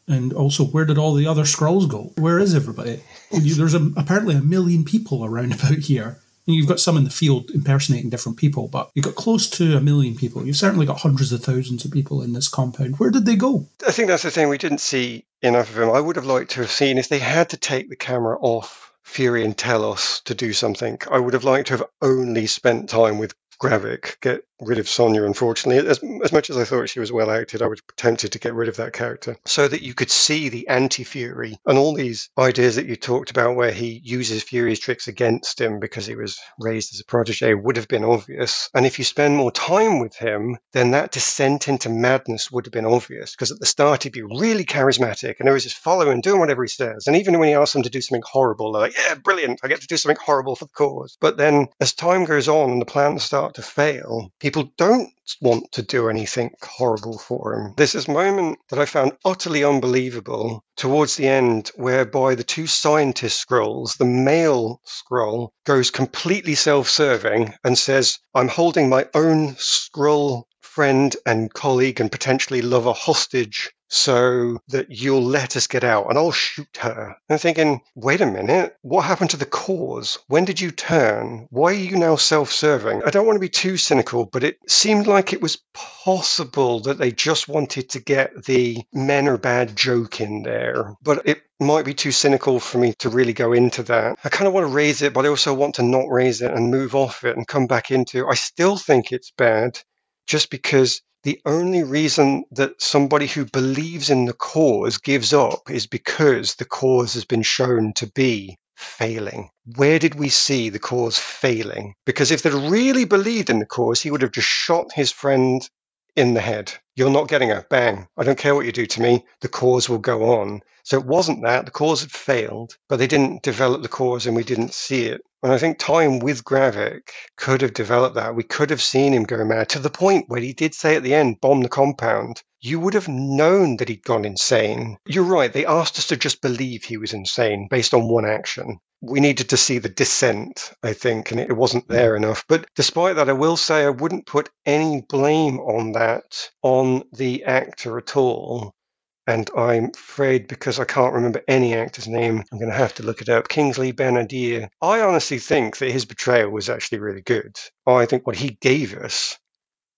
And also, where did all the other Skrulls go? Where is everybody? There's a, apparently a million people around about here. And you've got some in the field impersonating different people, but you've got close to a million people. You've certainly got hundreds of thousands of people in this compound. Where did they go? I think that's the thing. We didn't see enough of him. I would have liked to have seen if they had to take the camera off Fury and Talos to do something. I would have liked to have only spent time with Gravik, get rid of Sonya, unfortunately. As, as much as I thought she was well acted, I was tempted to get rid of that character so that you could see the anti Fury and all these ideas that you talked about where he uses Fury's tricks against him because he was raised as a protege would have been obvious. And if you spend more time with him, then that descent into madness would have been obvious because at the start he'd be really charismatic and was just following, doing whatever he says. And even when he asks them to do something horrible, they're like, yeah, brilliant, I get to do something horrible for the cause. But then as time goes on and the plans start to fail, people don't want to do anything horrible for him. There's this moment that I found utterly unbelievable towards the end, whereby the two scientist Skrulls, the male Skrull, goes completely self serving and says, I'm holding my own Skrull friend and colleague and potentially lover hostage so that you'll let us get out and I'll shoot her. And thinking, wait a minute, what happened to the cause? When did you turn? Why are you now self serving? I don't want to be too cynical, but it seemed like it was possible that they just wanted to get the men are bad joke in there. But it might be too cynical for me to really go into that. I kind of want to raise it, but I also want to not raise it and move off it and come back into I still think it's bad just because the only reason that somebody who believes in the cause gives up is because the cause has been shown to be failing. Where did we see the cause failing? Because if they'd really believed in the cause, he would have just shot his friend in the head. You're not getting a bang. I don't care what you do to me. The cause will go on. So it wasn't that. The cause had failed, but they didn't develop the cause and we didn't see it. And I think time with Gravik could have developed that. We could have seen him go mad to the point where he did say at the end, bomb the compound. You would have known that he'd gone insane. You're right. They asked us to just believe he was insane based on one action. we needed to see the descent, I think, and it wasn't hmm. there enough. But despite that, I will say I wouldn't put any blame on that on the actor at all. And I'm afraid because I can't remember any actor's name, I'm going to have to look it up. Kingsley Ben-Adir. I honestly think that his portrayal was actually really good. I think what he gave us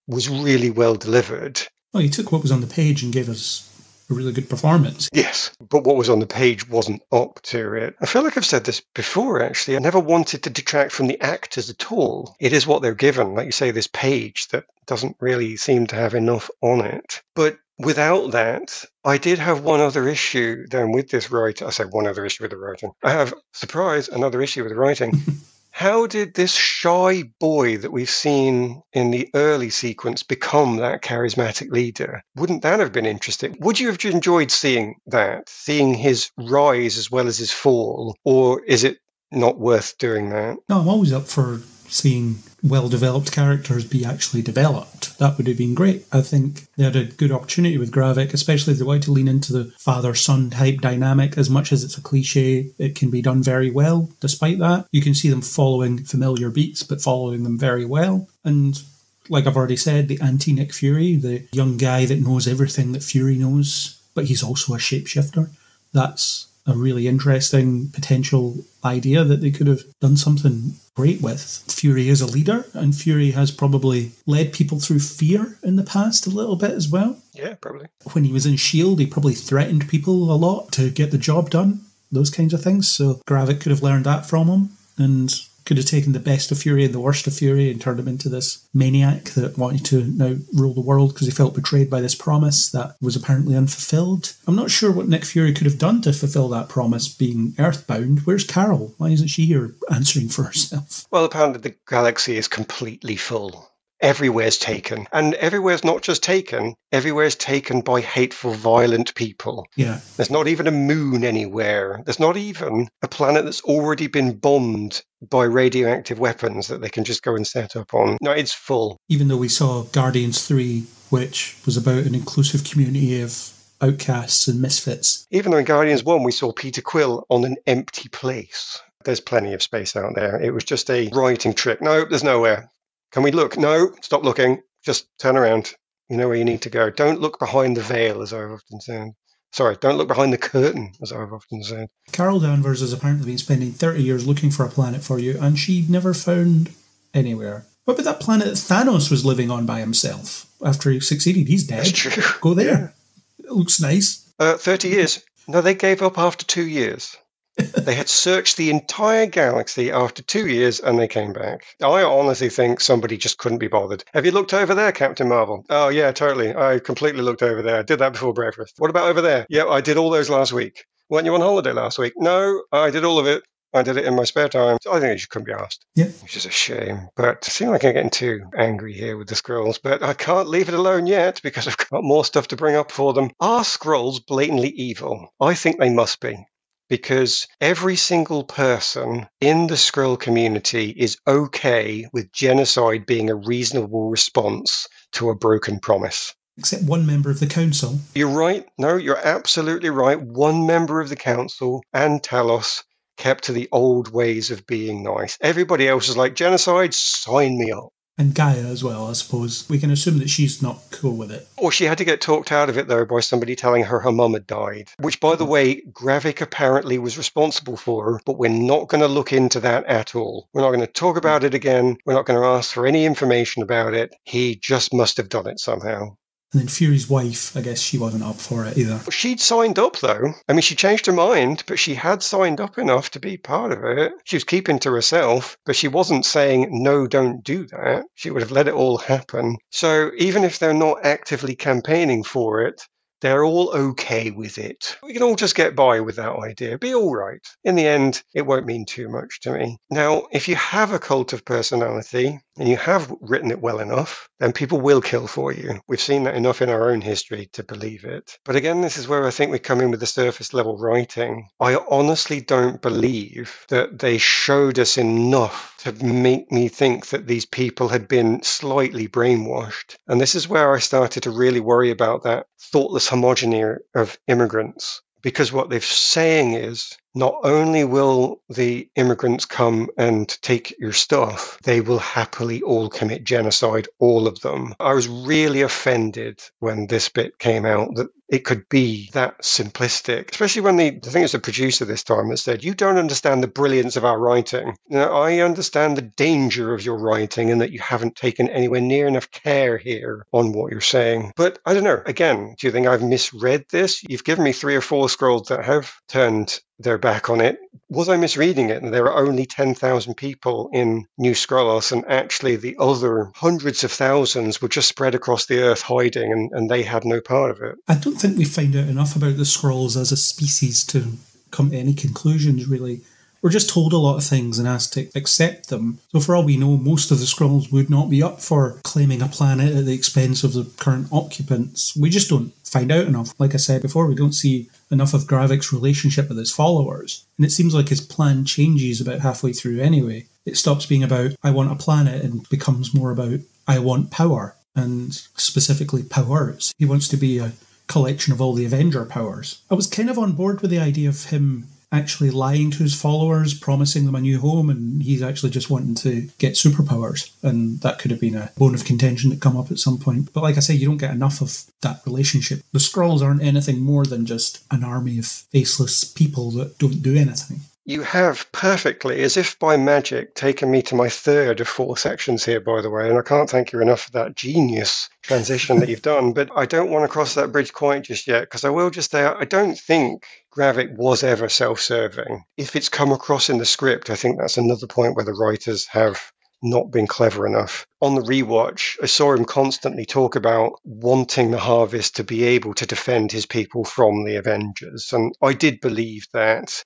was really well delivered. Well, he took what was on the page and gave us a really good performance. Yes, but what was on the page wasn't up to it. I feel like I've said this before, actually. I never wanted to detract from the actors at all. It is what they're given. Like you say, this page that doesn't really seem to have enough on it. But without that, I did have one other issue then with this writing. I say one other issue with the writing. I have, surprise, another issue with the writing. How did this shy boy that we've seen in the early sequence become that charismatic leader? Wouldn't that have been interesting? Would you have enjoyed seeing that, seeing his rise as well as his fall? Or is it not worth doing that? No, I'm always up for seeing well developed characters be actually developed. That would have been great. I think they had a good opportunity with Gravik, especially if they wanted to lean into the father son type dynamic. As much as it's a cliche, it can be done very well. Despite that, you can see them following familiar beats, but following them very well. And like I've already said, the anti Nick Fury, the young guy that knows everything that Fury knows, but he's also a shapeshifter. That's a really interesting potential idea that they could have done something great with. Fury is a leader, and Fury has probably led people through fear in the past a little bit as well. Yeah, probably. When he was in S.H.I.E.L.D., he probably threatened people a lot to get the job done, those kinds of things. So Gravik could have learned that from him. And could have taken the best of Fury and the worst of Fury and turned him into this maniac that wanted to now rule the world because he felt betrayed by this promise that was apparently unfulfilled. I'm not sure what Nick Fury could have done to fulfill that promise being earthbound. Where's Carol? Why isn't she here answering for herself? Well, apparently the galaxy is completely full everywhere's taken. And everywhere's not just taken, everywhere's taken by hateful, violent people. Yeah. There's not even a moon anywhere. There's not even a planet that's already been bombed by radioactive weapons that they can just go and set up on. No, it's full. Even though we saw Guardians 3, which was about an inclusive community of outcasts and misfits. Even though in Guardians 1 we saw Peter Quill on an empty place. There's plenty of space out there. It was just a writing trick. No, there's nowhere. Can we look? No, stop looking. Just turn around. You know where you need to go. Don't look behind the veil, as I've often said. Sorry, don't look behind the curtain, as I've often said. Carol Danvers has apparently been spending 30 years looking for a planet for you, and she never found anywhere. What about that planet that Thanos was living on by himself after he succeeded? He's dead. That's true. Go there. It looks nice. Uh, 30 years. No, they gave up after two years. They had searched the entire galaxy after two years and they came back. I honestly think somebody just couldn't be bothered. Have you looked over there, Captain Marvel? Oh, yeah, totally. I completely looked over there. I did that before breakfast. What about over there? Yeah, I did all those last week. Weren't you on holiday last week? No, I did all of it. I did it in my spare time. So I think you couldn't be asked. Yeah. Which is a shame. But I seem like I'm getting too angry here with the Skrulls. But I can't leave it alone yet because I've got more stuff to bring up for them. Are Skrulls blatantly evil? I think they must be because every single person in the Skrull community is okay with genocide being a reasonable response to a broken promise. Except one member of the council. You're right. No, you're absolutely right. One member of the council and Talos kept to the old ways of being nice. Everybody else is like, genocide, sign me up and Gaia as well, I suppose. We can assume that she's not cool with it. Or she had to get talked out of it, though, by somebody telling her her mum had died. Which, by the way, Gravik apparently was responsible for, but we're not going to look into that at all. We're not going to talk about it again. We're not going to ask for any information about it. He just must have done it somehow. And then Fury's wife, I guess she wasn't up for it either. She'd signed up though. I mean, she changed her mind, but she had signed up enough to be part of it. She was keeping to herself, but she wasn't saying, no, don't do that. She would have let it all happen. So even if they're not actively campaigning for it, they're all okay with it. We can all just get by with that idea, be all right. In the end, it won't mean too much to me. Now, if you have a cult of personality and you have written it well enough, then people will kill for you. We've seen that enough in our own history to believe it. But again, this is where I think we come in with the surface level writing. I honestly don't believe that they showed us enough to make me think that these people had been slightly brainwashed. And this is where I started to really worry about that thoughtless homogeny of immigrants because what they're saying is not only will the immigrants come and take your stuff, they will happily all commit genocide, all of them. I was really offended when this bit came out that it could be that simplistic, especially when the, I think it's the producer this time that said, You don't understand the brilliance of our writing. Now, I understand the danger of your writing and that you haven't taken anywhere near enough care here on what you're saying. But I don't know. Again, do you think I've misread this? You've given me three or four Skrulls that have turned their back on it. Was I misreading it? And there are only 10,000 people in New Skrullos, and actually the other hundreds of thousands were just spread across the earth hiding, and, and they had no part of it. I don't think we find out enough about the Skrulls as a species to come to any conclusions, really. We're just told a lot of things and asked to accept them. So, for all we know, most of the Skrulls would not be up for claiming a planet at the expense of the current occupants. We just don't find out enough. Like I said before, we don't see enough of Gravik's relationship with his followers. And it seems like his plan changes about halfway through anyway. It stops being about, I want a planet, and becomes more about, I want power, and specifically powers. He wants to be a collection of all the Avenger powers. I was kind of on board with the idea of him actually lying to his followers, promising them a new home, and he's actually just wanting to get superpowers. And that could have been a bone of contention that come up at some point. But like I say, you don't get enough of that relationship. The Skrulls aren't anything more than just an army of faceless people that don't do anything. You have perfectly, as if by magic, taken me to my third of four sections here, by the way, and I can't thank you enough for that genius transition that you've done. But I don't want to cross that bridge quite just yet, because I will just say I don't think Gravik was ever self serving. If it's come across in the script, I think that's another point where the writers have not been clever enough. On the rewatch, I saw him constantly talk about wanting the Harvest to be able to defend his people from the Avengers. And I did believe that.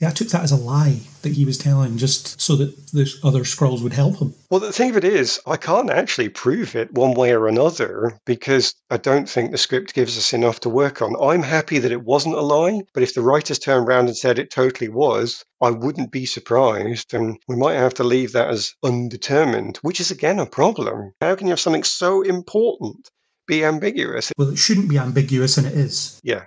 Yeah, I took that as a lie that he was telling just so that the other Skrulls would help him. Well, the thing of it is, I can't actually prove it one way or another because I don't think the script gives us enough to work on. I'm happy that it wasn't a lie, but if the writers turned around and said it totally was, I wouldn't be surprised. And we might have to leave that as undetermined, which is again a problem. How can you have something so important be ambiguous? Well, it shouldn't be ambiguous, and it is. Yeah,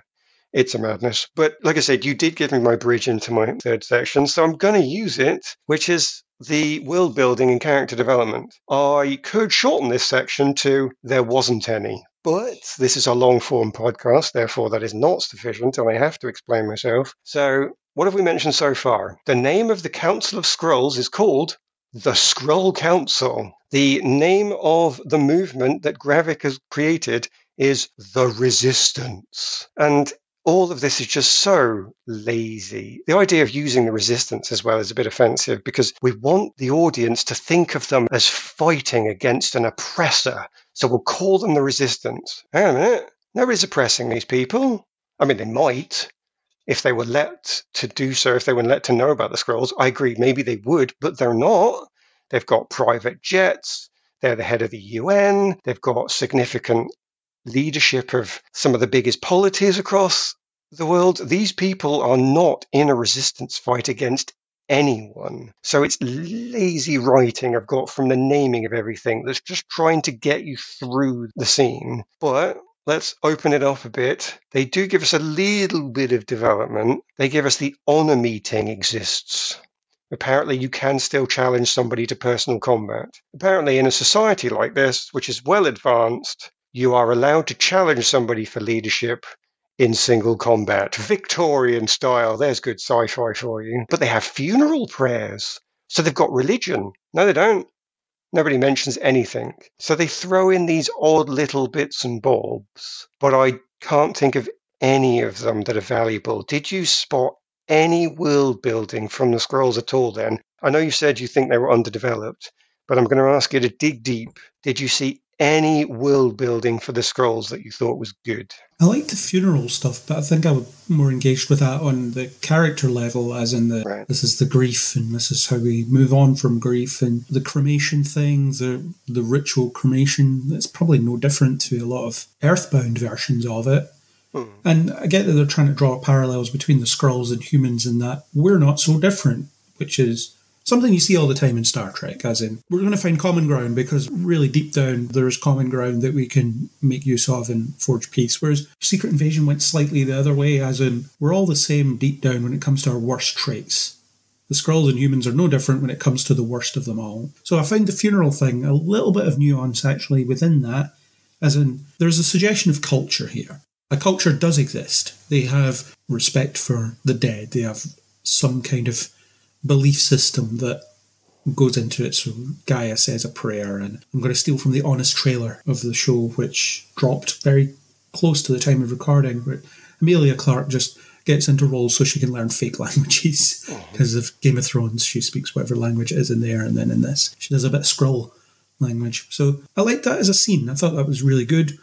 it's a madness. But like I said, you did give me my bridge into my third section, so I'm going to use it, which is the world building and character development. I could shorten this section to there wasn't any. But this is a long form podcast, therefore, that is not sufficient, and I have to explain myself. So, what have we mentioned so far? The name of the Council of Skrulls is called the Skrull Council. The name of the movement that Gravik has created is the Resistance. And all of this is just so lazy. The idea of using the resistance as well is a bit offensive because we want the audience to think of them as fighting against an oppressor. So we'll call them the resistance. Hang on a minute. Nobody's oppressing these people. I mean, they might if they were let to do so, if they were let to know about the Skrulls. I agree, maybe they would, but they're not. They've got private jets. They're the head of the UN. They've got significant leadership of some of the biggest polities across the world, these people are not in a resistance fight against anyone. So it's lazy writing I've got from the naming of everything that's just trying to get you through the scene. But let's open it up a bit. They do give us a little bit of development. They give us the honor meeting exists. Apparently, you can still challenge somebody to personal combat. Apparently, in a society like this, which is well advanced, you are allowed to challenge somebody for leadership in single combat, Victorian style. There's good sci fi for you. But they have funeral prayers. So they've got religion. No, they don't. Nobody mentions anything. So they throw in these odd little bits and bobs, but I can't think of any of them that are valuable. Did you spot any world building from the Skrulls at all then? I know you said you think they were underdeveloped, but I'm going to ask you to dig deep. Did you see any world building for the Skrulls that you thought was good? I like the funeral stuff, but I think I was more engaged with that on the character level, as in the Right. this is the grief and this is how we move on from grief and the cremation thing, the the ritual cremation. It's probably no different to a lot of earthbound versions of it. Hmm. And I get that they're trying to draw parallels between the Skrulls and humans and that we're not so different, which is something you see all the time in Star Trek, as in, we're going to find common ground because really deep down there's common ground that we can make use of and forge peace. Whereas Secret Invasion went slightly the other way, as in, we're all the same deep down when it comes to our worst traits. The Skrulls and humans are no different when it comes to the worst of them all. So I found the funeral thing a little bit of nuance actually within that, as in, there's a suggestion of culture here. A culture does exist. They have respect for the dead. They have some kind of belief system that goes into it. So Gaia says a prayer, and I'm going to steal from the honest trailer of the show, which dropped very close to the time of recording. But Emilia Clarke just gets into roles so she can learn fake languages oh. because of Game of Thrones. She speaks whatever language it is in there, and then in this, she does a bit of Skrull language. So I like that as a scene. I thought that was really good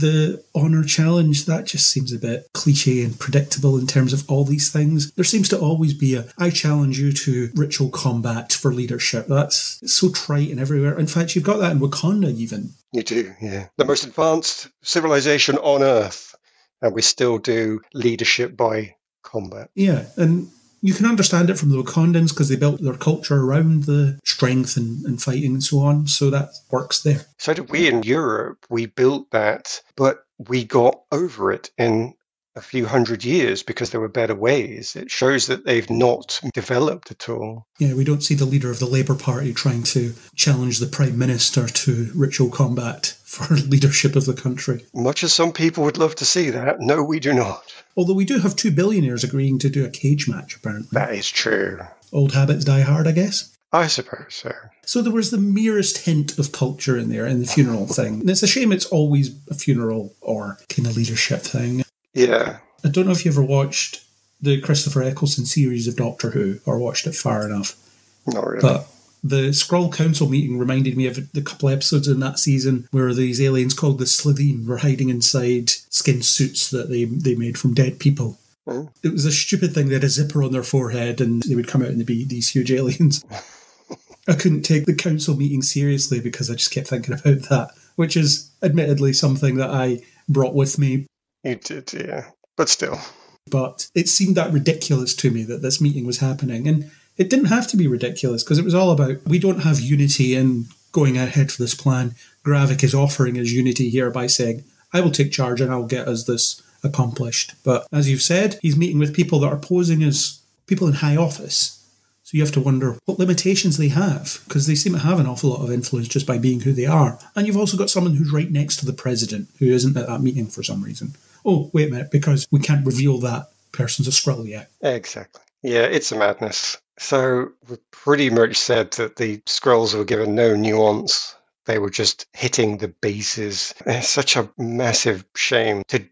the honor challenge that just seems a bit cliche and predictable in terms of all these things there seems to always be a i challenge you to ritual combat for leadership that's so trite and everywhere in fact you've got that in wakanda even You do, yeah. The most advanced civilization on Earth, and we still do leadership by combat. yeah and you can understand it from the wakandans because they built their culture around the strength and, and fighting and so on so that works there So did we in Europe. We built that, but we got over it in a few hundred years because there were better ways. It shows that they've not developed at all. Yeah, we don't see the leader of the Labour Party trying to challenge the Prime Minister to ritual combat for leadership of the country. Much as some people would love to see that, no, we do not. Although we do have two billionaires agreeing to do a cage match, apparently. That is true. Old habits die hard, I guess. I suppose so. So there was the merest hint of culture in there in the funeral thing. And it's a shame it's always a funeral or kind of leadership thing. Yeah. I don't know if you ever watched the Christopher Eccleston series of Doctor Who or watched it far enough. Not really. But the Skrull Council meeting reminded me of the couple episodes in that season where these aliens called the Slitheen were hiding inside skin suits that they, they made from dead people. Oh. It was a stupid thing. They had a zipper on their forehead and they would come out and they'd be these huge aliens. I couldn't take the council meeting seriously because I just kept thinking about that, which is admittedly something that I brought with me you did, yeah. But still. but it seemed that ridiculous to me that this meeting was happening. And it didn't have to be ridiculous because it was all about we don't have unity in going ahead for this plan. Gravik is offering us unity here by saying, I will take charge and I'll get us this accomplished. But as you've said, he's meeting with people that are posing as people in high office. So you have to wonder what limitations they have because they seem to have an awful lot of influence just by being who they are. And you've also got someone who's right next to the president who isn't at that meeting for some reason. Oh, wait a minute, because we can't reveal that person's a Skrull yet. Exactly. Yeah, it's a madness. So we pretty much said that the Skrulls were given no nuance. They were just hitting the bases. It's such a massive shame to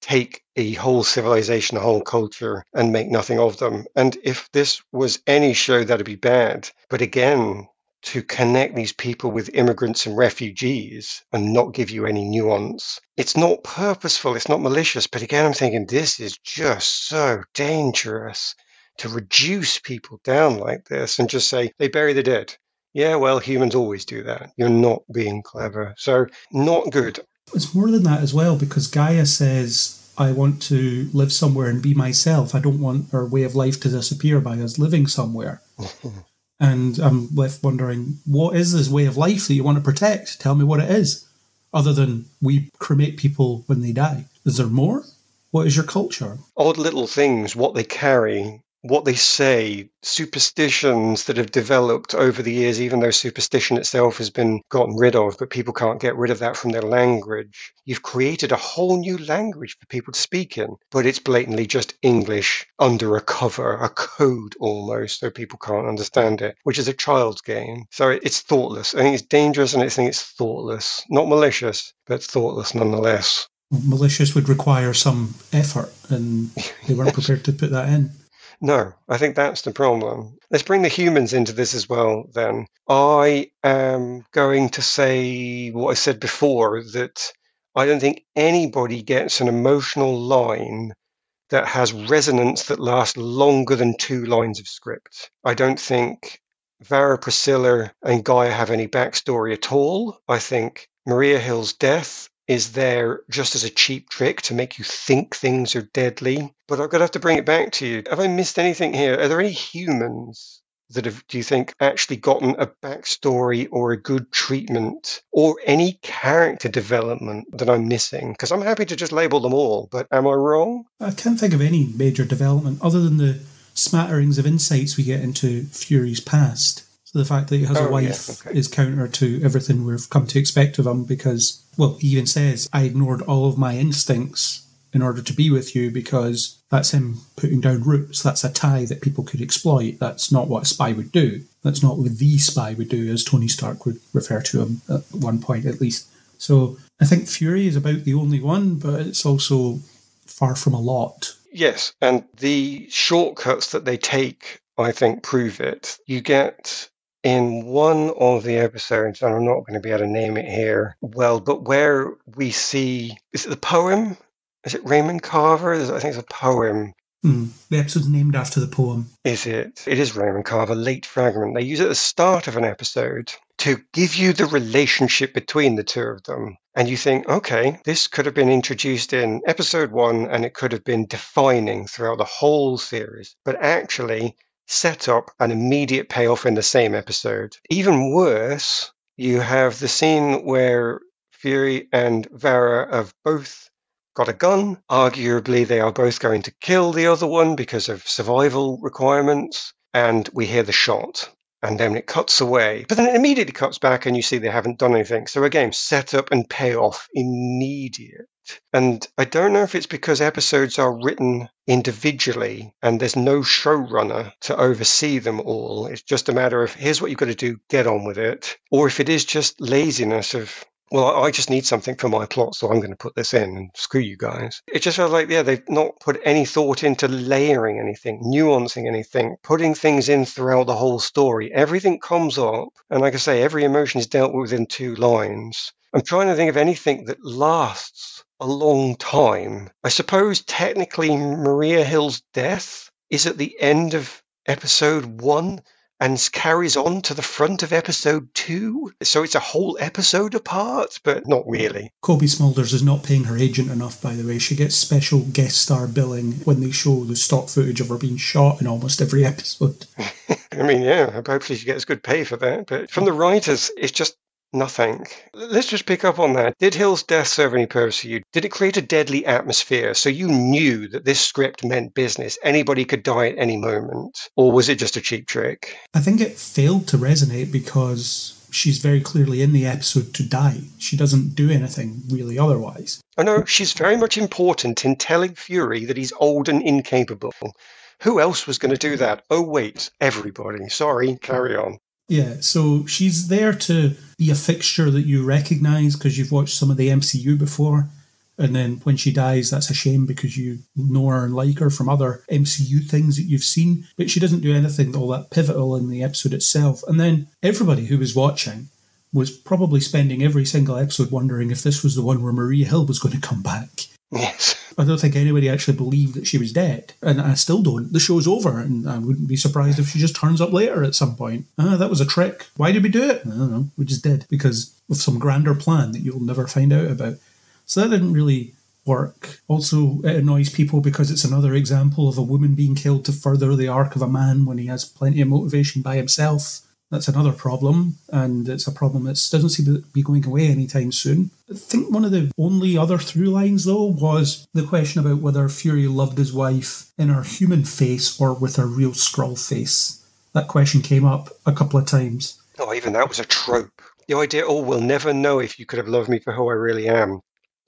take a whole civilization, a whole culture, and make nothing of them. And if this was any show, that'd be bad. But again, to connect these people with immigrants and refugees and not give you any nuance. It's not purposeful, it's not malicious, but again, I'm thinking this is just so dangerous to reduce people down like this and just say they bury the dead. Yeah, well, humans always do that. You're not being clever. So, not good. It's more than that as well because Gaia says, I want to live somewhere and be myself. I don't want our way of life to disappear by us living somewhere. and I'm left wondering, what is this way of life that you want to protect? Tell me what it is. Other than we cremate people when they die. Is there more? What is your culture? Odd little things, what they carry, what they say, superstitions that have developed over the years, even though superstition itself has been gotten rid of, but people can't get rid of that from their language. You've created a whole new language for people to speak in, but it's blatantly just English under a cover, a code almost, so people can't understand it, which is a child's game. So it's thoughtless. I think it's dangerous and I think it's thoughtless. Not malicious, but thoughtless nonetheless. Malicious would require some effort, and they weren't prepared to put that in. No, I think that's the problem. Let's bring the humans into this as well, then. I am going to say what I said before that I don't think anybody gets an emotional line that has resonance that lasts longer than two lines of script. I don't think Vera Priscilla, and Gaia have any backstory at all. I think Maria Hill's death is there just as a cheap trick to make you think things are deadly. But I'm going to have to bring it back to you. Have I missed anything here? Are there any humans that have, do you think, actually gotten a backstory or a good treatment or any character development that I'm missing? Because I'm happy to just label them all, but am I wrong? I can't think of any major development other than the smatterings of insights we get into Fury's past. The fact that he has Oh, a wife okay. is counter to everything we've come to expect of him because, well, he even says, I ignored all of my instincts in order to be with you because that's him putting down roots. That's a tie that people could exploit. That's not what a spy would do. That's not what the spy would do, as Tony Stark would refer to him at one point at least. So I think Fury is about the only one, but it's also far from a lot. Yes, and the shortcuts that they take, I think, prove it. You get in one of the episodes, and I'm not going to be able to name it here, well, but where we see, is it the poem? Is it Raymond Carver? I think it's a poem. Hmm. The episode's named after the poem. Is it? It is Raymond Carver, Late Fragment. They use it at the start of an episode to give you the relationship between the two of them. And you think, okay, this could have been introduced in episode one and it could have been defining throughout the whole series, but actually set up an immediate payoff in the same episode. Even worse, you have the scene where Fury and Vara have both got a gun. Arguably, they are both going to kill the other one because of survival requirements. And we hear the shot. And then it cuts away. But then it immediately cuts back, and you see they haven't done anything. So, again, set up and payoff immediate. And I don't know if it's because episodes are written individually and there's no showrunner to oversee them all. It's just a matter of here's what you've got to do, get on with it. Or if it is just laziness of well, I just need something for my plot, so I'm going to put this in and screw you guys. It just feels like, yeah, they've not put any thought into layering anything, nuancing anything, putting things in throughout the whole story. Everything comes up, and like I say, every emotion is dealt with in two lines. I'm trying to think of anything that lasts a long time. I suppose technically Maria Hill's death is at the end of episode one and carries on to the front of episode two. So it's a whole episode apart, but not really. Cobie Smulders is not paying her agent enough, by the way. She gets special guest star billing when they show the stock footage of her being shot in almost every episode. I mean, yeah, hopefully she gets good pay for that. But from the writers, it's just nothing. Let's just pick up on that. Did Hill's death serve any purpose for you? Did it create a deadly atmosphere so you knew that this script meant business? Anybody could die at any moment? Or was it just a cheap trick? I think it failed to resonate because she's very clearly in the episode to die. She doesn't do anything really otherwise. Oh, I know she's very much important in telling Fury that he's old and incapable. Who else was going to do that? Oh, wait, everybody. Sorry, carry on. Yeah, so she's there to be a fixture that you recognise because you've watched some of the MCU before. And then when she dies, that's a shame because you know her and like her from other MCU things that you've seen. But she doesn't do anything all that pivotal in the episode itself. And then everybody who was watching was probably spending every single episode wondering if this was the one where Maria Hill was going to come back. Yes. I don't think anybody actually believed that she was dead. And I still don't. The show's over, and I wouldn't be surprised if she just turns up later at some point. Ah, that was a trick. Why did we do it? I don't know. We just did because of some grander plan that you'll never find out about. So that didn't really work. Also, it annoys people because it's another example of a woman being killed to further the arc of a man when he has plenty of motivation by himself. That's another problem, and it's a problem that doesn't seem to be going away anytime soon. I think one of the only other through lines, though, was the question about whether Fury loved his wife in her human face or with her real Skrull face. That question came up a couple of times. Oh, even that was a trope. The idea, oh, we'll never know if you could have loved me for who I really am.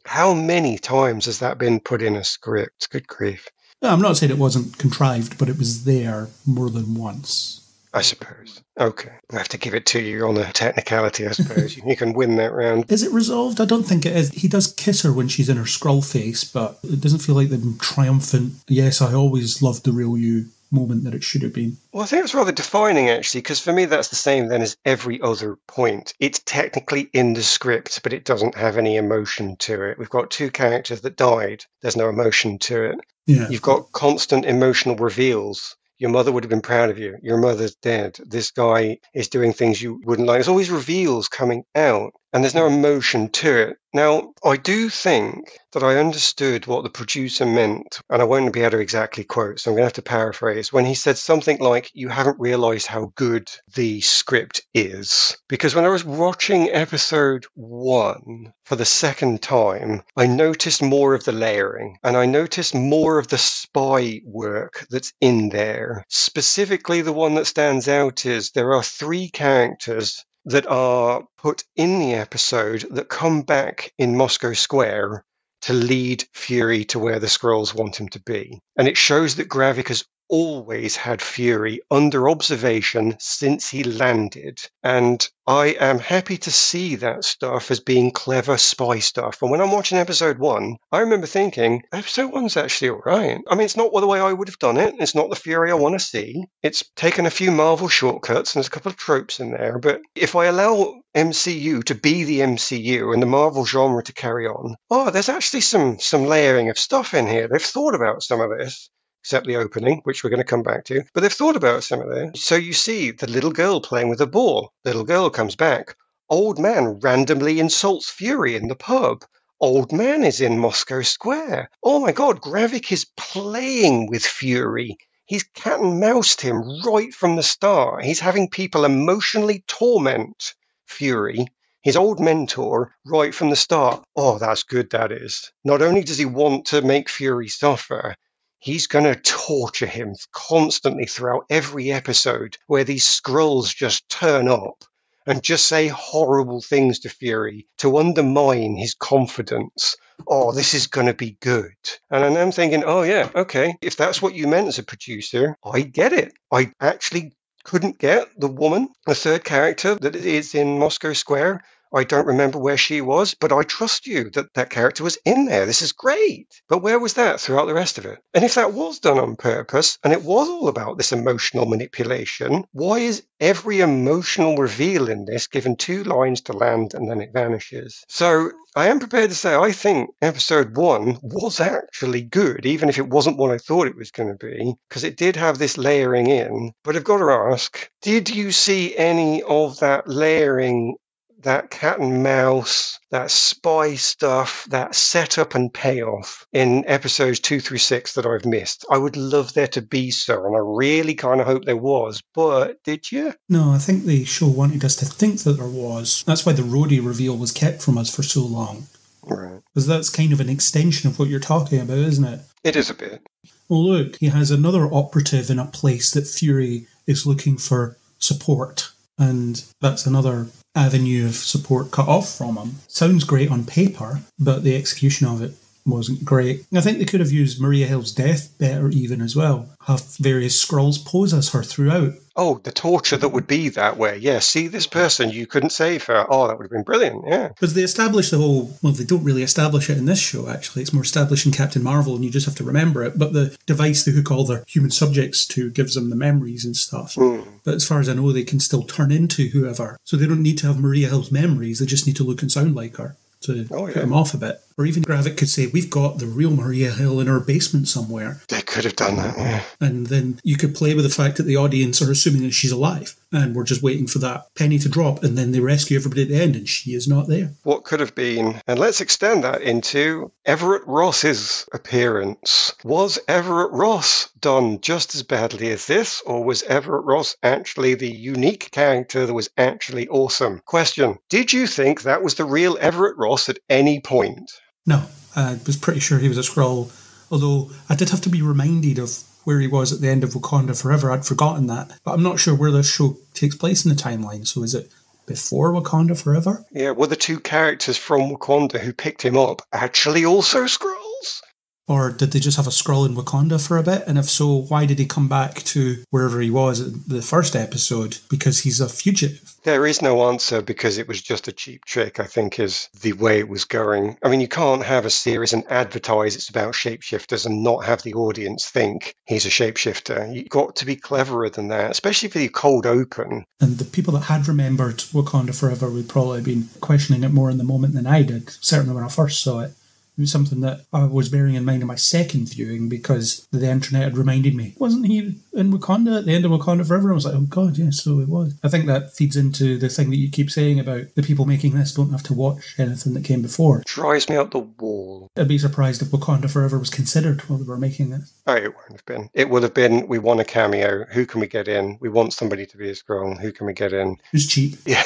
How many times has that been put in a script? Good grief. I'm not saying it wasn't contrived, but it was there more than once. I suppose. Okay. I have to give it to you on a technicality, I suppose. you can win that round. Is it resolved? I don't think it is. He does kiss her when she's in her Skrull face, but it doesn't feel like the triumphant, yes, I always loved the real you moment that it should have been. Well, I think it's rather defining, actually, because for me, that's the same then as every other point. It's technically in the script, but it doesn't have any emotion to it. We've got two characters that died. There's no emotion to it. Yeah. You've got constant emotional reveals. Your mother would have been proud of you. Your mother's dead. This guy is doing things you wouldn't like. There's always reveals coming out. And there's no emotion to it. Now, I do think that I understood what the producer meant, and I won't be able to exactly quote, so I'm going to have to paraphrase, when he said something like, You haven't realized how good the script is. Because when I was watching episode one for the second time, I noticed more of the layering, and I noticed more of the spy work that's in there. Specifically, the one that stands out is there are three characters that are put in the episode that come back in Moscow Square to lead Fury to where the Skrulls want him to be. And it shows that Gravik has always had Fury under observation since he landed. And I am happy to see that stuff as being clever spy stuff. And when I'm watching episode one, I remember thinking, episode one's actually all right. I mean, it's not the way I would have done it. It's not the Fury I want to see. It's taken a few Marvel shortcuts and there's a couple of tropes in there. But if I allow MCU to be the MCU and the Marvel genre to carry on, oh, there's actually some some layering of stuff in here. They've thought about some of this except the opening, which we're going to come back to. But they've thought about some of this. So you see the little girl playing with a ball. Little girl comes back. Old man randomly insults Fury in the pub. Old man is in Moscow Square. Oh my god, Gravik is playing with Fury. He's cat and moused him right from the start. He's having people emotionally torment Fury his old mentor right from the start. Oh, that's good, that is. Not only does he want to make Fury suffer, he's going to torture him constantly throughout every episode where these Skrulls just turn up and just say horrible things to Fury to undermine his confidence. Oh, this is going to be good. And I'm thinking, oh, yeah, okay. If that's what you meant as a producer, I get it. I actually couldn't get the woman, the third character that is in Moscow Square. I don't remember where she was, but I trust you that that character was in there. This is great. But where was that throughout the rest of it? And if that was done on purpose and it was all about this emotional manipulation, why is every emotional reveal in this given two lines to land and then it vanishes? So I am prepared to say I think episode one was actually good, even if it wasn't what I thought it was going to be, because it did have this layering in. But I've got to ask, did you see any of that layering that cat and mouse, that spy stuff, that setup and payoff in episodes two through six that I've missed. I would love there to be so, and I really kind of hope there was. But did you? No, I think the show wanted us to think that there was. That's why the Rhodey reveal was kept from us for so long. Right. Because that's kind of an extension of what you're talking about, isn't it? It is a bit. Well, look, he has another operative in a place that Fury is looking for support. And that's another avenue of support cut off from him. Sounds great on paper, but the execution of it wasn't great. I think they could have used Maria Hill's death better, even as well. Have various Skrulls pose as her throughout. Oh, the torture that would be that way. Yeah, see this person, you couldn't save her. Oh, that would have been brilliant. Yeah. Because they establish the whole, well, they don't really establish it in this show, actually. It's more established in Captain Marvel, and you just have to remember it. But the device they hook all their human subjects to gives them the memories and stuff. Mm. But as far as I know, they can still turn into whoever. So they don't need to have Maria Hill's memories, they just need to look and sound like her to Oh, put them off a bit. Or even Gravik could say, We've got the real Maria Hill in her basement somewhere. They could have done that. Yeah. And then you could play with the fact that the audience are assuming that she's alive. And we're just waiting for that penny to drop. And then they rescue everybody at the end, and she is not there. What could have been, and let's extend that into Everett Ross's appearance. Was Everett Ross done just as badly as this, or was Everett Ross actually the unique character that was actually awesome? Question Did you think that was the real Everett Ross at any point? No, I was pretty sure he was a Skrull. Although I did have to be reminded of where he was at the end of Wakanda Forever. I'd forgotten that. But I'm not sure where this show takes place in the timeline. So is it before Wakanda Forever? Yeah, were the two characters from Wakanda who picked him up actually also Skrulls? Or did they just have a Skrull in Wakanda for a bit? And if so, why did he come back to wherever he was in the first episode? Because he's a fugitive. There is no answer because it was just a cheap trick, I think, is the way it was going. I mean, you can't have a series and advertise it's about shapeshifters and not have the audience think he's a shapeshifter. You've got to be cleverer than that, especially for the cold open. And the people that had remembered Wakanda Forever would probably have been questioning it more in the moment than I did, certainly when I first saw it. It was something that I was bearing in mind in my second viewing because the internet had reminded me. Wasn't he in Wakanda at the end of Wakanda Forever? I was like, oh god, yes, so it was. I think that feeds into the thing that you keep saying about the people making this don't have to watch anything that came before. Drives me up the wall. I'd be surprised if Wakanda Forever was considered while they were making this. Oh, it won't have been. It would have been. We want a cameo. Who can we get in? We want somebody to be as Skrull. Who can we get in? Who's cheap? Yeah.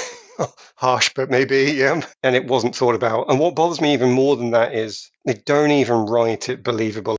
Harsh, but maybe, yeah. And it wasn't thought about. And what bothers me even more than that is they don't even write it believable.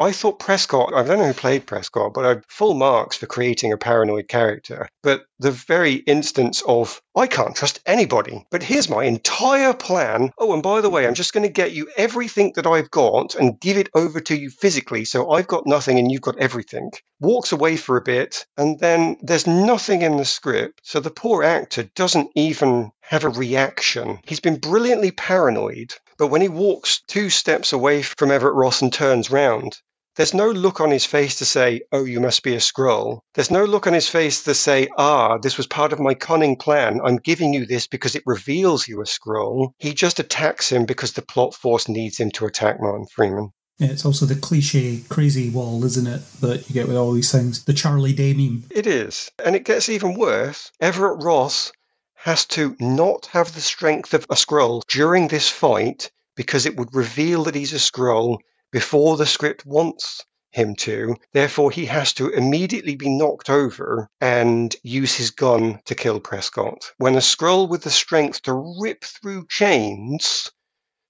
I thought Prescod, I don't know who played Prescod, but I full marks for creating a paranoid character. But the very instance of, I can't trust anybody, but here's my entire plan. Oh, and by the way, I'm just going to get you everything that I've got and give it over to you physically. So I've got nothing and you've got everything. Walks away for a bit, and then there's nothing in the script. So the poor actor doesn't even have a reaction. He's been brilliantly paranoid, but when he walks two steps away from Everett Ross and turns round, there's no look on his face to say, oh, you must be a Skrull. There's no look on his face to say, ah, this was part of my cunning plan. I'm giving you this because it reveals you a Skrull. He just attacks him because the plot force needs him to attack Martin Freeman. Yeah, it's also the cliche crazy wall, isn't it, that you get with all these things. The Charlie Day meme. It is. And it gets even worse. Everett Ross has to not have the strength of a Skrull during this fight because it would reveal that he's a Skrull before the script wants him to. Therefore, he has to immediately be knocked over and use his gun to kill Prescod. When a Skrull with the strength to rip through chains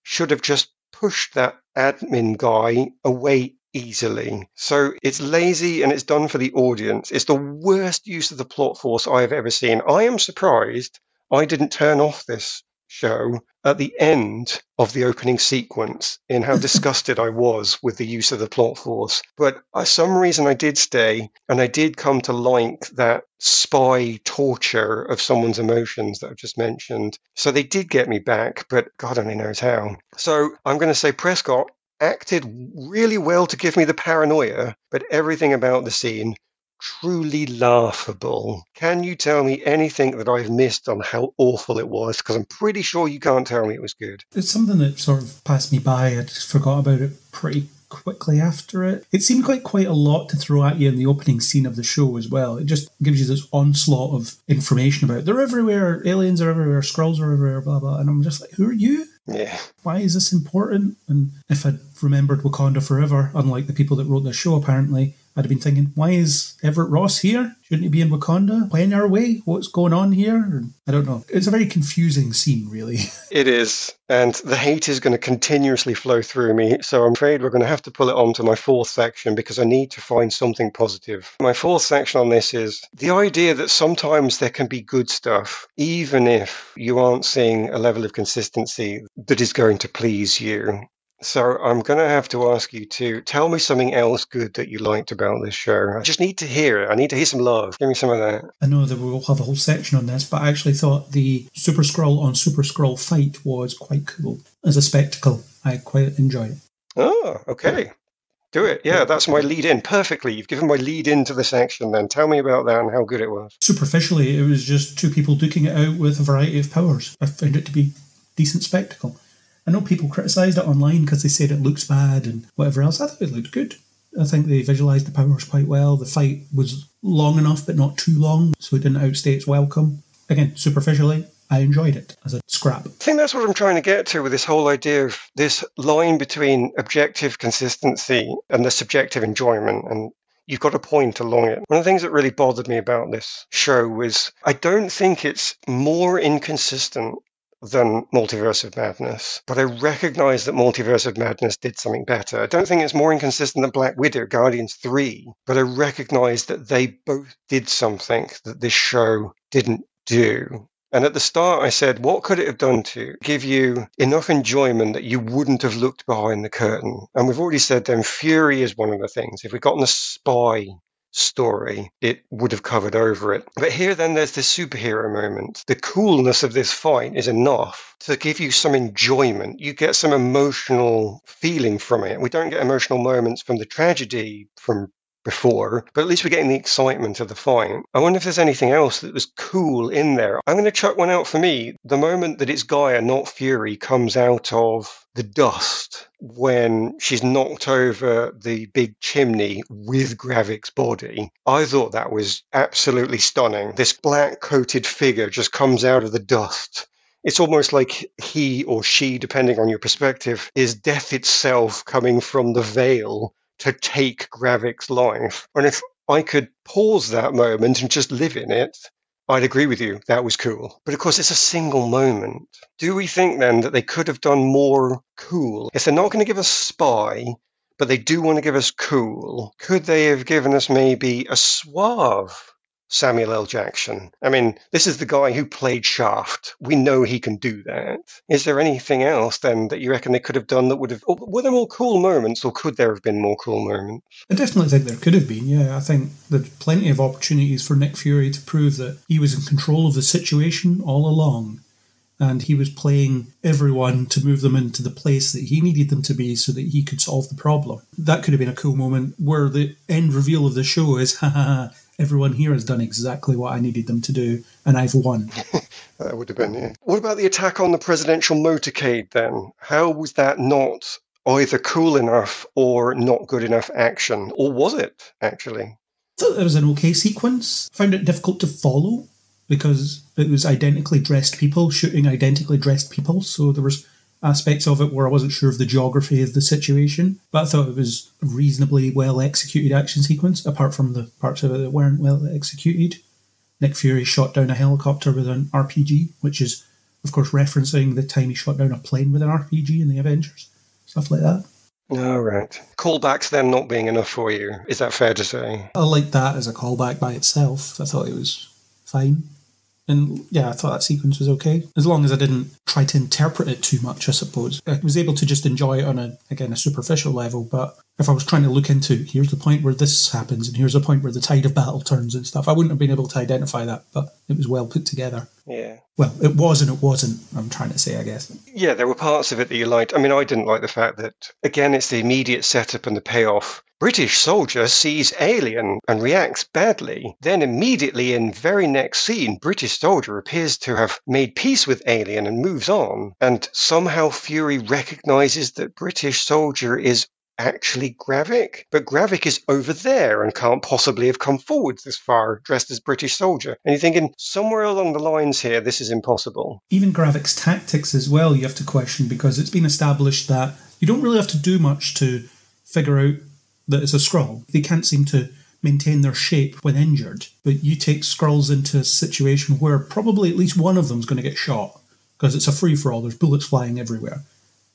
should have just pushed that admin guy away easily. So it's lazy and it's done for the audience. It's the worst use of the plot force I've ever seen. I am surprised I didn't turn off this show at the end of the opening sequence in how disgusted I was with the use of the plot force. But for some reason I did stay and I did come to like that spy torture of someone's emotions that I've just mentioned. So they did get me back, but God only knows how. So I'm going to say Prescod acted really well to give me the paranoia, but everything about the scene truly laughable. Can you tell me anything that I've missed on how awful it was? Because I'm pretty sure you can't tell me it was good. It's something that sort of passed me by. I just forgot about it pretty quickly after it. It seemed like quite a lot to throw at you in the opening scene of the show as well. It just gives you this onslaught of information about they're everywhere, aliens are everywhere, Skrulls are everywhere, blah blah. And I'm just like, who are you? Yeah. Why is this important? And if I'd remembered Wakanda forever, unlike the people that wrote the show apparently, I'd have been thinking, why is Everett Ross here? Shouldn't he be in Wakanda? When are we? What's going on here? I don't know. It's a very confusing scene, really. It is. And the hate is going to continuously flow through me. So I'm afraid we're going to have to pull it on to my fourth section because I need to find something positive. My fourth section on this is the idea that sometimes there can be good stuff, even if you aren't seeing a level of consistency that is going to please you. So I'm going to have to ask you to tell me something else good that you liked about this show. I just need to hear it. I need to hear some love. Give me some of that. I know that we'll have a whole section on this, but I actually thought the Super Skrull on Super Skrull fight was quite cool as a spectacle. I quite enjoyed it. Oh, okay. Do it. Yeah, that's my lead in. Perfectly. You've given my lead into the section then. Tell me about that and how good it was. Superficially, it was just two people duking it out with a variety of powers. I found it to be decent spectacle. I know people criticised it online because they said it looks bad and whatever else. I thought it looked good. I think they visualised the powers quite well. The fight was long enough, but not too long, so it didn't outstay its welcome. Again, superficially, I enjoyed it as a scrap. I think that's what I'm trying to get to with this whole idea of this line between objective consistency and the subjective enjoyment. And you've got a point along it. One of the things that really bothered me about this show was I don't think it's more inconsistent than Multiverse of Madness, but I recognize that Multiverse of Madness did something better. I don't think it's more inconsistent than Black Widow, Guardians 3, but I recognize that they both did something that this show didn't do. And at the start, I said, what could it have done to give you enough enjoyment that you wouldn't have looked behind the curtain? And we've already said then Fury is one of the things. If we'd gotten a spy story, it would have covered over it. But here, then, there's this superhero moment. The coolness of this fight is enough to give you some enjoyment. You get some emotional feeling from it. We don't get emotional moments from the tragedy from before, but at least we're getting the excitement of the fight. I wonder if there's anything else that was cool in there. I'm going to chuck one out for me. The moment that it's Gaia, not Fury, comes out of the dust when she's knocked over the big chimney with Gravik's body. I thought that was absolutely stunning. This black coated figure just comes out of the dust it's almost like he or she, depending on your perspective, is death itself coming from the veil to take Gravik's life. And if I could pause that moment and just live in it, I'd agree with you. That was cool. But of course, it's a single moment. Do we think then that they could have done more cool? If they're not going to give us spy, but they do want to give us cool, could they have given us maybe a suave Samuel L. Jackson. I mean, this is the guy who played Shaft. We know he can do that. Is there anything else then that you reckon they could have done that would have. Oh, were there more cool moments, or could there have been more cool moments? I definitely think there could have been, yeah. I think there's plenty of opportunities for Nick Fury to prove that he was in control of the situation all along. And he was playing everyone to move them into the place that he needed them to be so that he could solve the problem. That could have been a cool moment where the end reveal of the show is, ha ha, everyone here has done exactly what I needed them to do, and I've won. that would have been, yeah. What about the attack on the presidential motorcade then? How was that not either cool enough or not good enough action? Or was it, actually? I thought it was an okay sequence. Found it difficult to follow because it was identically dressed people shooting identically dressed people, so there was aspects of it where I wasn't sure of the geography of the situation, but I thought it was a reasonably well executed action sequence, apart from the parts of it that weren't well executed. Nick Fury shot down a helicopter with an RPG, which is, of course, referencing the time he shot down a plane with an RPG in the Avengers. Stuff like that. All right. Callbacks then not being enough for you. Is that fair to say? I like that as a callback by itself. I thought it was fine. And yeah, I thought that sequence was okay. As long as I didn't try to interpret it too much, I suppose. I was able to just enjoy it on a, again, a superficial level. But if I was trying to look into, here's the point where this happens and here's the point where the tide of battle turns and stuff, I wouldn't have been able to identify that, but it was well put together. Yeah. Well, it was and it wasn't, I'm trying to say, I guess. Yeah, there were parts of it that you liked. I mean, I didn't like the fact that, again, it's the immediate setup and the payoff British soldier sees alien and reacts badly. Then immediately in very next scene, British soldier appears to have made peace with alien and moves on. And somehow Fury recognizes that British soldier is actually Gravik, but Gravik is over there and can't possibly have come forwards this far dressed as British soldier. And you're thinking, somewhere along the lines here, this is impossible. Even Gravik's tactics as well, you have to question because it's been established that you don't really have to do much to figure out that it's a Skrull. They can't seem to maintain their shape when injured. But you take Skrulls into a situation where probably at least one of them's going to get shot because it's a free for all. There's bullets flying everywhere.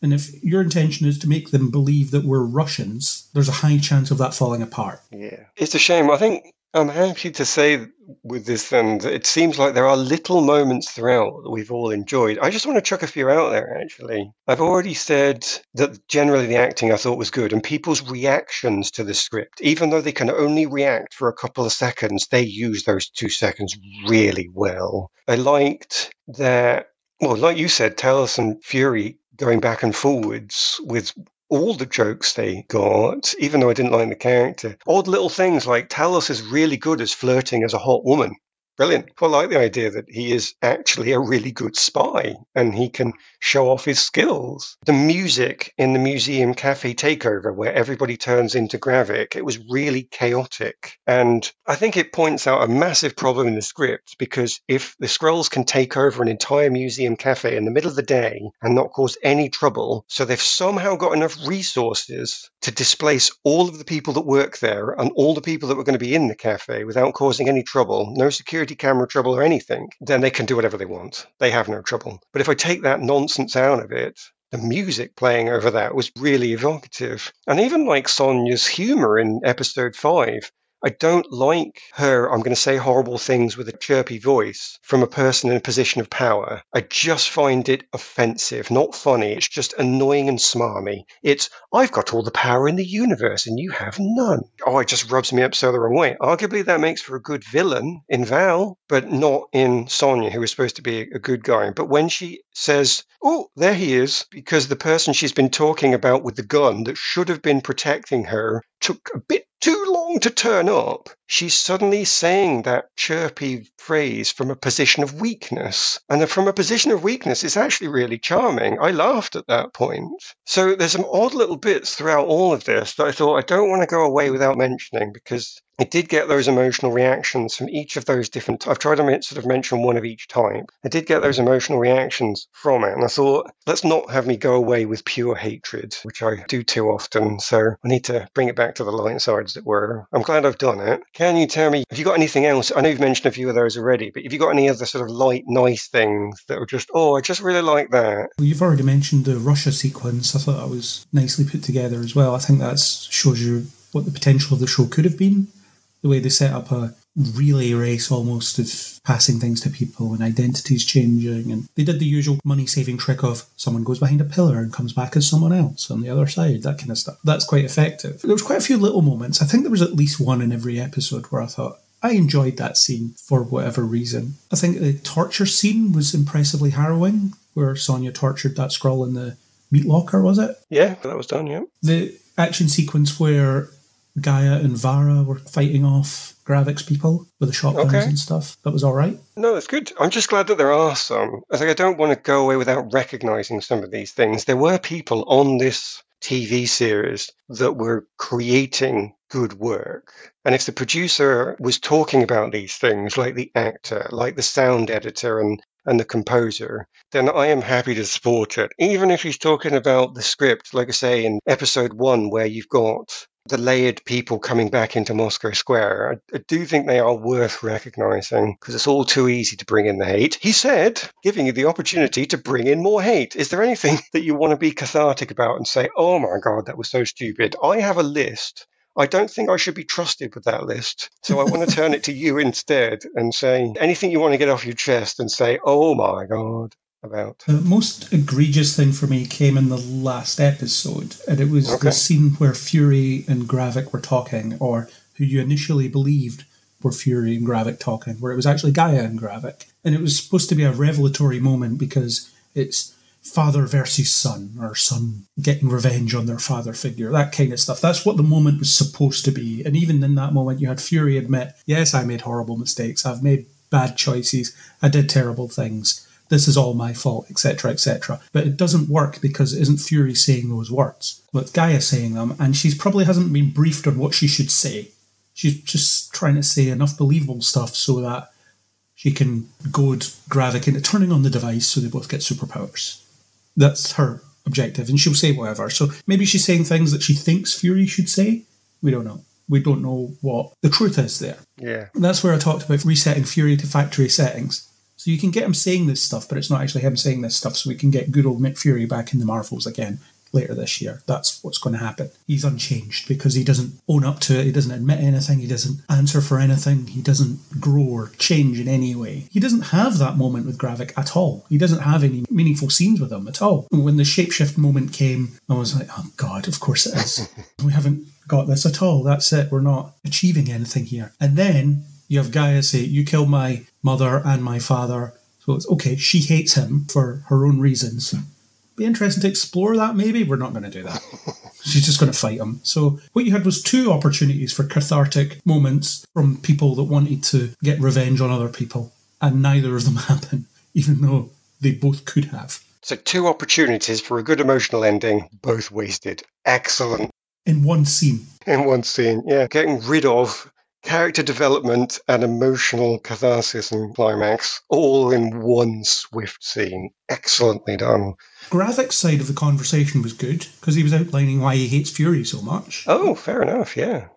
And if your intention is to make them believe that we're Russians, there's a high chance of that falling apart. Yeah. It's a shame. I think I'm happy to say with this, and it seems like there are little moments throughout that we've all enjoyed. I just want to chuck a few out there, actually. I've already said that generally the acting I thought was good, and people's reactions to the script, even though they can only react for a couple of seconds, they use those two seconds really well. I liked that, well, like you said, Talos and Fury going back and forwards with all the jokes they got, even though I didn't like the character. Odd little things like Talos is really good as flirting as a hot woman. Brilliant. Well, I like the idea that he is actually a really good spy and he can show off his skills. The music in the museum cafe takeover, where everybody turns into Gravik, it was really chaotic. And I think it points out a massive problem in the script because if the Skrulls can take over an entire museum cafe in the middle of the day and not cause any trouble, so they've somehow got enough resources to displace all of the people that work there and all the people that were going to be in the cafe without causing any trouble, no security camera trouble or anything, then they can do whatever they want. They have no trouble. But if I take that nonsense out of it. The music playing over that was really evocative. And even like Sonya's humor in episode five, I don't like her, I'm going to say horrible things with a chirpy voice from a person in a position of power. I just find it offensive, not funny. It's just annoying and smarmy. It's, I've got all the power in the universe and you have none. Oh, it just rubs me up so the wrong way. Arguably, that makes for a good villain in Val, but not in Sonya, who is supposed to be a good guy. But when she says, Oh, there he is, because the person she's been talking about with the gun that should have been protecting her took a bit too long to turn up, she's suddenly saying that chirpy phrase from a position of weakness. And from a position of weakness, it's actually really charming. I laughed at that point. So there's some odd little bits throughout all of this that I thought I don't want to go away without mentioning because it did get those emotional reactions from each of those different. I've tried to sort of mention one of each type. I did get those emotional reactions from it, and I thought, let's not have me go away with pure hatred, which I do too often. So I need to bring it back to the light side, as it were. I'm glad I've done it. Can you tell me, have you got anything else? I know you've mentioned a few of those already, but have you got any other sort of light, nice things that are just, oh, I just really like that? Well, you've already mentioned the Russia sequence. I thought that was nicely put together as well. I think that shows you what the potential of the show could have been the way they set up a relay race almost of passing things to people and identities changing. And they did the usual money saving trick of someone goes behind a pillar and comes back as someone else on the other side, that kind of stuff. That's quite effective. There was quite a few little moments. I think there was at least one in every episode where I thought, I enjoyed that scene for whatever reason. I think the torture scene was impressively harrowing, where Sonya tortured that Skrull in the meat locker, was it? Yeah, that was done, yeah. The action sequence where Gaia and Vara were fighting off Gravik's people with the shotguns Okay. and stuff. That was all right. No, that's good. I'm just glad that there are some. I think I don't want to go away without recognizing some of these things. There were people on this TV series that were creating good work. And if the producer was talking about these things, like the actor, like the sound editor and, and the composer, then I am happy to support it. Even if he's talking about the script, like I say in episode one, where you've got the layered people coming back into Moscow Square, I, I do think they are worth recognizing because it's all too easy to bring in the hate. He said, giving you the opportunity to bring in more hate. Is there anything that you want to be cathartic about and say, oh my God, that was so stupid? I have a list. I don't think I should be trusted with that list. So I want to turn it to you instead and say anything you want to get off your chest and say, oh my God, about. The most egregious thing for me came in the last episode, and it was Okay. the scene where Fury and Gravik were talking, or who you initially believed were Fury and Gravik talking, where it was actually Gaia and Gravik. And it was supposed to be a revelatory moment because it's father versus son, or son getting revenge on their father figure, that kind of stuff. That's what the moment was supposed to be. And even in that moment, you had Fury admit, yes, I made horrible mistakes, I've made bad choices, I did terrible things this is all my fault, etc., etc. But it doesn't work because it isn't Fury saying those words, but Gaia saying them, and she's probably hasn't been briefed on what she should say. She's just trying to say enough believable stuff so that she can goad Gravik into turning on the device so they both get superpowers. That's her objective, and she'll say whatever. So maybe she's saying things that she thinks Fury should say. We don't know. We don't know what the truth is there. Yeah. And that's where I talked about resetting Fury to factory settings. So you can get him saying this stuff, but it's not actually him saying this stuff. So we can get good old Nick Fury back in the Marvels again later this year. That's what's going to happen. He's unchanged because he doesn't own up to it. He doesn't admit anything. He doesn't answer for anything. He doesn't grow or change in any way. He doesn't have that moment with Gravik at all. He doesn't have any meaningful scenes with him at all. When the shapeshift moment came, I was like, oh God, of course it is. we haven't got this at all. That's it. We're not achieving anything here. And then you have Gaia say, You killed my mother and my father. So it's okay, she hates him for her own reasons. Hmm. Be interesting to explore that, maybe. We're not going to do that. She's just going to fight him. So what you had was two opportunities for cathartic moments from people that wanted to get revenge on other people, and neither of them happened, even though they both could have. So two opportunities for a good emotional ending, both wasted. Excellent. In one scene. in one scene. Yeah, getting rid of character development and emotional catharsis and climax all in one swift scene. Excellently done. Gravik's side of the conversation was good because he was outlining why he hates Fury so much. Oh, fair enough. Yeah.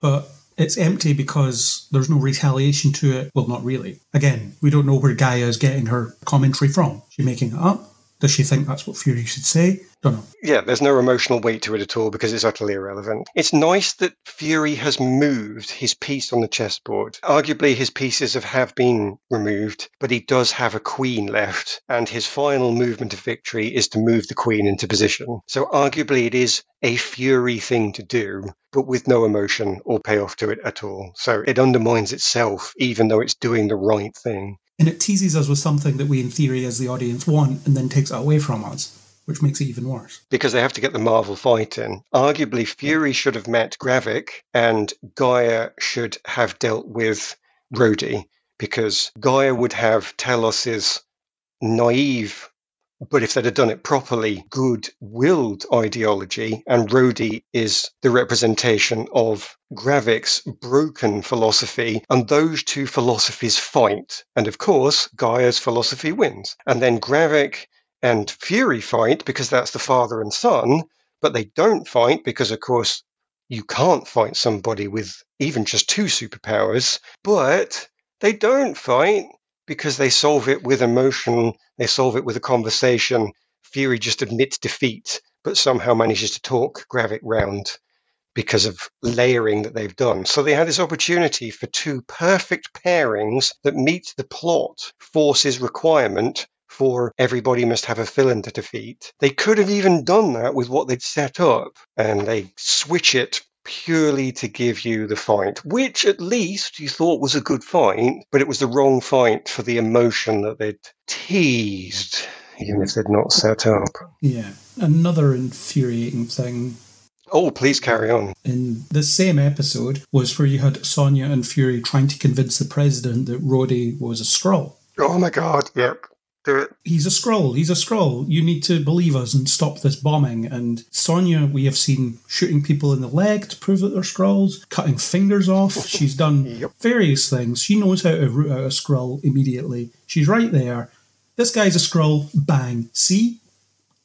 but it's empty because there's no retaliation to it. Well, not really. Again, we don't know where Gaia is getting her commentary from. She making it up? Does she think that's what Fury should say? Don't know. Yeah, there's no emotional weight to it at all because it's utterly irrelevant. It's nice that Fury has moved his piece on the chessboard. Arguably, his pieces have, have been removed, but he does have a queen left, and his final movement of victory is to move the queen into position. So, arguably, it is a Fury thing to do, but with no emotion or payoff to it at all. So, it undermines itself, even though it's doing the right thing. And it teases us with something that we, in theory, as the audience, want and then takes it away from us. which makes it even worse. because they have to get the Marvel fight in. Arguably, Fury should have met Gravik, and Gaia should have dealt with Rhodey, because Gaia would have Talos's naive, but if they'd have done it properly, good-willed ideology, and Rhodey is the representation of Gravik's broken philosophy, and those two philosophies fight. And of course, Gaia's philosophy wins. And then Gravik and Fury fight because that's the father and son, but they don't fight because, of course, you can't fight somebody with even just two superpowers. But they don't fight because they solve it with emotion, they solve it with a conversation. Fury just admits defeat, but somehow manages to talk Gravik round because of layering that they've done. So they had this opportunity for two perfect pairings that meet the plot force's requirement for everybody must have a villain to defeat. They could have even done that with what they'd set up, and they switch it purely to give you the fight, which at least you thought was a good fight, but it was the wrong fight for the emotion that they'd teased, even if they'd not set up. Yeah. Another infuriating thing Oh, please carry on. in the same episode was where you had Sonya and Fury trying to convince the president that Rhodey was a Skrull. Oh my god, yep. Do it. He's a Skrull. He's a Skrull. You need to believe us and stop this bombing. And Sonya, we have seen shooting people in the leg to prove that they're Skrulls, cutting fingers off. She's done Yep. various things. She knows how to root out a Skrull immediately. She's right there. This guy's a Skrull. Bang. See?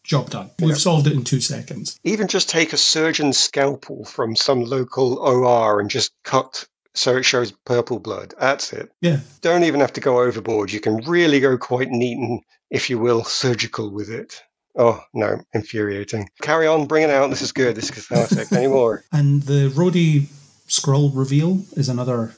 Job done. We've solved it in two seconds. Even just take a surgeon's scalpel from some local OR and just cut so it shows purple blood. That's it. Yeah. Don't even have to go overboard. You can really go quite neat and, if you will, surgical with it. Oh, no, infuriating. Carry on, bring it out. This is good. This is cathartic. Any more? And the Rhodey Skrull reveal is another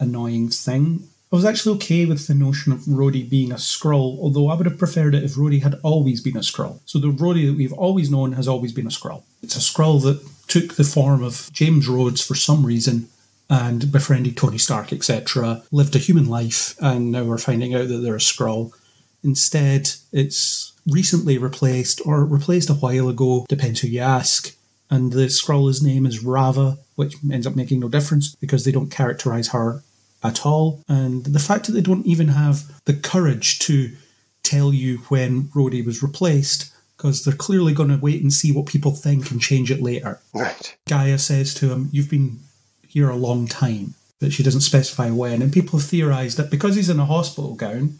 annoying thing. I was actually okay with the notion of Rhodey being a Skrull, although I would have preferred it if Rhodey had always been a Skrull. So the Rhodey that we've always known has always been a Skrull. It's a Skrull that took the form of James Rhodes for some reason and befriended Tony Stark, etc., lived a human life, and now we're finding out that they're a Skrull. Instead, it's recently replaced, or replaced a while ago, depends who you ask, and the Skrull's name is Rava, which ends up making no difference because they don't characterize her at all. And the fact that they don't even have the courage to tell you when Rhodey was replaced, because they're clearly going to wait and see what people think and change it later. Right. Gaia says to him, You've been here a long time, but she doesn't specify when. And people have theorised that because he's in a hospital gown,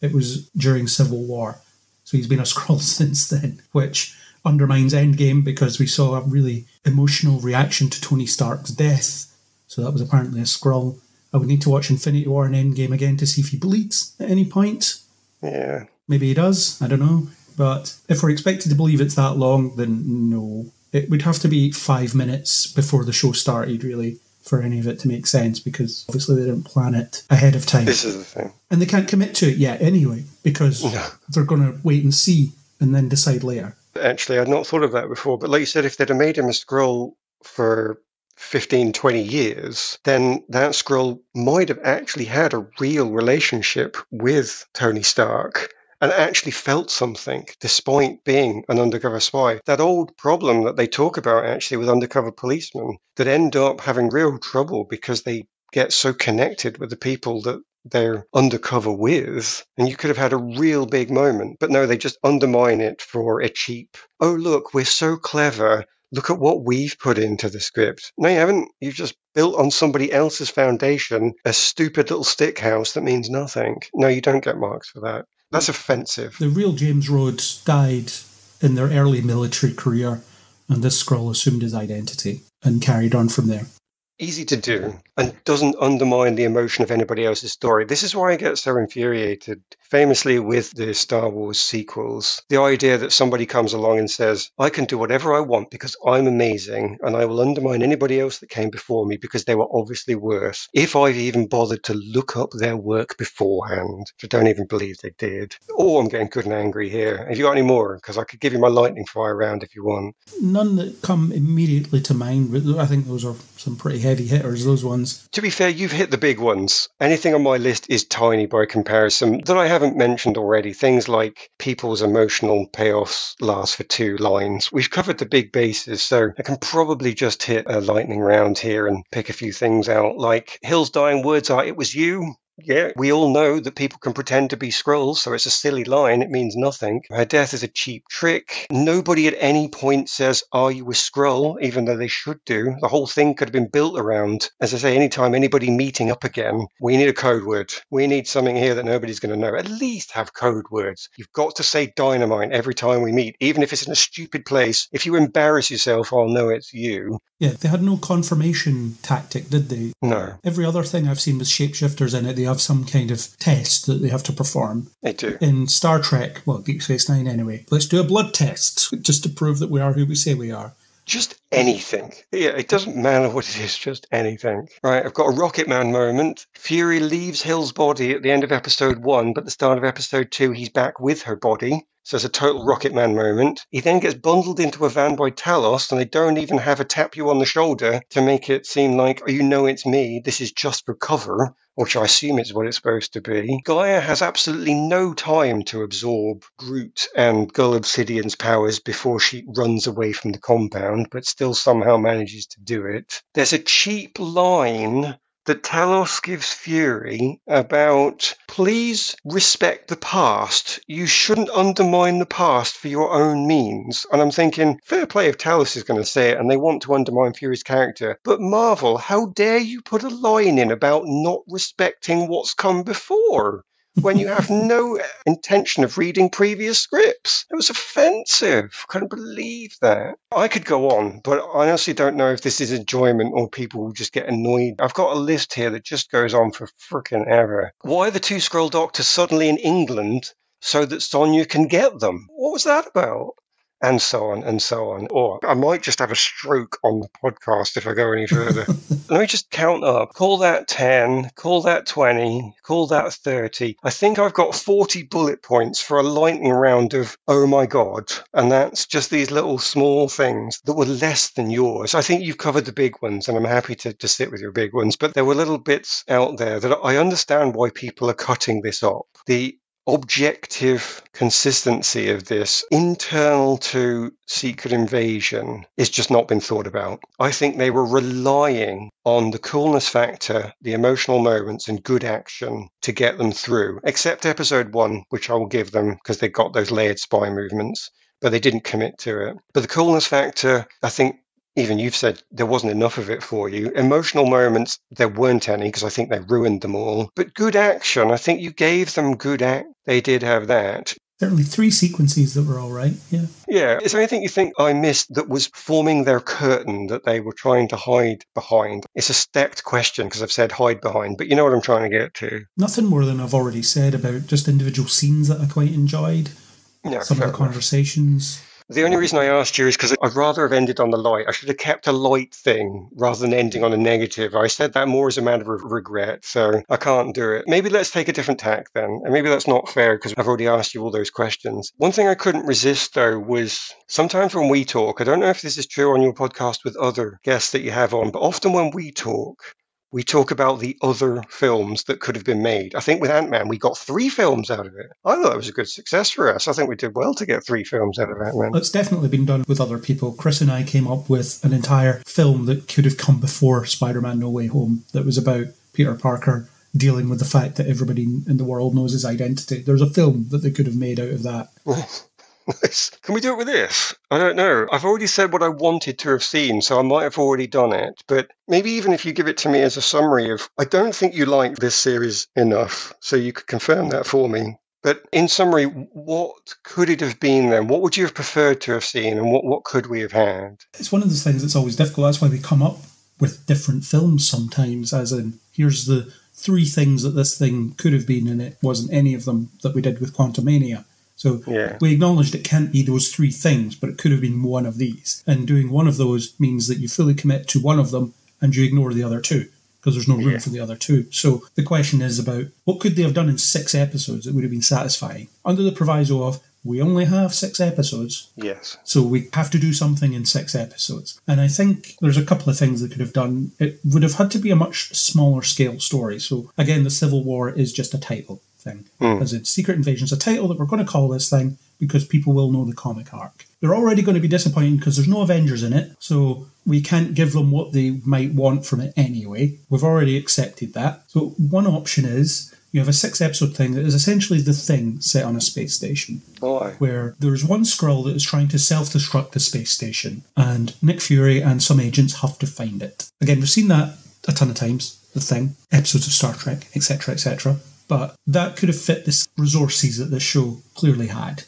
it was during Civil War. So he's been a Skrull since then, which undermines Endgame because we saw a really emotional reaction to Tony Stark's death. So that was apparently a Skrull. I would need to watch Infinity War and Endgame again to see if he bleeds at any point. Yeah. Maybe he does, I don't know. But if we're expected to believe it's that long, then no. It would have to be five minutes before the show started, really, for any of it to make sense, because obviously they didn't plan it ahead of time. This is the thing. And they can't commit to it yet anyway, because No. they're going to wait and see and then decide later. Actually, I'd not thought of that before. But like you said, if they'd have made him a Skrull for 15, 20 years, then that Skrull might have actually had a real relationship with Tony Stark and actually felt something despite being an undercover spy. That old problem that they talk about actually with undercover policemen that end up having real trouble because they get so connected with the people that they're undercover with. And you could have had a real big moment. But no, they just undermine it for a cheap, oh, look, we're so clever. Look at what we've put into the script. No, you haven't. You've just built on somebody else's foundation a stupid little stick house that means nothing. No, you don't get marks for that. That's offensive. The real James Rhodes died in their early military career, and this Skrull assumed his identity and carried on from there. Easy to do and doesn't undermine the emotion of anybody else's story. This is why I get so infuriated. Famously, with the Star Wars sequels, the idea that somebody comes along and says, I can do whatever I want because I'm amazing and I will undermine anybody else that came before me because they were obviously worse. If I've even bothered to look up their work beforehand, which I don't even believe they did. Oh, I'm getting good and angry here. Have you got any more? Because I could give you my lightning fire round if you want. None that come immediately to mind, I think those are some pretty heavy hitters, those ones. To be fair, you've hit the big ones. Anything on my list is tiny by comparison that I haven't mentioned already, things like people's emotional payoffs last for two lines. We've covered the big bases, so I can probably just hit a lightning round here and pick a few things out. Like Hill's dying words are, It was you. Yeah, we all know that people can pretend to be Skrulls, so it's a silly line. It means nothing. Her death is a cheap trick. Nobody at any point says, Are you a Skrull? even though they should do. The whole thing could have been built around, as I say, anytime anybody meeting up again, we need a code word. We need something here that nobody's going to know. At least have code words. You've got to say dynamite every time we meet, even if it's in a stupid place. If you embarrass yourself, I'll know it's you. Yeah, they had no confirmation tactic, did they? No, Every other thing I've seen with shapeshifters in it, they have some kind of test that they have to perform. they do. In Star Trek, well, Deep Space Nine anyway, let's do a blood test just to prove that we are who we say we are. Just anything. Yeah, it doesn't matter what it is, just anything. Right, I've got a Rocket Man moment. Fury leaves Hill's body at the end of episode one, but the start of episode two, he's back with her body. So it's a total Rocket Man moment. He then gets bundled into a van by Talos, and they don't even have a tap you on the shoulder to make it seem like, oh, you know it's me. This is just for cover, which I assume is what it's supposed to be. Gaia has absolutely no time to absorb Groot and Cull Obsidian's powers before she runs away from the compound, but still somehow manages to do it. There's a cheap line that Talos gives Fury about please respect the past. You shouldn't undermine the past for your own means. And I'm thinking, fair play if Talos is going to say it and they want to undermine Fury's character. But Marvel, how dare you put a line in about not respecting what's come before? When you have no uh, intention of reading previous scripts. It was offensive. Couldn't believe that. I could go on, but I honestly don't know if this is enjoyment or people will just get annoyed. I've got a list here that just goes on for frickin' ever. Why the two Skrull doctors suddenly in England so that Sonya can get them? What was that about? And so on and so on. Or I might just have a stroke on the podcast if I go any further. Let me just count up. Call that 10, call that 20, call that 30. I think I've got 40 bullet points for a lightning round of, oh my God. And that's just these little small things that were less than yours. I think you've covered the big ones, and I'm happy to, to sit with your big ones. But there were little bits out there that I understand why people are cutting this up. The objective consistency of this internal to Secret Invasion is just not been thought about. I think they were relying on the coolness factor, the emotional moments, and good action to get them through, except episode one, which I will give them because they got those layered spy movements. But they didn't commit to it. But the coolness factor, I think even you've said there wasn't enough of it for you. Emotional moments, there weren't any because I think they ruined them all. But good action, I think you gave them good act. They did have that. Certainly three sequences that were all right, yeah. Yeah. Is there anything you think I missed that was forming their curtain that they were trying to hide behind? It's a stepped question because I've said hide behind, but you know what I'm trying to get to. Nothing more than I've already said about just individual scenes that I quite enjoyed. Yeah, Some of the conversations. The only reason I asked you is because I'd rather have ended on the light. I should have kept a light thing rather than ending on a negative. I said that more as a matter of regret, so I can't do it. Maybe let's take a different tack then. And maybe that's not fair because I've already asked you all those questions. One thing I couldn't resist though was sometimes when we talk, I don't know if this is true on your podcast with other guests that you have on, but often when we talk, we talk about the other films that could have been made. I think with Ant Man, we got three films out of it. I thought it was a good success for us. I think we did well to get three films out of Ant Man. It's definitely been done with other people. Chris and I came up with an entire film that could have come before Spider Man No Way Home that was about Peter Parker dealing with the fact that everybody in the world knows his identity. There's a film that they could have made out of that. Can we do it with this? I don't know. I've already said what I wanted to have seen, so I might have already done it. But maybe even if you give it to me as a summary of, I don't think you like this series enough, so you could confirm that for me. But in summary, what could it have been then? What would you have preferred to have seen, and what, what could we have had? It's one of those things that's always difficult. That's why we come up with different films sometimes, as in, here's the three things that this thing could have been, and it wasn't any of them that we did with Quantumania. So Yeah. we acknowledged it can't be those three things, but it could have been one of these. And doing one of those means that you fully commit to one of them and you ignore the other two because there's no room Yeah. for the other two. So the question is about what could they have done in six episodes that would have been satisfying under the proviso of we only have six episodes, Yes. so we have to do something in six episodes. And I think there's a couple of things they could have done. It would have had to be a much smaller scale story. So again, the Civil War is just a title thing. Hmm. As in Secret Invasion's a title that we're going to call this thing because people will know the comic arc. They're already going to be disappointed because there's no Avengers in it, so we can't give them what they might want from it anyway. We've already accepted that. So one option is you have a six episode thing that is essentially the thing set on a space station Why? where there's one Skrull that is trying to self destruct the space station, and Nick Fury and some agents have to find it. Again, we've seen that a ton of times, the thing, episodes of Star Trek, etc., etc. But that could have fit the resources that this show clearly had.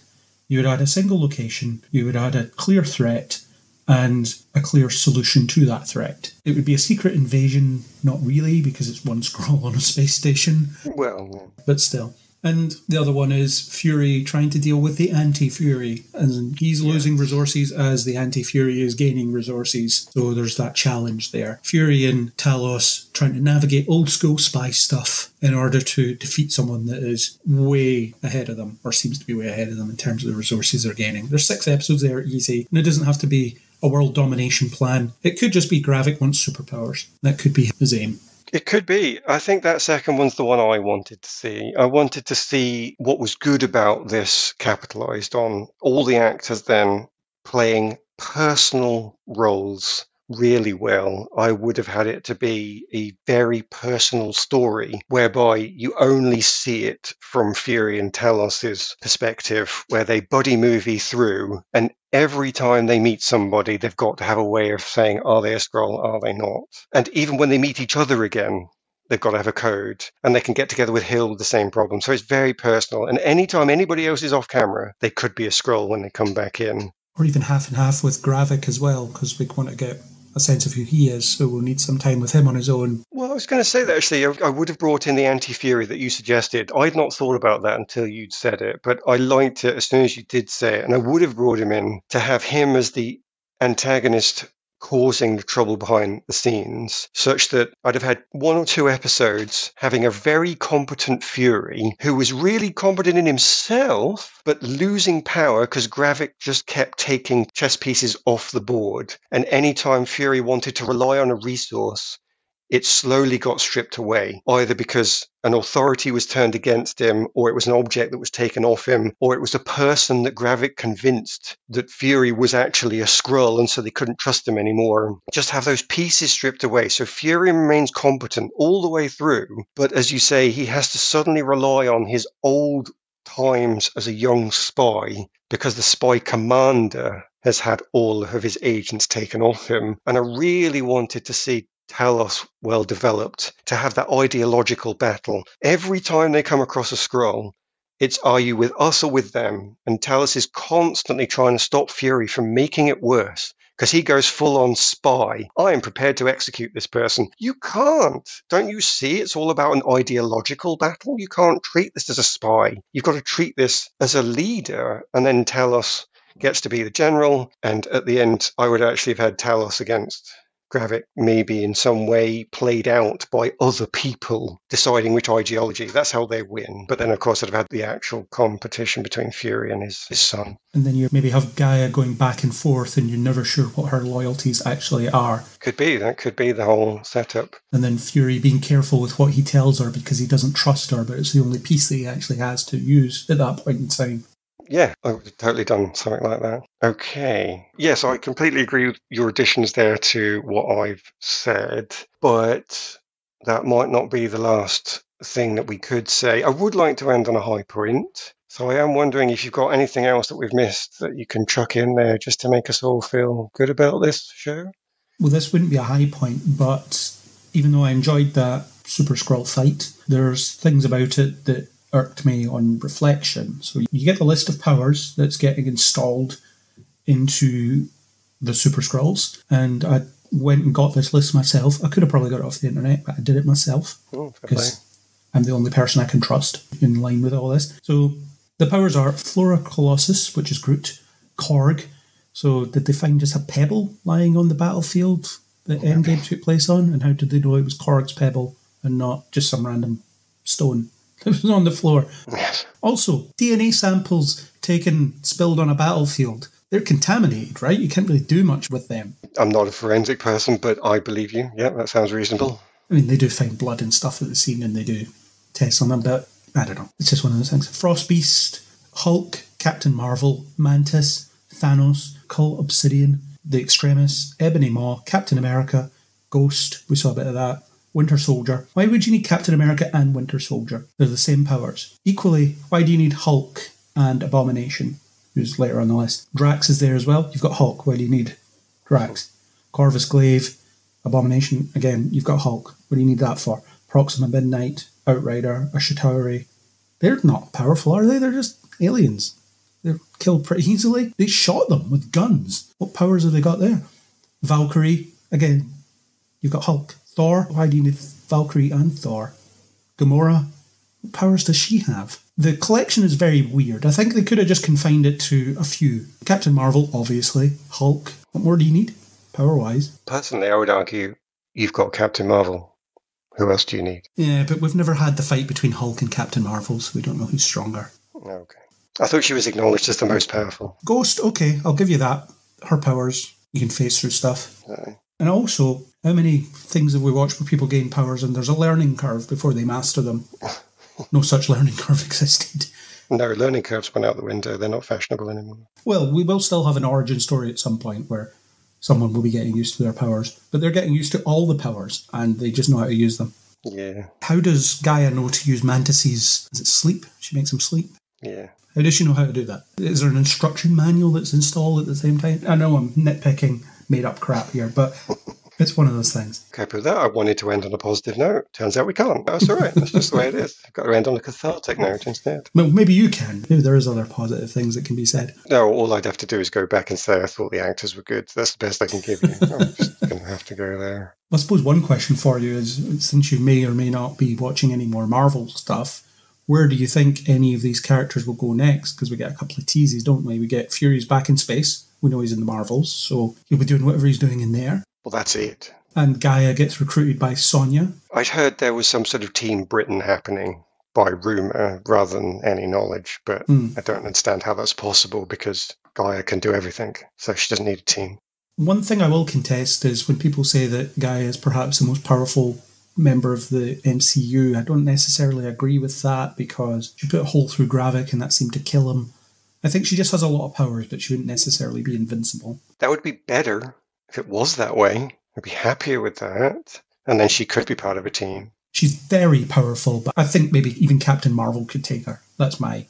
You would add a single location, you would add a clear threat, and a clear solution to that threat. It would be a secret invasion, not really, because it's one Skrull on a space station, Well, but still. And the other one is Fury trying to deal with the anti Fury. And he's losing resources as the anti Fury is gaining resources. So there's that challenge there. Fury and Talos trying to navigate old school spy stuff in order to defeat someone that is way ahead of them, or seems to be way ahead of them in terms of the resources they're gaining. There's six episodes there, easy. And it doesn't have to be a world domination plan. It could just be Gravik wants superpowers. That could be his aim. It could be. I think that second one's the one I wanted to see. I wanted to see what was good about this capitalized on all the actors then playing personal roles really well. I would have had it to be a very personal story whereby you only see it from Fury and Talos's perspective, where they buddy movie through and every time they meet somebody, they've got to have a way of saying, are they a Skrull? Are they not? And even when they meet each other again, they've got to have a code and they can get together with Hill with the same problem. So it's very personal. And anytime anybody else is off camera, they could be a Skrull when they come back in. or even half and half with Gravik as well, because we want to get a sense of who he is. So we'll need some time with him on his own. Well, I was going to say that actually, I, would have brought in the anti Fury that you suggested. I'd not thought about that until you'd said it, but I liked it as soon as you did say it. And I would have brought him in to have him as the antagonist causing the trouble behind the scenes, such that I'd have had one or two episodes having a very competent Fury who was really competent in himself, but losing power because Gravik just kept taking chess pieces off the board. And anytime Fury wanted to rely on a resource, it slowly got stripped away, either because an authority was turned against him, or it was an object that was taken off him, or it was a person that Gravik convinced that Fury was actually a Skrull, and so they couldn't trust him anymore. Just have those pieces stripped away. So Fury remains competent all the way through, but as you say, he has to suddenly rely on his old times as a young spy because the spy commander has had all of his agents taken off him. And I really wanted to see Talos well developed to have that ideological battle. Every time they come across a Skrull, it's are you with us or with them? And Talos is constantly trying to stop Fury from making it worse because he goes full on spy. I am prepared to execute this person. You can't. Don't you see? It's all about an ideological battle. You can't treat this as a spy. You've got to treat this as a leader and then Talos gets to be the general. And at the end, I would actually have had Talos against Gravik maybe in some way played out by other people deciding which ideology. That's how they win. But then, of course, I'd have had the actual competition between Fury and his, his son. And then you maybe have Gaia going back and forth, and you're never sure what her loyalties actually are. Could be. That could be the whole setup. And then Fury being careful with what he tells her because he doesn't trust her, but it's the only piece that he actually has to use at that point in time. Yeah, I would have totally done something like that. Okay. Yes, I completely agree with your additions there to what I've said, but that might not be the last thing that we could say. I would like to end on a high point. So I am wondering if you've got anything else that we've missed that you can chuck in there just to make us all feel good about this show. Well, this wouldn't be a high point, but even though I enjoyed that Super Skrull fight, there's things about it that irked me on reflection. So you get the list of powers that's getting installed into the Super Skrulls, and I went and got this list myself. I could have probably got it off the internet, but I did it myself Oh, because I'm the only person I can trust in line with all this. So the powers are Flora Colossus, which is Groot, Korg. So did they find just a pebble lying on the battlefield that Endgame took place on? And how did they know it was Korg's pebble and not just some random stone that was on the floor? Yes. Also, DNA samples taken spilled on a battlefield. They're contaminated, right? You can't really do much with them. I'm not a forensic person, but I believe you. Yeah, that sounds reasonable. I mean, they do find blood and stuff at the scene and they do tests on them, but I don't know. It's just one of those things. Frost Beast, Hulk, Captain Marvel, Mantis, Thanos, Cull Obsidian, The Extremis, Ebony Maw, Captain America, Ghost. We saw a bit of that. Winter Soldier. Why would you need Captain America and Winter Soldier? They're the same powers. Equally, why do you need Hulk and Abomination, who's later on the list? Drax is there as well. You've got Hulk. Why do you need Drax? Corvus Glaive, Abomination. Again, you've got Hulk. What do you need that for? Proxima Midnight, Outrider, a Chitauri. They're not powerful, are they? They're just aliens. They're killed pretty easily. They shot them with guns. What powers have they got there? Valkyrie, again, you've got Hulk. Thor, why do you need Valkyrie and Thor? Gamora, what powers does she have? The collection is very weird. I think they could have just confined it to a few. Captain Marvel, obviously. Hulk. What more do you need, power wise? Personally, I would argue you've got Captain Marvel. Who else do you need? Yeah, but we've never had the fight between Hulk and Captain Marvel, so we don't know who's stronger. Okay. I thought she was acknowledged as the most powerful. Ghost, okay, I'll give you that. Her powers, you can face through stuff. Aye. And also, how many things have we watched where people gain powers and there's a learning curve before they master them? No such learning curve existed. No, learning curves went out the window. They're not fashionable anymore. Well, we will still have an origin story at some point where someone will be getting used to their powers, but they're getting used to all the powers and they just know how to use them. Yeah, How does Gaia know to use Mantis's? Is it sleep? She makes them sleep. yeah. How does she know how to do that? Is there an instruction manual that's installed at the same time? I know I'm nitpicking made up crap here, but it's one of those things. Okay, but that I wanted to end on a positive note. Turns out we can't. That's all right. That's just the way it is. I've got to end on a cathartic note instead. Well, maybe you can. Maybe there is other positive things that can be said. No, all I'd have to do is go back and say I thought the actors were good. That's the best I can give you. I'm just going to have to go there. I suppose one question for you is since you may or may not be watching any more Marvel stuff, where do you think any of these characters will go next? Because we get a couple of teases, don't we? We get Fury's back in space. We know he's in the Marvels, so he'll be doing whatever he's doing in there. Well, that's it. And Gaia gets recruited by Sonya. I'd heard there was some sort of Team Britain happening by rumour rather than any knowledge, but Hmm. I don't understand how that's possible because Gaia can do everything, so she doesn't need a team. One thing I will contest is when people say that Gaia is perhaps the most powerful member of the MCU. I don't necessarily agree with that because she put a hole through Gravik and that seemed to kill him. I think she just has a lot of powers, but she wouldn't necessarily be invincible. That would be better if it was that way. I'd be happier with that. And then she could be part of a team. She's very powerful, but I think maybe even Captain Marvel could take her. That's my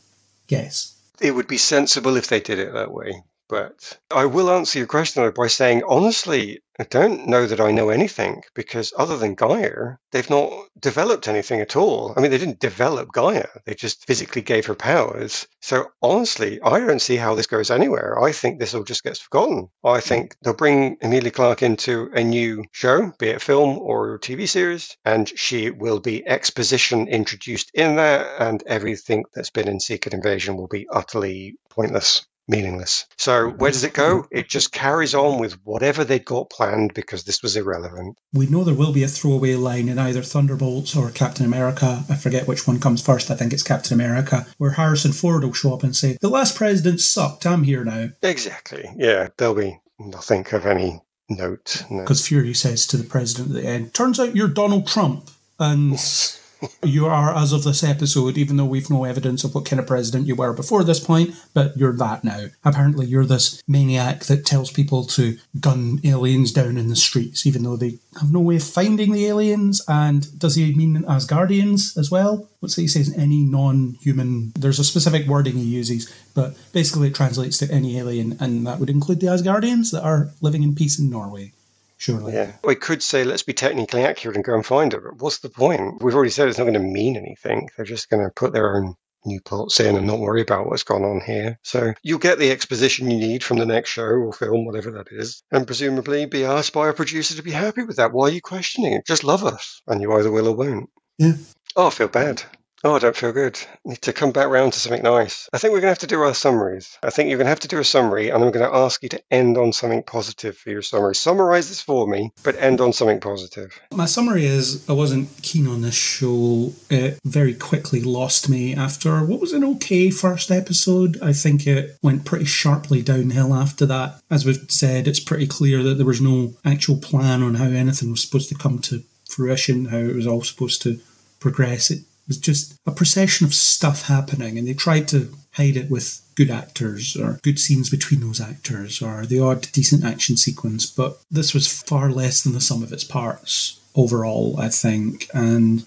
guess. It would be sensible if they did it that way. But I will answer your question by saying, honestly, I don't know that I know anything because other than Gaia, they've not developed anything at all. I mean, they didn't develop Gaia, they just physically gave her powers. So honestly, I don't see how this goes anywhere. I think this all just gets forgotten. I think they'll bring Emilia Clarke into a new show, be it film or TV series, and she will be exposition introduced in there, and everything that's been in Secret Invasion will be utterly pointless meaningless. So where does it go? It just carries on with whatever they'd got planned because this was irrelevant. We know there will be a throwaway line in either Thunderbolts or Captain America. I forget which one comes first. I think it's Captain America, where Harrison Ford will show up and say, The last president sucked. I'm here now. Exactly. Yeah, there'll be nothing of any note. No. Because Fury says to the president at the end, Turns out you're Donald Trump. And you are, as of this episode, even though we've no evidence of what kind of president you were before this point, but you're that now. Apparently, you're this maniac that tells people to gun aliens down in the streets, even though they have no way of finding the aliens. And does he mean Asgardians as well? What's he says? Any non human. There's a specific wording he uses, but basically it translates to any alien, and that would include the Asgardians that are living in peace in Norway. Surely. Yeah, we could say let's be technically accurate and go and find it, But what's the point? We've already said it's not going to mean anything. They're just going to put their own new plots in and not worry about what's gone on here. So you'll get the exposition you need from the next show or film, whatever that is, and presumably be asked by a producer to be happy with that. Why are you questioning it? Just love us, and you either will or won't. Yeah. Oh, I feel bad. Oh, I don't feel good. Need to come back round to something nice. I think we're going to have to do our summaries. I think you're going to have to do a summary, and I'm going to ask you to end on something positive for your summary. Summarize this for me, but end on something positive. My summary is I wasn't keen on this show. It very quickly lost me after what was an okay first episode. I think it went pretty sharply downhill after that. As we've said, it's pretty clear that there was no actual plan on how anything was supposed to come to fruition, how it was all supposed to progress. It was just a procession of stuff happening, and they tried to hide it with good actors or good scenes between those actors or the odd decent action sequence. But this was far less than the sum of its parts overall, I think. And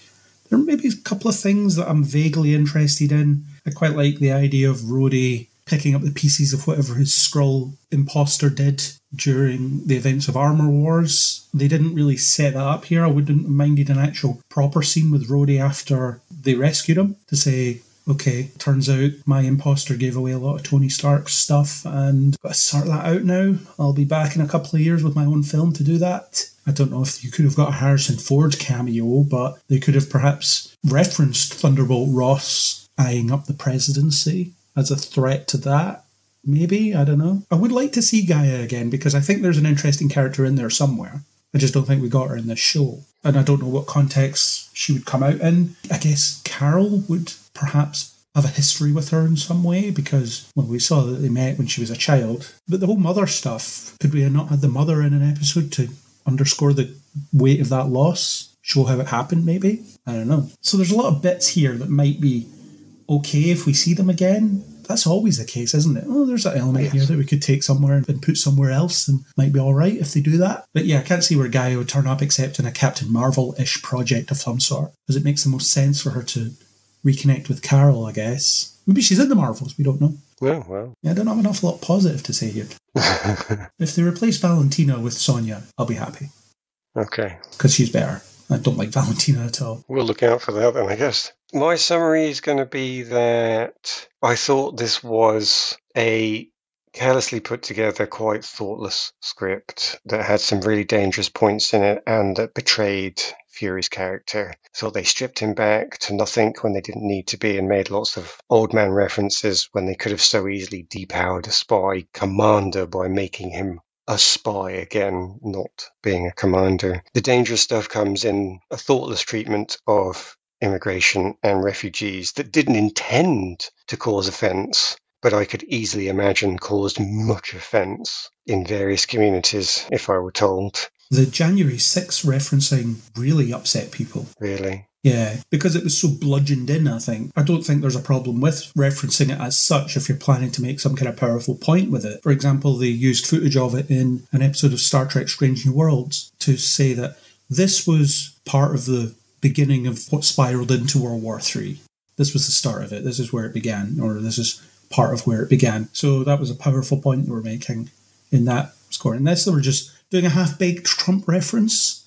there may be a couple of things that I'm vaguely interested in. I quite like the idea of Rhodey picking up the pieces of whatever his Skrull imposter did during the events of Armor Wars. They didn't really set that up here. I wouldn't have minded an actual proper scene with Rhodey after they rescued him to say, okay, turns out my imposter gave away a lot of Tony Stark's stuff and got to sort that out now. I'll be back in a couple of years with my own film to do that. I don't know if you could have got a Harrison Ford cameo, but they could have perhaps referenced Thunderbolt Ross eyeing up the presidency as a threat to that. Maybe, I don't know. I would like to see Gaia again because I think there's an interesting character in there somewhere. I just don't think we got her in this show. And I don't know what context she would come out in. I guess Carol would perhaps have a history with her in some way because, well, we saw that they met when she was a child. But the whole mother stuff, could we have not had the mother in an episode to underscore the weight of that loss? Show how it happened, maybe? I don't know. So there's a lot of bits here that might be okay if we see them again. That's always the case, isn't it? Oh, there's that element yes. here that we could take somewhere and put somewhere else and might be all right if they do that. But yeah, I can't see where Gaia would turn up except in a Captain Marvel ish project of some sort, because it makes the most sense for her to reconnect with Carol, I guess. Maybe she's in the Marvels, we don't know. Well, well. Yeah, I don't have an awful lot positive to say here. if they replace Valentina with Sonya, I'll be happy. Okay. Because she's better. I don't like Valentina at all. We'll look out for that then, I guess. My summary is going to be that I thought this was a carelessly put together, quite thoughtless script that had some really dangerous points in it and that betrayed Fury's character. So they stripped him back to nothing when they didn't need to be and made lots of old man references when they could have so easily depowered a spy commander by making him a spy again, not being a commander. The dangerous stuff comes in a thoughtless treatment of immigration and refugees that didn't intend to cause offense, but I could easily imagine caused much offense in various communities if I were told. The January 6th referencing really upset people. Really? Yeah, because it was so bludgeoned in, I think. I don't think there's a problem with referencing it as such if you're planning to make some kind of powerful point with it. For example, they used footage of it in an episode of Star Trek Strange New Worlds to say that this was part of the beginning of what spiraled into World War III. This was the start of it. This is where it began, or this is part of where it began. So that was a powerful point they were making in that score. Unless they were just doing a half baked Trump reference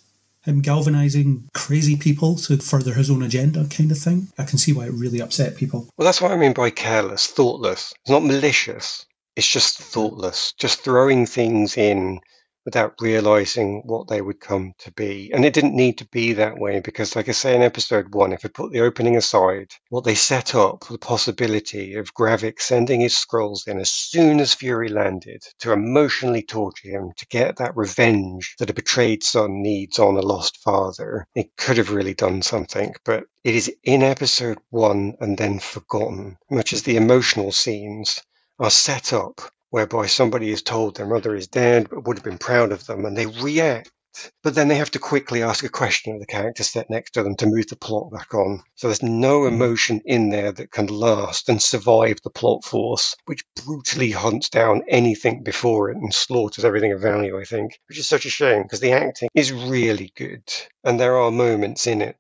him galvanizing crazy people to further his own agenda kind of thing. I can see why it really upset people. Well, that's what I mean by careless, thoughtless. It's not malicious. It's just thoughtless, just throwing things in without realizing what they would come to be. And it didn't need to be that way because, like I say in episode one, if we put the opening aside, what they set up the possibility of Gravik sending his Skrulls in as soon as Fury landed to emotionally torture him to get that revenge that a betrayed son needs on a lost father. It could have really done something, but it is in episode one and then forgotten, much as the emotional scenes are set up whereby somebody is told their mother is dead but would have been proud of them and they react. But then they have to quickly ask a question of the character set next to them to move the plot back on. So there's no hmm. emotion in there that can last and survive the plot force, which brutally hunts down anything before it and slaughters everything of value, I think, which is such a shame because the acting is really good. And there are moments in it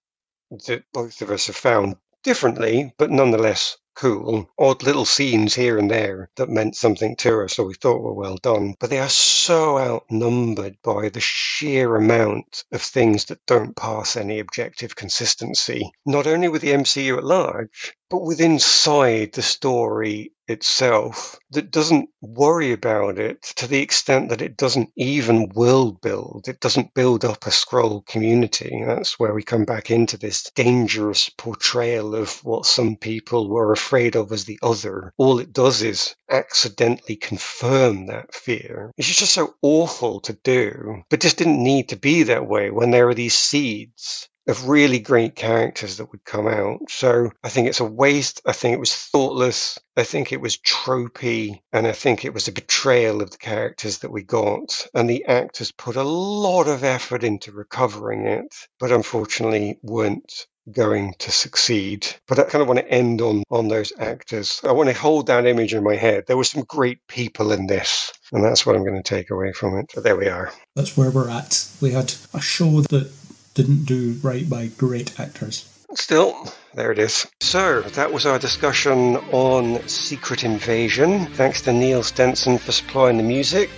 that both of us have found differently, but nonetheless cool, odd little scenes here and there that meant something to us or we thought were well done. But they are so outnumbered by the sheer amount of things that don't pass any objective consistency, not only with the MCU at large, but with inside the story itself that doesn't worry about it to the extent that it doesn't even world build. It doesn't build up a Skrull community. That's where we come back into this dangerous portrayal of what some people were afraid of as the other. All it does is accidentally confirm that fear. It's just so awful to do, but just didn't need to be that way when there are these seeds of really great characters that would come out. So I think it's a waste. I think it was thoughtless. I think it was tropey. And I think it was a betrayal of the characters that we got. And the actors put a lot of effort into recovering it, but unfortunately weren't going to succeed. But I kind of want to end on on those actors. I want to hold that image in my head. There were some great people in this, and that's what I'm going to take away from it. But there we are. That's where we're at. We had a show that didn't do right by great actors. Still, there it is. So, that was our discussion on Secret Invasion. Thanks to Neil Stenson for supplying the music.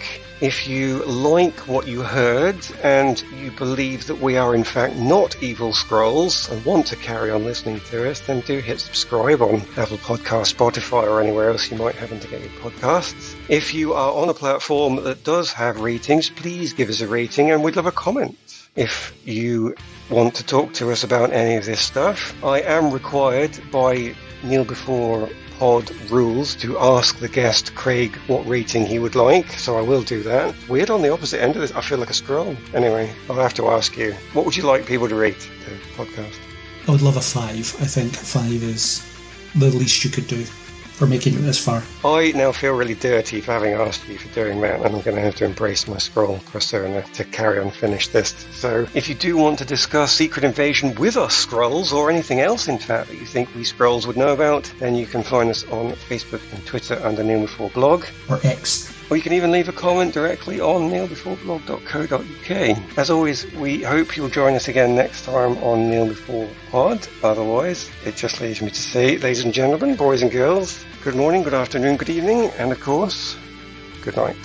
If you like what you heard and you believe that we are in fact not evil Skrulls and want to carry on listening to us, then do hit subscribe on Apple Podcast, Spotify, or anywhere else you might happen to get your podcasts. If you are on a platform that does have ratings, please give us a rating and we'd love a comment. If you want to talk to us about any of this stuff, I am required by Kneel Before pod rules to ask the guest Craig what rating he would like, so I will do that. Weird on the opposite end of this. I feel like a Skrull. Anyway, I'll have to ask you, what would you like people to rate the podcast? I would love a five. I think five is the least you could do for making it this far. I now feel really dirty for having asked you for doing that, and I'm going to have to embrace my Skrull persona uh, to carry on finish this. So, if you do want to discuss Secret Invasion with us, Skrulls, or anything else, in fact, that you think we Skrulls would know about, then you can find us on Facebook and Twitter under Before Blog. Or X. Or you can even leave a comment directly on kneelbeforeblog.co.uk. As always, we hope you'll join us again next time on Kneel Before Pod. Otherwise, it just leaves me to say, ladies and gentlemen, boys and girls, good morning, good afternoon, good evening, and of course, good night.